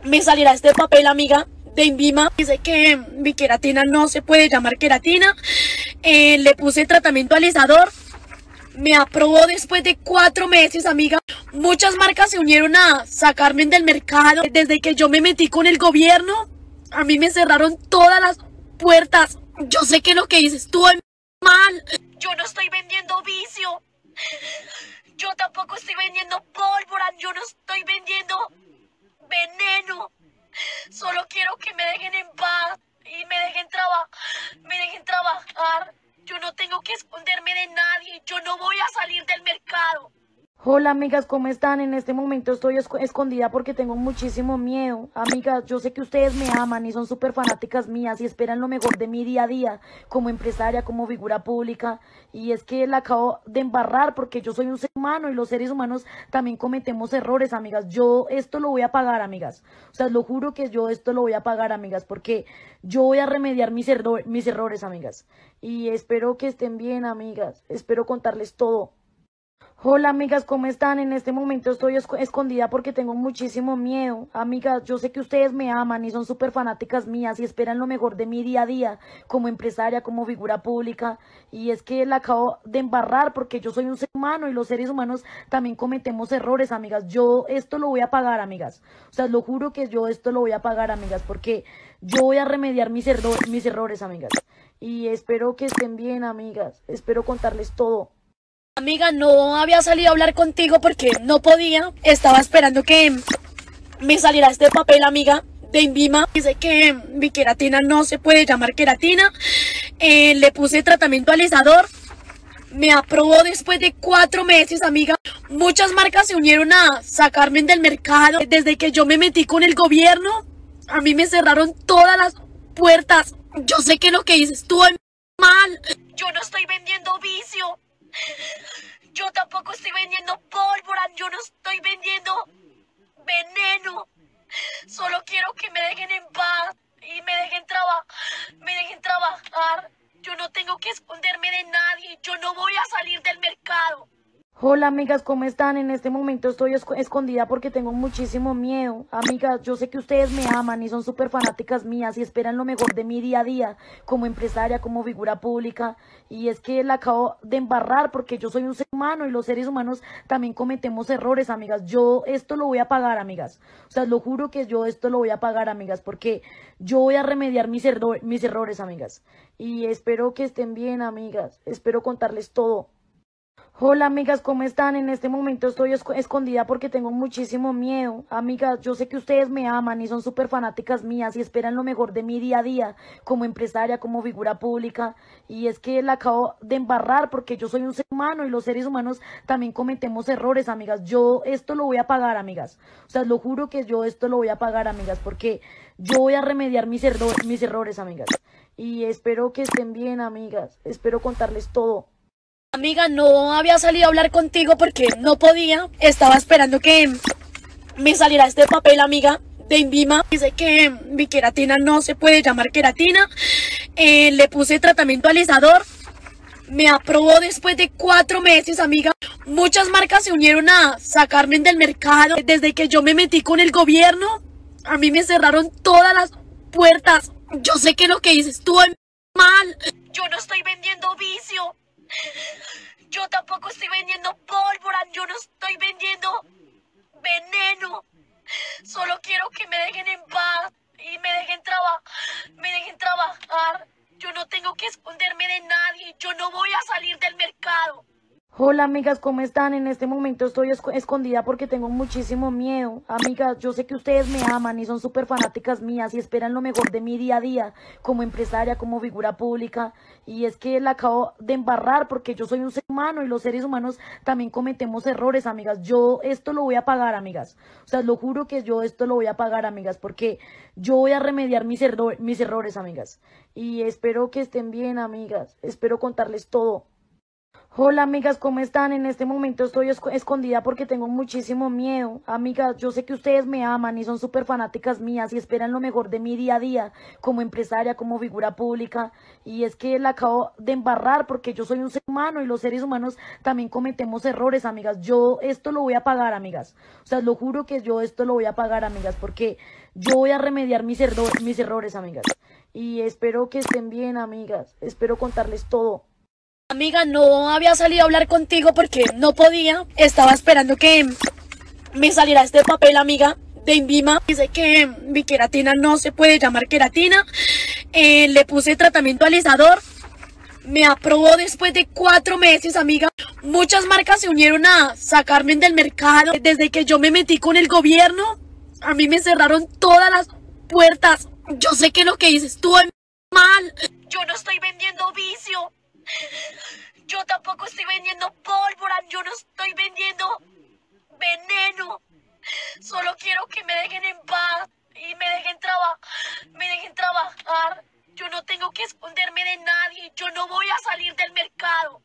me saliera este papel, amiga, de Invima. Dice que mi queratina no se puede llamar queratina. Eh, le puse tratamiento alisador. Me aprobó después de cuatro meses, amiga. Muchas marcas se unieron a sacarme del mercado. Desde que yo me metí con el gobierno, a mí me cerraron todas las puertas. Yo sé que lo que hice estuvo mal. Yo no estoy vendiendo vicio. Yo tampoco estoy vendiendo pólvora, yo no estoy vendiendo veneno. Solo quiero que me dejen en paz y me dejen trabajar, me dejen trabajar. Yo no tengo que esconderme de nadie, yo no voy a salir del mercado. Hola amigas, ¿cómo están? En este momento estoy escondida porque tengo muchísimo miedo. Amigas, yo sé que ustedes me aman y son súper fanáticas mías y esperan lo mejor de mi día a día como empresaria, como figura pública. Y es que la acabo de embarrar porque yo soy un ser humano y los seres humanos también cometemos errores, amigas. Yo esto lo voy a pagar, amigas. O sea, lo juro que yo esto lo voy a pagar, amigas, porque yo voy a remediar mis, mis errores, amigas. Y espero que estén bien, amigas. Espero contarles todo. Hola amigas, ¿cómo están? En este momento estoy escondida porque tengo muchísimo miedo. Amigas, yo sé que ustedes me aman y son súper fanáticas mías y esperan lo mejor de mi día a día como empresaria, como figura pública. Y es que la acabo de embarrar porque yo soy un ser humano y los seres humanos también cometemos errores, amigas. Yo esto lo voy a pagar, amigas. O sea, lo juro que yo esto lo voy a pagar, amigas, porque yo voy a remediar mis, mis errores, amigas. Y espero que estén bien, amigas. Espero contarles todo. Amiga, no había salido a hablar contigo porque no podía. Estaba esperando que me saliera este papel, amiga, de Invima. Dice que mi queratina no se puede llamar queratina. Eh, le puse tratamiento alisador. Me aprobó después de cuatro meses, amiga. Muchas marcas se unieron a sacarme del mercado. Desde que yo me metí con el gobierno, a mí me cerraron todas las puertas. Yo sé que lo que hice estuvo mal. Yo no estoy vendiendo vicio. Yo tampoco estoy vendiendo pólvora. Yo no estoy vendiendo veneno. Solo quiero que me dejen en paz y me dejen trabajar. Me dejen trabajar. Yo no tengo que esconderme de nadie. Yo no voy a salir del mercado. Hola amigas, ¿cómo están? En este momento estoy escondida porque tengo muchísimo miedo. Amigas, yo sé que ustedes me aman y son súper fanáticas mías y esperan lo mejor de mi día a día como empresaria, como figura pública. Y es que la acabo de embarrar porque yo soy un ser humano y los seres humanos también cometemos errores, amigas. Yo esto lo voy a pagar, amigas. O sea, lo juro que yo esto lo voy a pagar, amigas, porque yo voy a remediar mis, mis errores, amigas. Y espero que estén bien, amigas. Espero contarles todo. Hola amigas, ¿cómo están? En este momento estoy escondida porque tengo muchísimo miedo. Amigas, yo sé que ustedes me aman y son súper fanáticas mías y esperan lo mejor de mi día a día como empresaria, como figura pública. Y es que la acabo de embarrar porque yo soy un ser humano y los seres humanos también cometemos errores, amigas. Yo esto lo voy a pagar, amigas. O sea, lo juro que yo esto lo voy a pagar, amigas, porque yo voy a remediar mis, mis errores, amigas. Y espero que estén bien, amigas. Espero contarles todo. Amiga, no había salido a hablar contigo porque no podía. Estaba esperando que me saliera este papel, amiga, de Invima. Dice que mi queratina no se puede llamar queratina. Eh, le puse tratamiento alisador. Me aprobó después de cuatro meses, amiga. Muchas marcas se unieron a sacarme del mercado. Desde que yo me metí con el gobierno, a mí me cerraron todas las puertas. Yo sé que lo que hice estuvo mal. Yo no estoy vendiendo vicio. Yo tampoco estoy vendiendo pólvora, yo no estoy vendiendo veneno. Solo quiero que me dejen en paz y me dejen trabajar, me dejen trabajar. Yo no tengo que esconderme de nadie, yo no voy a salir del mercado. Hola amigas, ¿cómo están? En este momento estoy escondida porque tengo muchísimo miedo. Amigas, yo sé que ustedes me aman y son súper fanáticas mías y esperan lo mejor de mi día a día como empresaria, como figura pública. Y es que la acabo de embarrar porque yo soy un ser humano y los seres humanos también cometemos errores, amigas. Yo esto lo voy a pagar, amigas. O sea, lo juro que yo esto lo voy a pagar, amigas, porque yo voy a remediar mis, mis errores, amigas. Y espero que estén bien, amigas. Espero contarles todo. Hola amigas, ¿cómo están? En este momento estoy escondida porque tengo muchísimo miedo. Amigas, yo sé que ustedes me aman y son súper fanáticas mías y esperan lo mejor de mi día a día como empresaria, como figura pública. Y es que la acabo de embarrar porque yo soy un ser humano y los seres humanos también cometemos errores, amigas. Yo esto lo voy a pagar, amigas. O sea, lo juro que yo esto lo voy a pagar, amigas, porque yo voy a remediar mis, mis errores, amigas. Y espero que estén bien, amigas. Espero contarles todo. Amiga, no había salido a hablar contigo porque no podía. Estaba esperando que me saliera este papel, amiga, de Invima. Dice que mi queratina no se puede llamar queratina. Eh, le puse tratamiento alisador. Me aprobó después de cuatro meses, amiga. Muchas marcas se unieron a sacarme del mercado. Desde que yo me metí con el gobierno, a mí me cerraron todas las puertas. Yo sé que lo que hice estuvo mal. Yo no estoy vendiendo vicio. Yo tampoco estoy vendiendo pólvora, yo no estoy vendiendo veneno. Solo quiero que me dejen en paz y me dejen trabajar, me dejen trabajar. Yo no tengo que esconderme de nadie, yo no voy a salir del mercado.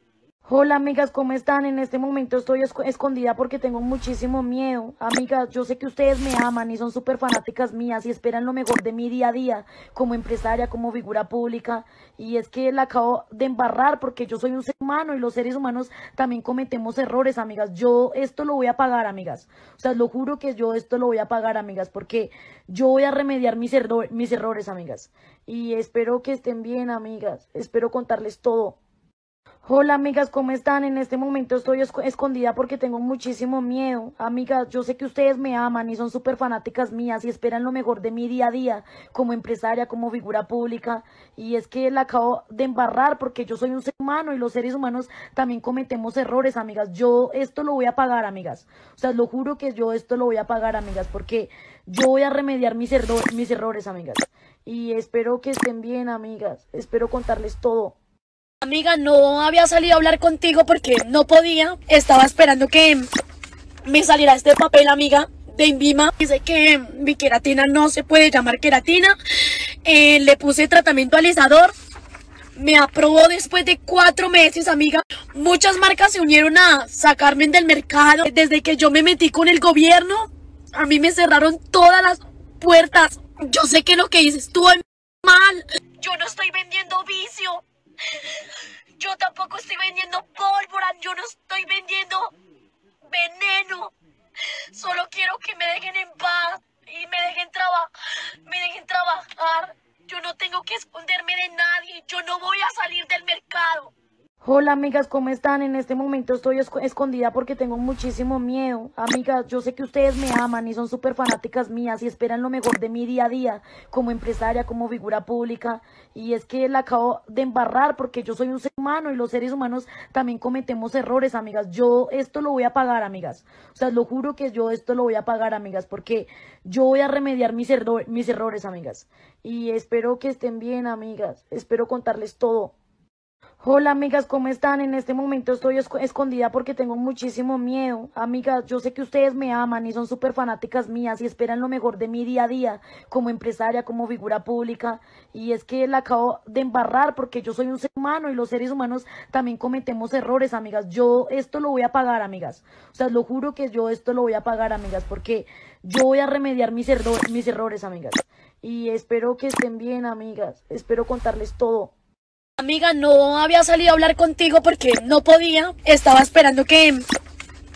Hola amigas, ¿cómo están? En este momento estoy escondida porque tengo muchísimo miedo. Amigas, yo sé que ustedes me aman y son súper fanáticas mías y esperan lo mejor de mi día a día como empresaria, como figura pública. Y es que la acabo de embarrar porque yo soy un ser humano y los seres humanos también cometemos errores, amigas. Yo esto lo voy a pagar, amigas. O sea, lo juro que yo esto lo voy a pagar, amigas, porque yo voy a remediar mis, mis errores, amigas. Y espero que estén bien, amigas. Espero contarles todo. Hola amigas, ¿cómo están? En este momento estoy escondida porque tengo muchísimo miedo. Amigas, yo sé que ustedes me aman y son súper fanáticas mías y esperan lo mejor de mi día a día como empresaria, como figura pública. Y es que la acabo de embarrar porque yo soy un ser humano y los seres humanos también cometemos errores, amigas. Yo esto lo voy a pagar, amigas. O sea, lo juro que yo esto lo voy a pagar, amigas, porque yo voy a remediar mis, mis errores, amigas. Y espero que estén bien, amigas. Espero contarles todo. Amiga, no había salido a hablar contigo porque no podía. Estaba esperando que me saliera este papel, amiga, de Invima. Dice que mi queratina no se puede llamar queratina. Eh, le puse tratamiento alisador. Me aprobó después de cuatro meses, amiga. Muchas marcas se unieron a sacarme del mercado. Desde que yo me metí con el gobierno, a mí me cerraron todas las puertas. Yo sé que lo que hice estuvo mal. Yo no estoy vendiendo vicio. Yo tampoco estoy vendiendo pólvora, yo no estoy vendiendo veneno. Solo quiero que me dejen en paz y me dejen trabajar, me dejen trabajar. Yo no tengo que esconderme de nadie, yo no voy a salir del mercado. Hola amigas, ¿cómo están? En este momento estoy escondida porque tengo muchísimo miedo. Amigas, yo sé que ustedes me aman y son súper fanáticas mías y esperan lo mejor de mi día a día como empresaria, como figura pública. Y es que la acabo de embarrar porque yo soy un ser humano y los seres humanos también cometemos errores, amigas. Yo esto lo voy a pagar, amigas. O sea, lo juro que yo esto lo voy a pagar, amigas, porque yo voy a remediar mis, mis errores, amigas. Y espero que estén bien, amigas. Espero contarles todo. Hola amigas, ¿cómo están? En este momento estoy escondida porque tengo muchísimo miedo. Amigas, yo sé que ustedes me aman y son súper fanáticas mías y esperan lo mejor de mi día a día como empresaria, como figura pública. Y es que la acabo de embarrar porque yo soy un ser humano y los seres humanos también cometemos errores, amigas. Yo esto lo voy a pagar, amigas. O sea, lo juro que yo esto lo voy a pagar, amigas, porque yo voy a remediar mis, mis errores, amigas. Y espero que estén bien, amigas. Espero contarles todo. Amiga, no había salido a hablar contigo porque no podía. Estaba esperando que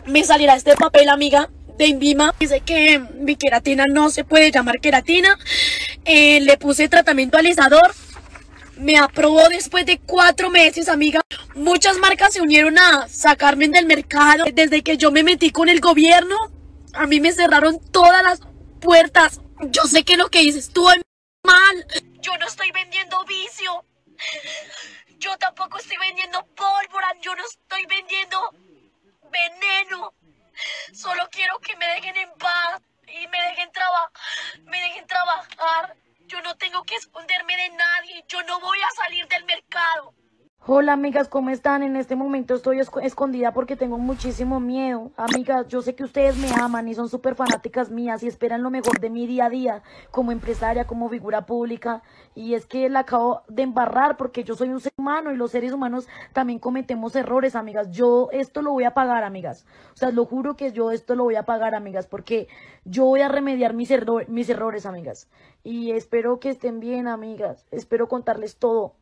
me saliera este papel, amiga, de Invima. Dice que mi queratina no se puede llamar queratina. Eh, le puse tratamiento alisador. Me aprobó después de cuatro meses, amiga. Muchas marcas se unieron a sacarme del mercado. Desde que yo me metí con el gobierno, a mí me cerraron todas las puertas. Yo sé que lo que hice estuvo mal. Yo no estoy vendiendo vicio. Yo tampoco estoy vendiendo pólvora, yo no estoy vendiendo veneno. Solo quiero que me dejen en paz y me dejen trabajar, me dejen trabajar. Yo no tengo que esconderme de nadie, yo no voy a salir del mercado. Hola amigas, ¿cómo están? En este momento estoy escondida porque tengo muchísimo miedo. Amigas, yo sé que ustedes me aman y son súper fanáticas mías y esperan lo mejor de mi día a día como empresaria, como figura pública. Y es que la acabo de embarrar porque yo soy un ser humano y los seres humanos también cometemos errores, amigas. Yo esto lo voy a pagar, amigas. O sea, lo juro que yo esto lo voy a pagar, amigas, porque yo voy a remediar mis, mis errores, amigas. Y espero que estén bien, amigas. Espero contarles todo.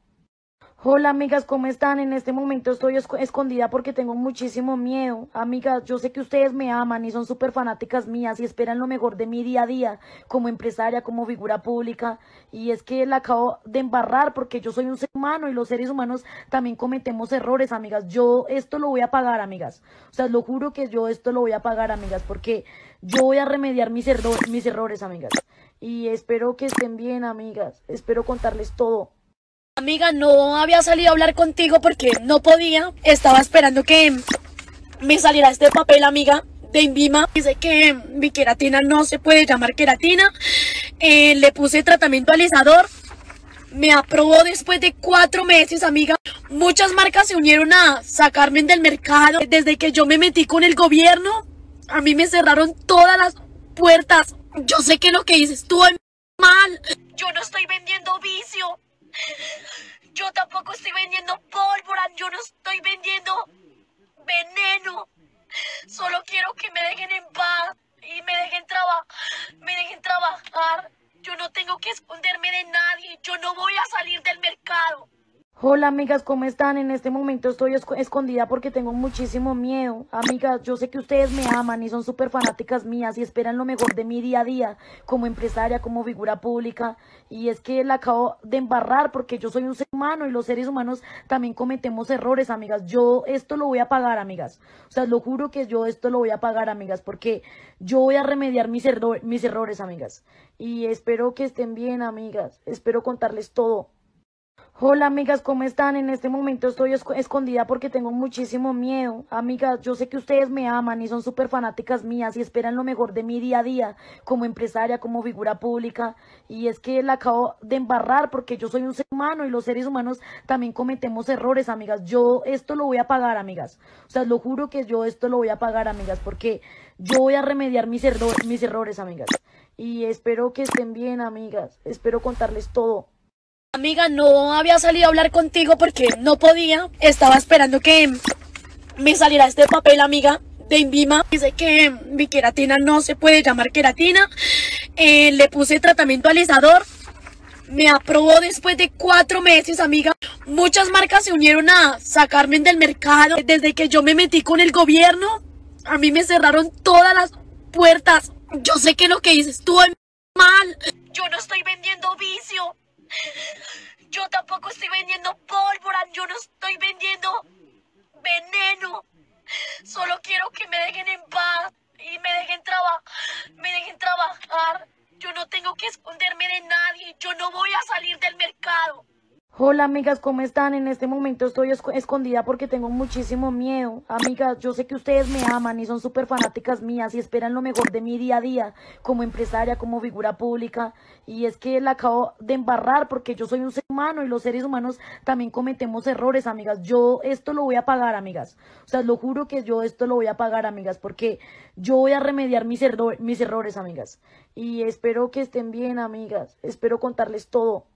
Hola amigas, ¿cómo están? En este momento estoy escondida porque tengo muchísimo miedo. Amigas, yo sé que ustedes me aman y son súper fanáticas mías y esperan lo mejor de mi día a día como empresaria, como figura pública. Y es que la acabo de embarrar porque yo soy un ser humano y los seres humanos también cometemos errores, amigas. Yo esto lo voy a pagar, amigas. O sea, lo juro que yo esto lo voy a pagar, amigas, porque yo voy a remediar mis, mis errores, amigas. Y espero que estén bien, amigas. Espero contarles todo. Amiga, no había salido a hablar contigo porque no podía. Estaba esperando que me saliera este papel, amiga, de Invima. Dice que mi queratina no se puede llamar queratina. Eh, le puse tratamiento alisador. Me aprobó después de cuatro meses, amiga. Muchas marcas se unieron a sacarme del mercado. Desde que yo me metí con el gobierno, a mí me cerraron todas las puertas. Yo sé que lo que hice estuvo mal. Yo no estoy vendiendo vicio. Yo tampoco estoy vendiendo pólvora, yo no estoy vendiendo veneno. Solo quiero que me dejen en paz y me dejen trabajar, me dejen trabajar. Yo no tengo que esconderme de nadie, yo no voy a salir del mercado. Hola amigas, ¿cómo están? En este momento estoy escondida porque tengo muchísimo miedo. Amigas, yo sé que ustedes me aman y son súper fanáticas mías y esperan lo mejor de mi día a día como empresaria, como figura pública. Y es que la acabo de embarrar porque yo soy un ser humano y los seres humanos también cometemos errores, amigas. Yo esto lo voy a pagar, amigas. O sea, lo juro que yo esto lo voy a pagar, amigas, porque yo voy a remediar mis, mis errores, amigas. Y espero que estén bien, amigas. Espero contarles todo. Hola amigas, ¿cómo están? En este momento estoy escondida porque tengo muchísimo miedo. Amigas, yo sé que ustedes me aman y son súper fanáticas mías y esperan lo mejor de mi día a día como empresaria, como figura pública. Y es que la acabo de embarrar porque yo soy un ser humano y los seres humanos también cometemos errores, amigas. Yo esto lo voy a pagar, amigas. O sea, lo juro que yo esto lo voy a pagar, amigas, porque yo voy a remediar mis, mis errores, amigas. Y espero que estén bien, amigas. Espero contarles todo. Amiga, no había salido a hablar contigo porque no podía. Estaba esperando que me saliera este papel, amiga, de Invima. Dice que mi queratina no se puede llamar queratina. Eh, le puse tratamiento alisador. Me aprobó después de cuatro meses, amiga. Muchas marcas se unieron a sacarme del mercado. Desde que yo me metí con el gobierno, a mí me cerraron todas las puertas. Yo sé que lo que dices estuvo mal. Yo no estoy vendiendo vicio. Yo tampoco estoy vendiendo pólvora, yo no estoy vendiendo veneno. Solo quiero que me dejen en paz y me dejen trabajar, me dejen trabajar. Yo no tengo que esconderme de nadie, yo no voy a salir del mercado. Hola amigas, ¿cómo están? En este momento estoy escondida porque tengo muchísimo miedo. Amigas, yo sé que ustedes me aman y son súper fanáticas mías y esperan lo mejor de mi día a día como empresaria, como figura pública. Y es que la acabo de embarrar porque yo soy un ser humano y los seres humanos también cometemos errores, amigas. Yo esto lo voy a pagar, amigas. O sea, lo juro que yo esto lo voy a pagar, amigas, porque yo voy a remediar mis, mis errores, amigas. Y espero que estén bien, amigas. Espero contarles todo.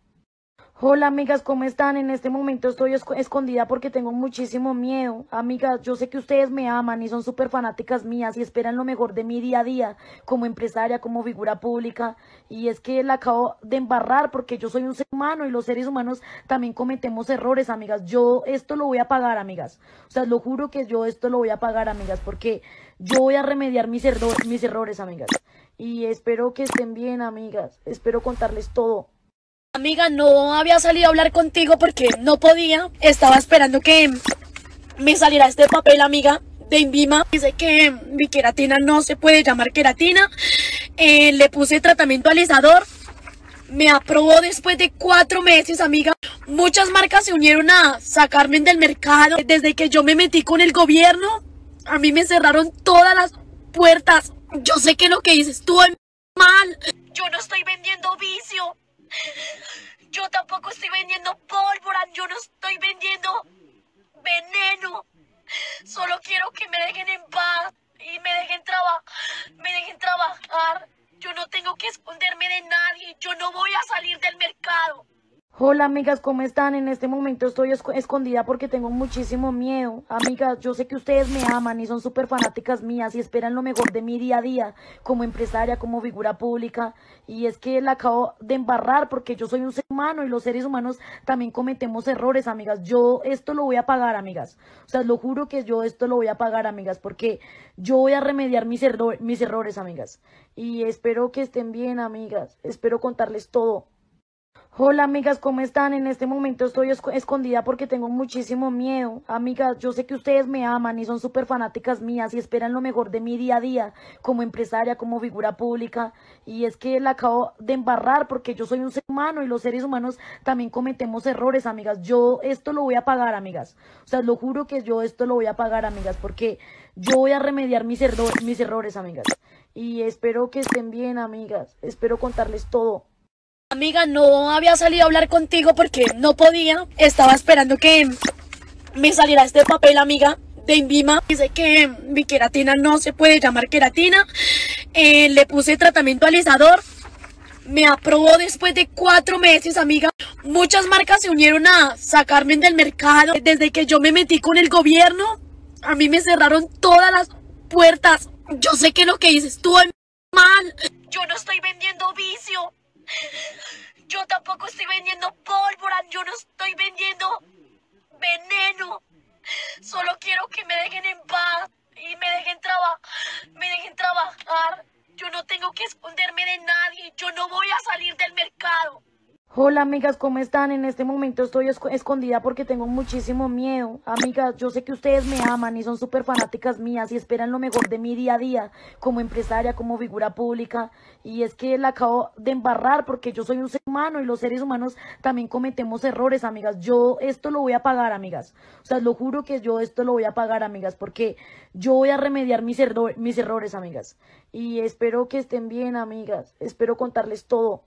Hola amigas, ¿cómo están? En este momento estoy escondida porque tengo muchísimo miedo. Amigas, yo sé que ustedes me aman y son súper fanáticas mías y esperan lo mejor de mi día a día como empresaria, como figura pública. Y es que la acabo de embarrar porque yo soy un ser humano y los seres humanos también cometemos errores, amigas. Yo esto lo voy a pagar, amigas. O sea, lo juro que yo esto lo voy a pagar, amigas, porque yo voy a remediar mis, mis errores, amigas. Y espero que estén bien, amigas. Espero contarles todo. Amiga, no había salido a hablar contigo porque no podía. Estaba esperando que me saliera este papel, amiga, de Invima. Dice que mi queratina no se puede llamar queratina. Eh, le puse tratamiento alisador. Me aprobó después de cuatro meses, amiga. Muchas marcas se unieron a sacarme del mercado. Desde que yo me metí con el gobierno, a mí me cerraron todas las puertas. Yo sé que lo que hice estuvo mal. Yo no estoy vendiendo vicio. Yo tampoco estoy vendiendo pólvora, yo no estoy vendiendo veneno. Solo quiero que me dejen en paz y me dejen trabajar, me dejen trabajar. Yo no tengo que esconderme de nadie, yo no voy a salir del mercado. Hola amigas, ¿cómo están? En este momento estoy escondida porque tengo muchísimo miedo. Amigas, yo sé que ustedes me aman y son súper fanáticas mías y esperan lo mejor de mi día a día como empresaria, como figura pública. Y es que la acabo de embarrar porque yo soy un ser humano y los seres humanos también cometemos errores, amigas. Yo esto lo voy a pagar, amigas. O sea, lo juro que yo esto lo voy a pagar, amigas, porque yo voy a remediar mis, mis errores, amigas. Y espero que estén bien, amigas. Espero contarles todo. Hola amigas, ¿cómo están? En este momento estoy escondida porque tengo muchísimo miedo. Amigas, yo sé que ustedes me aman y son súper fanáticas mías y esperan lo mejor de mi día a día como empresaria, como figura pública. Y es que la acabo de embarrar porque yo soy un ser humano y los seres humanos también cometemos errores, amigas. Yo esto lo voy a pagar, amigas. O sea, lo juro que yo esto lo voy a pagar, amigas, porque yo voy a remediar mis, mis errores, amigas. Y espero que estén bien, amigas. Espero contarles todo. Amiga, no había salido a hablar contigo porque no podía. Estaba esperando que me saliera este papel, amiga, de Invima. Dice que mi queratina no se puede llamar queratina. Eh, le puse tratamiento alisador. Me aprobó después de cuatro meses, amiga. Muchas marcas se unieron a sacarme del mercado. Desde que yo me metí con el gobierno, a mí me cerraron todas las puertas. Yo sé que lo que hice estuvo mal. Yo no estoy vendiendo vicio. Yo tampoco estoy vendiendo pólvora, yo no estoy vendiendo veneno. Solo quiero que me dejen en paz y me dejen trabajar, me dejen trabajar. Yo no tengo que esconderme de nadie. Yo no voy a salir del mercado. Hola amigas, ¿cómo están? En este momento estoy escondida porque tengo muchísimo miedo. Amigas, yo sé que ustedes me aman y son súper fanáticas mías y esperan lo mejor de mi día a día como empresaria, como figura pública. Y es que la acabo de embarrar porque yo soy un ser humano y los seres humanos también cometemos errores, amigas. Yo esto lo voy a pagar, amigas. O sea, lo juro que yo esto lo voy a pagar, amigas, porque yo voy a remediar mis, mis errores, amigas. Y espero que estén bien, amigas. Espero contarles todo.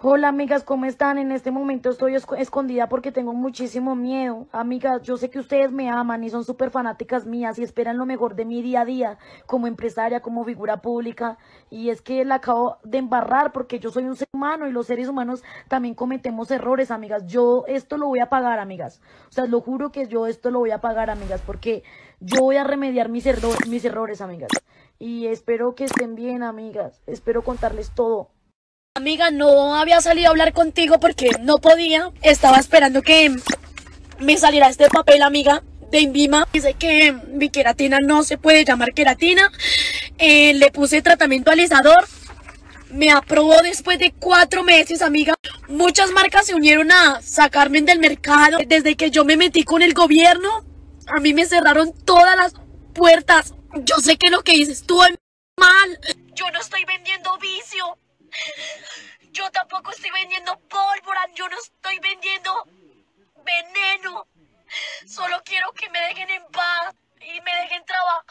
Hola amigas, ¿cómo están? En este momento estoy escondida porque tengo muchísimo miedo. Amigas, yo sé que ustedes me aman y son súper fanáticas mías y esperan lo mejor de mi día a día como empresaria, como figura pública. Y es que la acabo de embarrar porque yo soy un ser humano y los seres humanos también cometemos errores, amigas. Yo esto lo voy a pagar, amigas. O sea, lo juro que yo esto lo voy a pagar, amigas, porque yo voy a remediar mis, mis errores, amigas. Y espero que estén bien, amigas. Espero contarles todo. Amiga, no había salido a hablar contigo porque no podía. Estaba esperando que me saliera este papel, amiga, de Invima. Dice que mi queratina no se puede llamar queratina. Eh, le puse tratamiento alisador. Me aprobó después de cuatro meses, amiga. Muchas marcas se unieron a sacarme del mercado. Desde que yo me metí con el gobierno, a mí me cerraron todas las puertas. Yo sé que lo que hice estuvo mal. Yo no estoy vendiendo vicio. Yo tampoco estoy vendiendo pólvora, yo no estoy vendiendo veneno. Solo quiero que me dejen en paz y me dejen trabajar,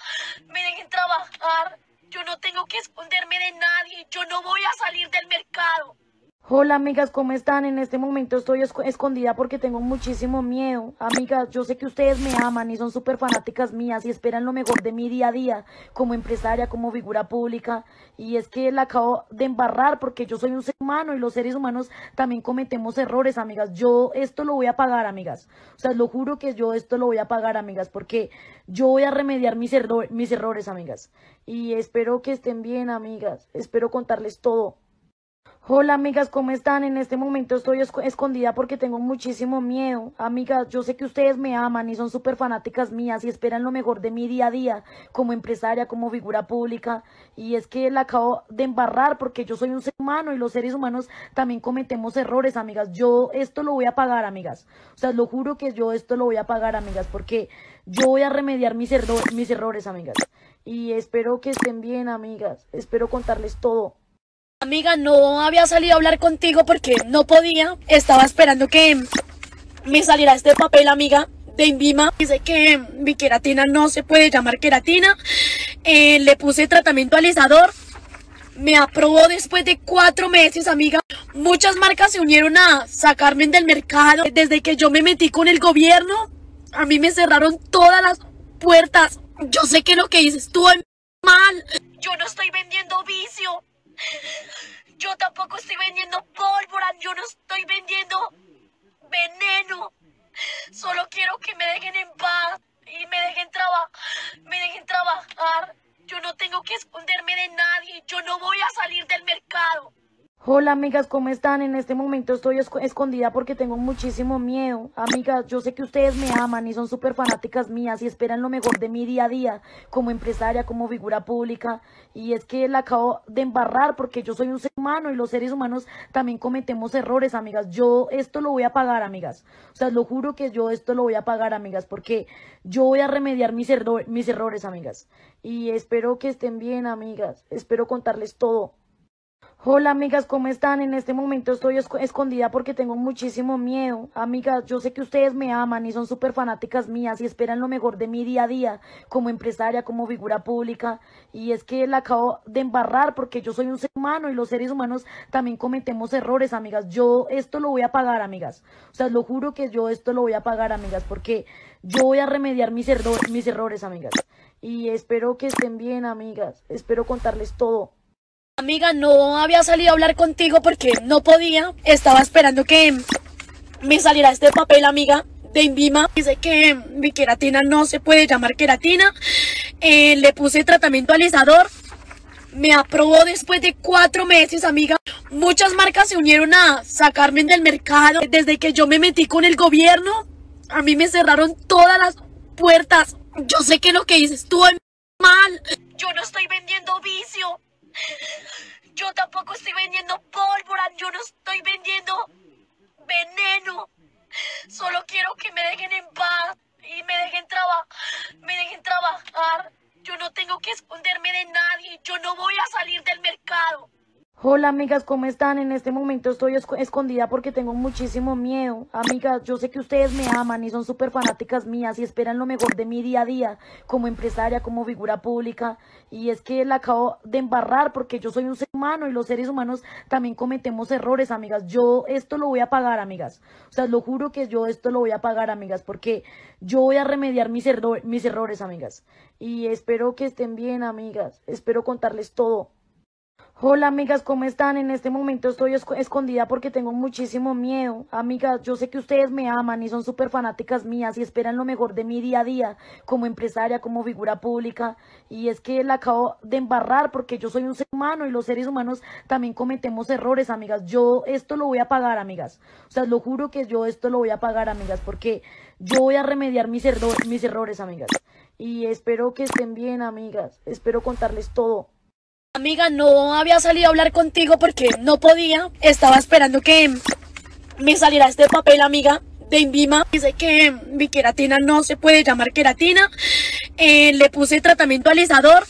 me dejen trabajar. Yo no tengo que esconderme de nadie, yo no voy a salir del mercado. Hola amigas, ¿cómo están? En este momento estoy escondida porque tengo muchísimo miedo. Amigas, yo sé que ustedes me aman y son súper fanáticas mías y esperan lo mejor de mi día a día como empresaria, como figura pública. Y es que la acabo de embarrar porque yo soy un ser humano y los seres humanos también cometemos errores, amigas. Yo esto lo voy a pagar, amigas. O sea, lo juro que yo esto lo voy a pagar, amigas, porque yo voy a remediar mis, mis errores, amigas. Y espero que estén bien, amigas. Espero contarles todo. Hola amigas, ¿cómo están? En este momento estoy escondida porque tengo muchísimo miedo. Amigas, yo sé que ustedes me aman y son súper fanáticas mías y esperan lo mejor de mi día a día como empresaria, como figura pública. Y es que la acabo de embarrar porque yo soy un ser humano y los seres humanos también cometemos errores, amigas. Yo esto lo voy a pagar, amigas. O sea, lo juro que yo esto lo voy a pagar, amigas, porque yo voy a remediar mis, mis errores, amigas. Y espero que estén bien, amigas. Espero contarles todo. Amiga, no había salido a hablar contigo porque no podía. Estaba esperando que me saliera este papel, amiga, de Invima. Dice que mi queratina no se puede llamar queratina. Eh, le puse tratamiento alisador. Me aprobó después de cuatro meses, amiga. Muchas marcas se unieron a sacarme del mercado. Desde que yo me metí con el gobierno, a mí me cerraron todas las puertas. Yo sé que lo que hice estuvo mal. Yo no estoy vendiendo vicio. Yo tampoco estoy vendiendo pólvora, yo no estoy vendiendo veneno. Solo quiero que me dejen en paz y me dejen trabajar, me dejen trabajar. Yo no tengo que esconderme de nadie, yo no voy a salir del mercado. Hola amigas, ¿cómo están? En este momento estoy escondida porque tengo muchísimo miedo. Amigas, yo sé que ustedes me aman y son súper fanáticas mías y esperan lo mejor de mi día a día como empresaria, como figura pública. Y es que la acabo de embarrar porque yo soy un ser humano y los seres humanos también cometemos errores, amigas. Yo esto lo voy a pagar, amigas. O sea, lo juro que yo esto lo voy a pagar, amigas, porque yo voy a remediar mis, mis errores, amigas. Y espero que estén bien, amigas. Espero contarles todo. Hola amigas, ¿cómo están? En este momento estoy escondida porque tengo muchísimo miedo. Amigas, yo sé que ustedes me aman y son súper fanáticas mías y esperan lo mejor de mi día a día como empresaria, como figura pública. Y es que la acabo de embarrar porque yo soy un ser humano y los seres humanos también cometemos errores, amigas. Yo esto lo voy a pagar, amigas. O sea, lo juro que yo esto lo voy a pagar, amigas, porque yo voy a remediar mis, mis errores, amigas. Y espero que estén bien, amigas. Espero contarles todo. Amiga, no había salido a hablar contigo porque no podía. Estaba esperando que me saliera este papel, amiga, de Invima. Dice que mi queratina no se puede llamar queratina. Eh, le puse tratamiento alisador. Me aprobó después de cuatro meses, amiga. Muchas marcas se unieron a sacarme del mercado. Desde que yo me metí con el gobierno, A mí me cerraron todas las puertas. Yo sé que lo que hice estuvo mal. Yo no estoy vendiendo vicio. Yo tampoco estoy vendiendo pólvora. Yo no estoy vendiendo veneno. Solo quiero que me dejen en paz y me dejen trabajar. Me dejen trabajar. Yo no tengo que esconderme de nadie. Yo no voy a salir del mercado. Hola amigas, ¿cómo están? En este momento estoy escondida porque tengo muchísimo miedo. Amigas, yo sé que ustedes me aman y son súper fanáticas mías y esperan lo mejor de mi día a día como empresaria, como figura pública. Y es que la acabo de embarrar porque yo soy un ser humano y los seres humanos también cometemos errores, amigas. Yo esto lo voy a pagar, amigas. O sea, lo juro que yo esto lo voy a pagar, amigas, porque yo voy a remediar mis, mis errores, amigas. Y espero que estén bien, amigas. Espero contarles todo. Hola amigas, ¿cómo están? En este momento estoy escondida porque tengo muchísimo miedo. Amigas, yo sé que ustedes me aman y son súper fanáticas mías y esperan lo mejor de mi día a día como empresaria, como figura pública. Y es que la acabo de embarrar porque yo soy un ser humano y los seres humanos también cometemos errores, amigas. Yo esto lo voy a pagar, amigas. O sea, lo juro que yo esto lo voy a pagar, amigas, porque yo voy a remediar mis, mis errores, amigas. Y espero que estén bien, amigas. Espero contarles todo. Amiga, no había salido a hablar contigo porque no podía. Estaba esperando que me saliera este papel, amiga, de Invima. Dice que mi queratina no se puede llamar queratina. Eh, le puse tratamiento alisador.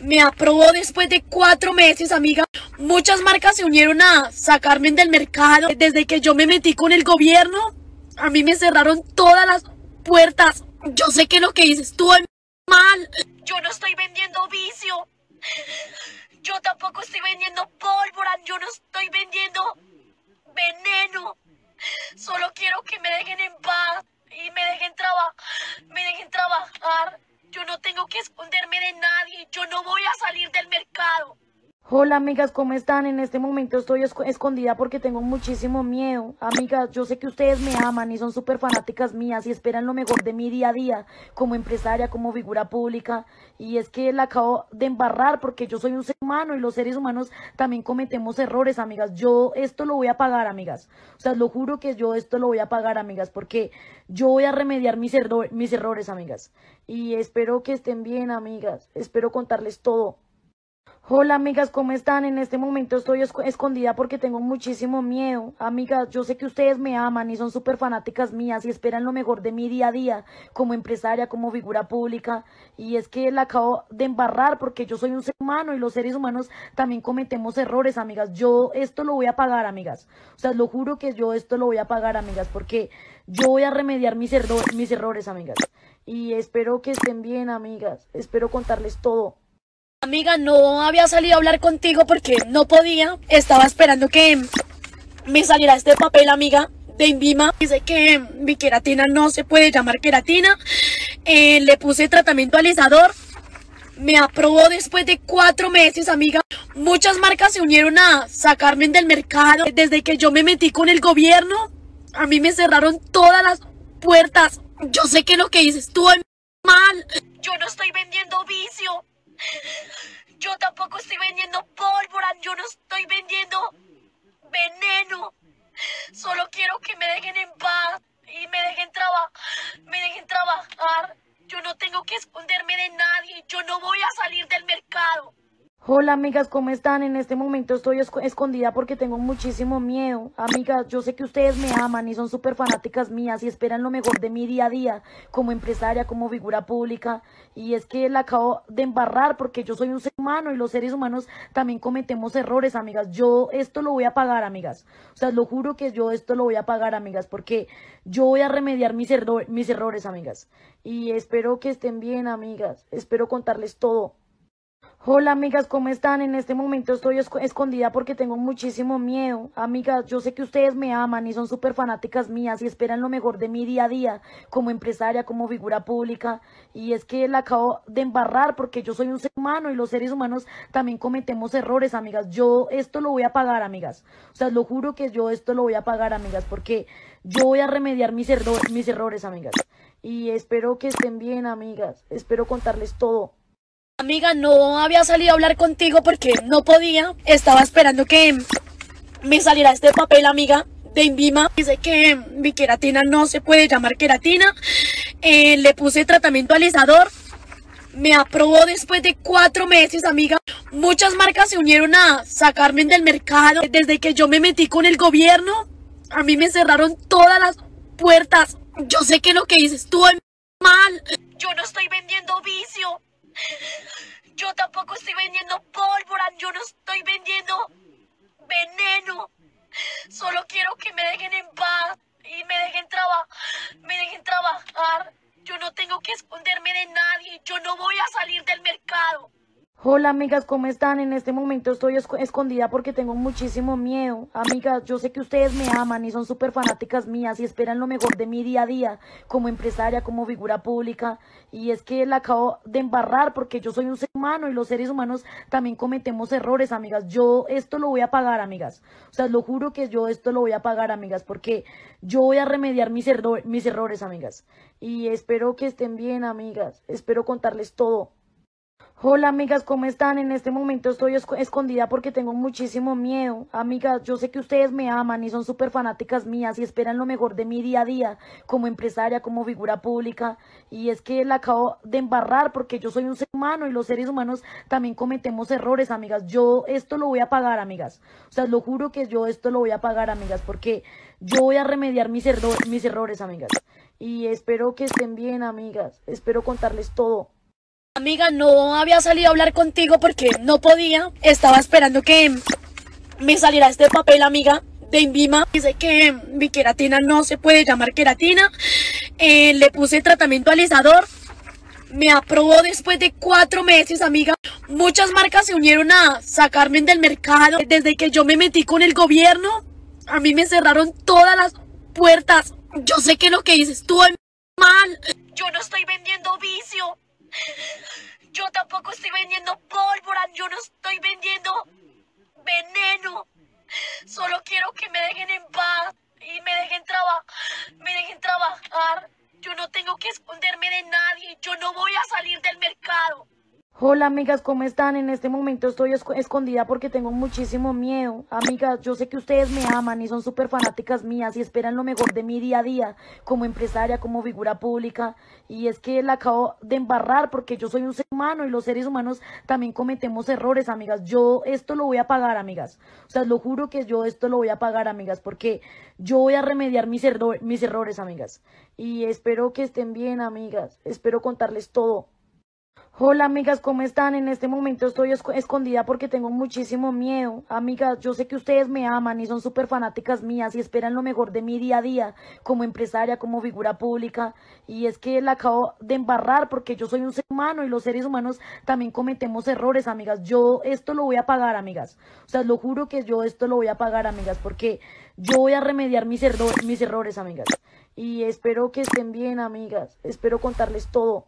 Me aprobó después de cuatro meses, amiga. Muchas marcas se unieron a sacarme del mercado. Desde que yo me metí con el gobierno, a mí me cerraron todas las puertas. Yo sé que lo que hice estuvo mal. Yo no estoy vendiendo vicio. Yo tampoco estoy vendiendo pólvora, yo no estoy vendiendo veneno. Solo quiero que me dejen en paz y me dejen trabajar, me dejen trabajar. Yo no tengo que esconderme de nadie, yo no voy a salir del mercado. Hola amigas, ¿cómo están? En este momento estoy escondida porque tengo muchísimo miedo. Amigas, yo sé que ustedes me aman y son súper fanáticas mías y esperan lo mejor de mi día a día como empresaria, como figura pública. Y es que la acabo de embarrar porque yo soy un ser humano y los seres humanos también cometemos errores, amigas. Yo esto lo voy a pagar, amigas. O sea, lo juro que yo esto lo voy a pagar, amigas, porque yo voy a remediar mis, mis errores, amigas. Y espero que estén bien, amigas. Espero contarles todo. Hola amigas, ¿cómo están? En este momento estoy escondida porque tengo muchísimo miedo. Amigas, yo sé que ustedes me aman y son súper fanáticas mías y esperan lo mejor de mi día a día como empresaria, como figura pública. Y es que la acabo de embarrar porque yo soy un ser humano y los seres humanos también cometemos errores, amigas. Yo esto lo voy a pagar, amigas. O sea, lo juro que yo esto lo voy a pagar, amigas, porque yo voy a remediar mis, mis errores, amigas. Y espero que estén bien, amigas. Espero contarles todo. Amiga, no había salido a hablar contigo porque no podía. Estaba esperando que me saliera este papel, amiga, de Invima. Dice que mi queratina no se puede llamar queratina. Eh, le puse tratamiento alisador. Me aprobó después de cuatro meses, amiga. Muchas marcas se unieron a sacarme del mercado. Desde que yo me metí con el gobierno, a mí me cerraron todas las puertas. Yo sé que lo que hice estuvo mal. Yo no estoy vendiendo vicio. Yo tampoco estoy vendiendo pólvora, yo no estoy vendiendo veneno. Solo quiero que me dejen en paz y me dejen trabajar, me dejen trabajar. Yo no tengo que esconderme de nadie, yo no voy a salir del mercado. Hola amigas, ¿cómo están? En este momento estoy escondida porque tengo muchísimo miedo. Amigas, yo sé que ustedes me aman y son súper fanáticas mías y esperan lo mejor de mi día a día como empresaria, como figura pública. Y es que la acabo de embarrar porque yo soy un ser humano y los seres humanos también cometemos errores, amigas. Yo esto lo voy a pagar, amigas. O sea, lo juro que yo esto lo voy a pagar, amigas, porque yo voy a remediar mis, mis errores, amigas. Y espero que estén bien, amigas. Espero contarles todo. Hola amigas, ¿cómo están? En este momento estoy escondida porque tengo muchísimo miedo. Amigas, yo sé que ustedes me aman y son súper fanáticas mías y esperan lo mejor de mi día a día como empresaria, como figura pública. Y es que la acabo de embarrar porque yo soy un ser humano y los seres humanos también cometemos errores, amigas. Yo esto lo voy a pagar, amigas. O sea, lo juro que yo esto lo voy a pagar, amigas, porque yo voy a remediar mis, mis errores, amigas. Y espero que estén bien, amigas. Espero contarles todo. Amiga, no había salido a hablar contigo porque no podía. Estaba esperando que me saliera este papel, amiga, de Invima. Dice que mi queratina no se puede llamar queratina. Eh, le puse tratamiento alisador. Me aprobó después de cuatro meses, amiga. Muchas marcas se unieron a sacarme del mercado. Desde que yo me metí con el gobierno, a mí me cerraron todas las puertas. Yo sé que lo que hice estuvo mal. Yo no estoy vendiendo vicio. Yo tampoco estoy vendiendo pólvora. Yo no estoy vendiendo veneno. Solo quiero que me dejen en paz y me dejen trabajar. Me dejen trabajar. Yo no tengo que esconderme de nadie. Yo no voy a salir del mercado. Hola amigas, ¿cómo están? En este momento estoy escondida porque tengo muchísimo miedo. Amigas, yo sé que ustedes me aman y son súper fanáticas mías y esperan lo mejor de mi día a día como empresaria, como figura pública. Y es que la acabo de embarrar porque yo soy un ser humano y los seres humanos también cometemos errores, amigas. Yo esto lo voy a pagar, amigas. O sea, lo juro que yo esto lo voy a pagar, amigas, porque yo voy a remediar mis, mis errores, amigas. Y espero que estén bien, amigas. Espero contarles todo. Hola amigas, ¿cómo están? En este momento estoy escondida porque tengo muchísimo miedo. Amigas, yo sé que ustedes me aman y son súper fanáticas mías y esperan lo mejor de mi día a día como empresaria, como figura pública. Y es que la acabo de embarrar porque yo soy un ser humano y los seres humanos también cometemos errores, amigas. Yo esto lo voy a pagar, amigas. O sea, lo juro que yo esto lo voy a pagar, amigas, porque yo voy a remediar mis, mis errores, amigas. Y espero que estén bien, amigas. Espero contarles todo. Amiga, no había salido a hablar contigo porque no podía. Estaba esperando que me saliera este papel, amiga, de Invima. Dice que mi queratina no se puede llamar queratina. Eh, le puse tratamiento alisador. Me aprobó después de cuatro meses, amiga. Muchas marcas se unieron a sacarme del mercado. Desde que yo me metí con el gobierno, a mí me cerraron todas las puertas. Yo sé que lo que hice estuvo mal. Yo no estoy vendiendo vicio. Yo tampoco estoy vendiendo pólvora, yo no estoy vendiendo veneno. Solo quiero que me dejen en paz y me dejen trabajar, me dejen trabajar. Yo no tengo que esconderme de nadie, yo no voy a salir del mercado. Hola amigas, ¿cómo están? En este momento estoy escondida porque tengo muchísimo miedo. Amigas, yo sé que ustedes me aman y son súper fanáticas mías y esperan lo mejor de mi día a día como empresaria, como figura pública. Y es que la acabo de embarrar porque yo soy un ser humano y los seres humanos también cometemos errores, amigas. Yo esto lo voy a pagar, amigas. O sea, lo juro que yo esto lo voy a pagar, amigas, porque yo voy a remediar mis, mis errores, amigas. Y espero que estén bien, amigas. Espero contarles todo. Hola amigas, ¿cómo están? En este momento estoy escondida porque tengo muchísimo miedo. Amigas, yo sé que ustedes me aman y son súper fanáticas mías y esperan lo mejor de mi día a día como empresaria, como figura pública. Y es que la acabo de embarrar porque yo soy un ser humano y los seres humanos también cometemos errores, amigas. Yo esto lo voy a pagar, amigas. O sea, lo juro que yo esto lo voy a pagar, amigas, porque yo voy a remediar mis, mis errores, amigas. Y espero que estén bien, amigas. Espero contarles todo.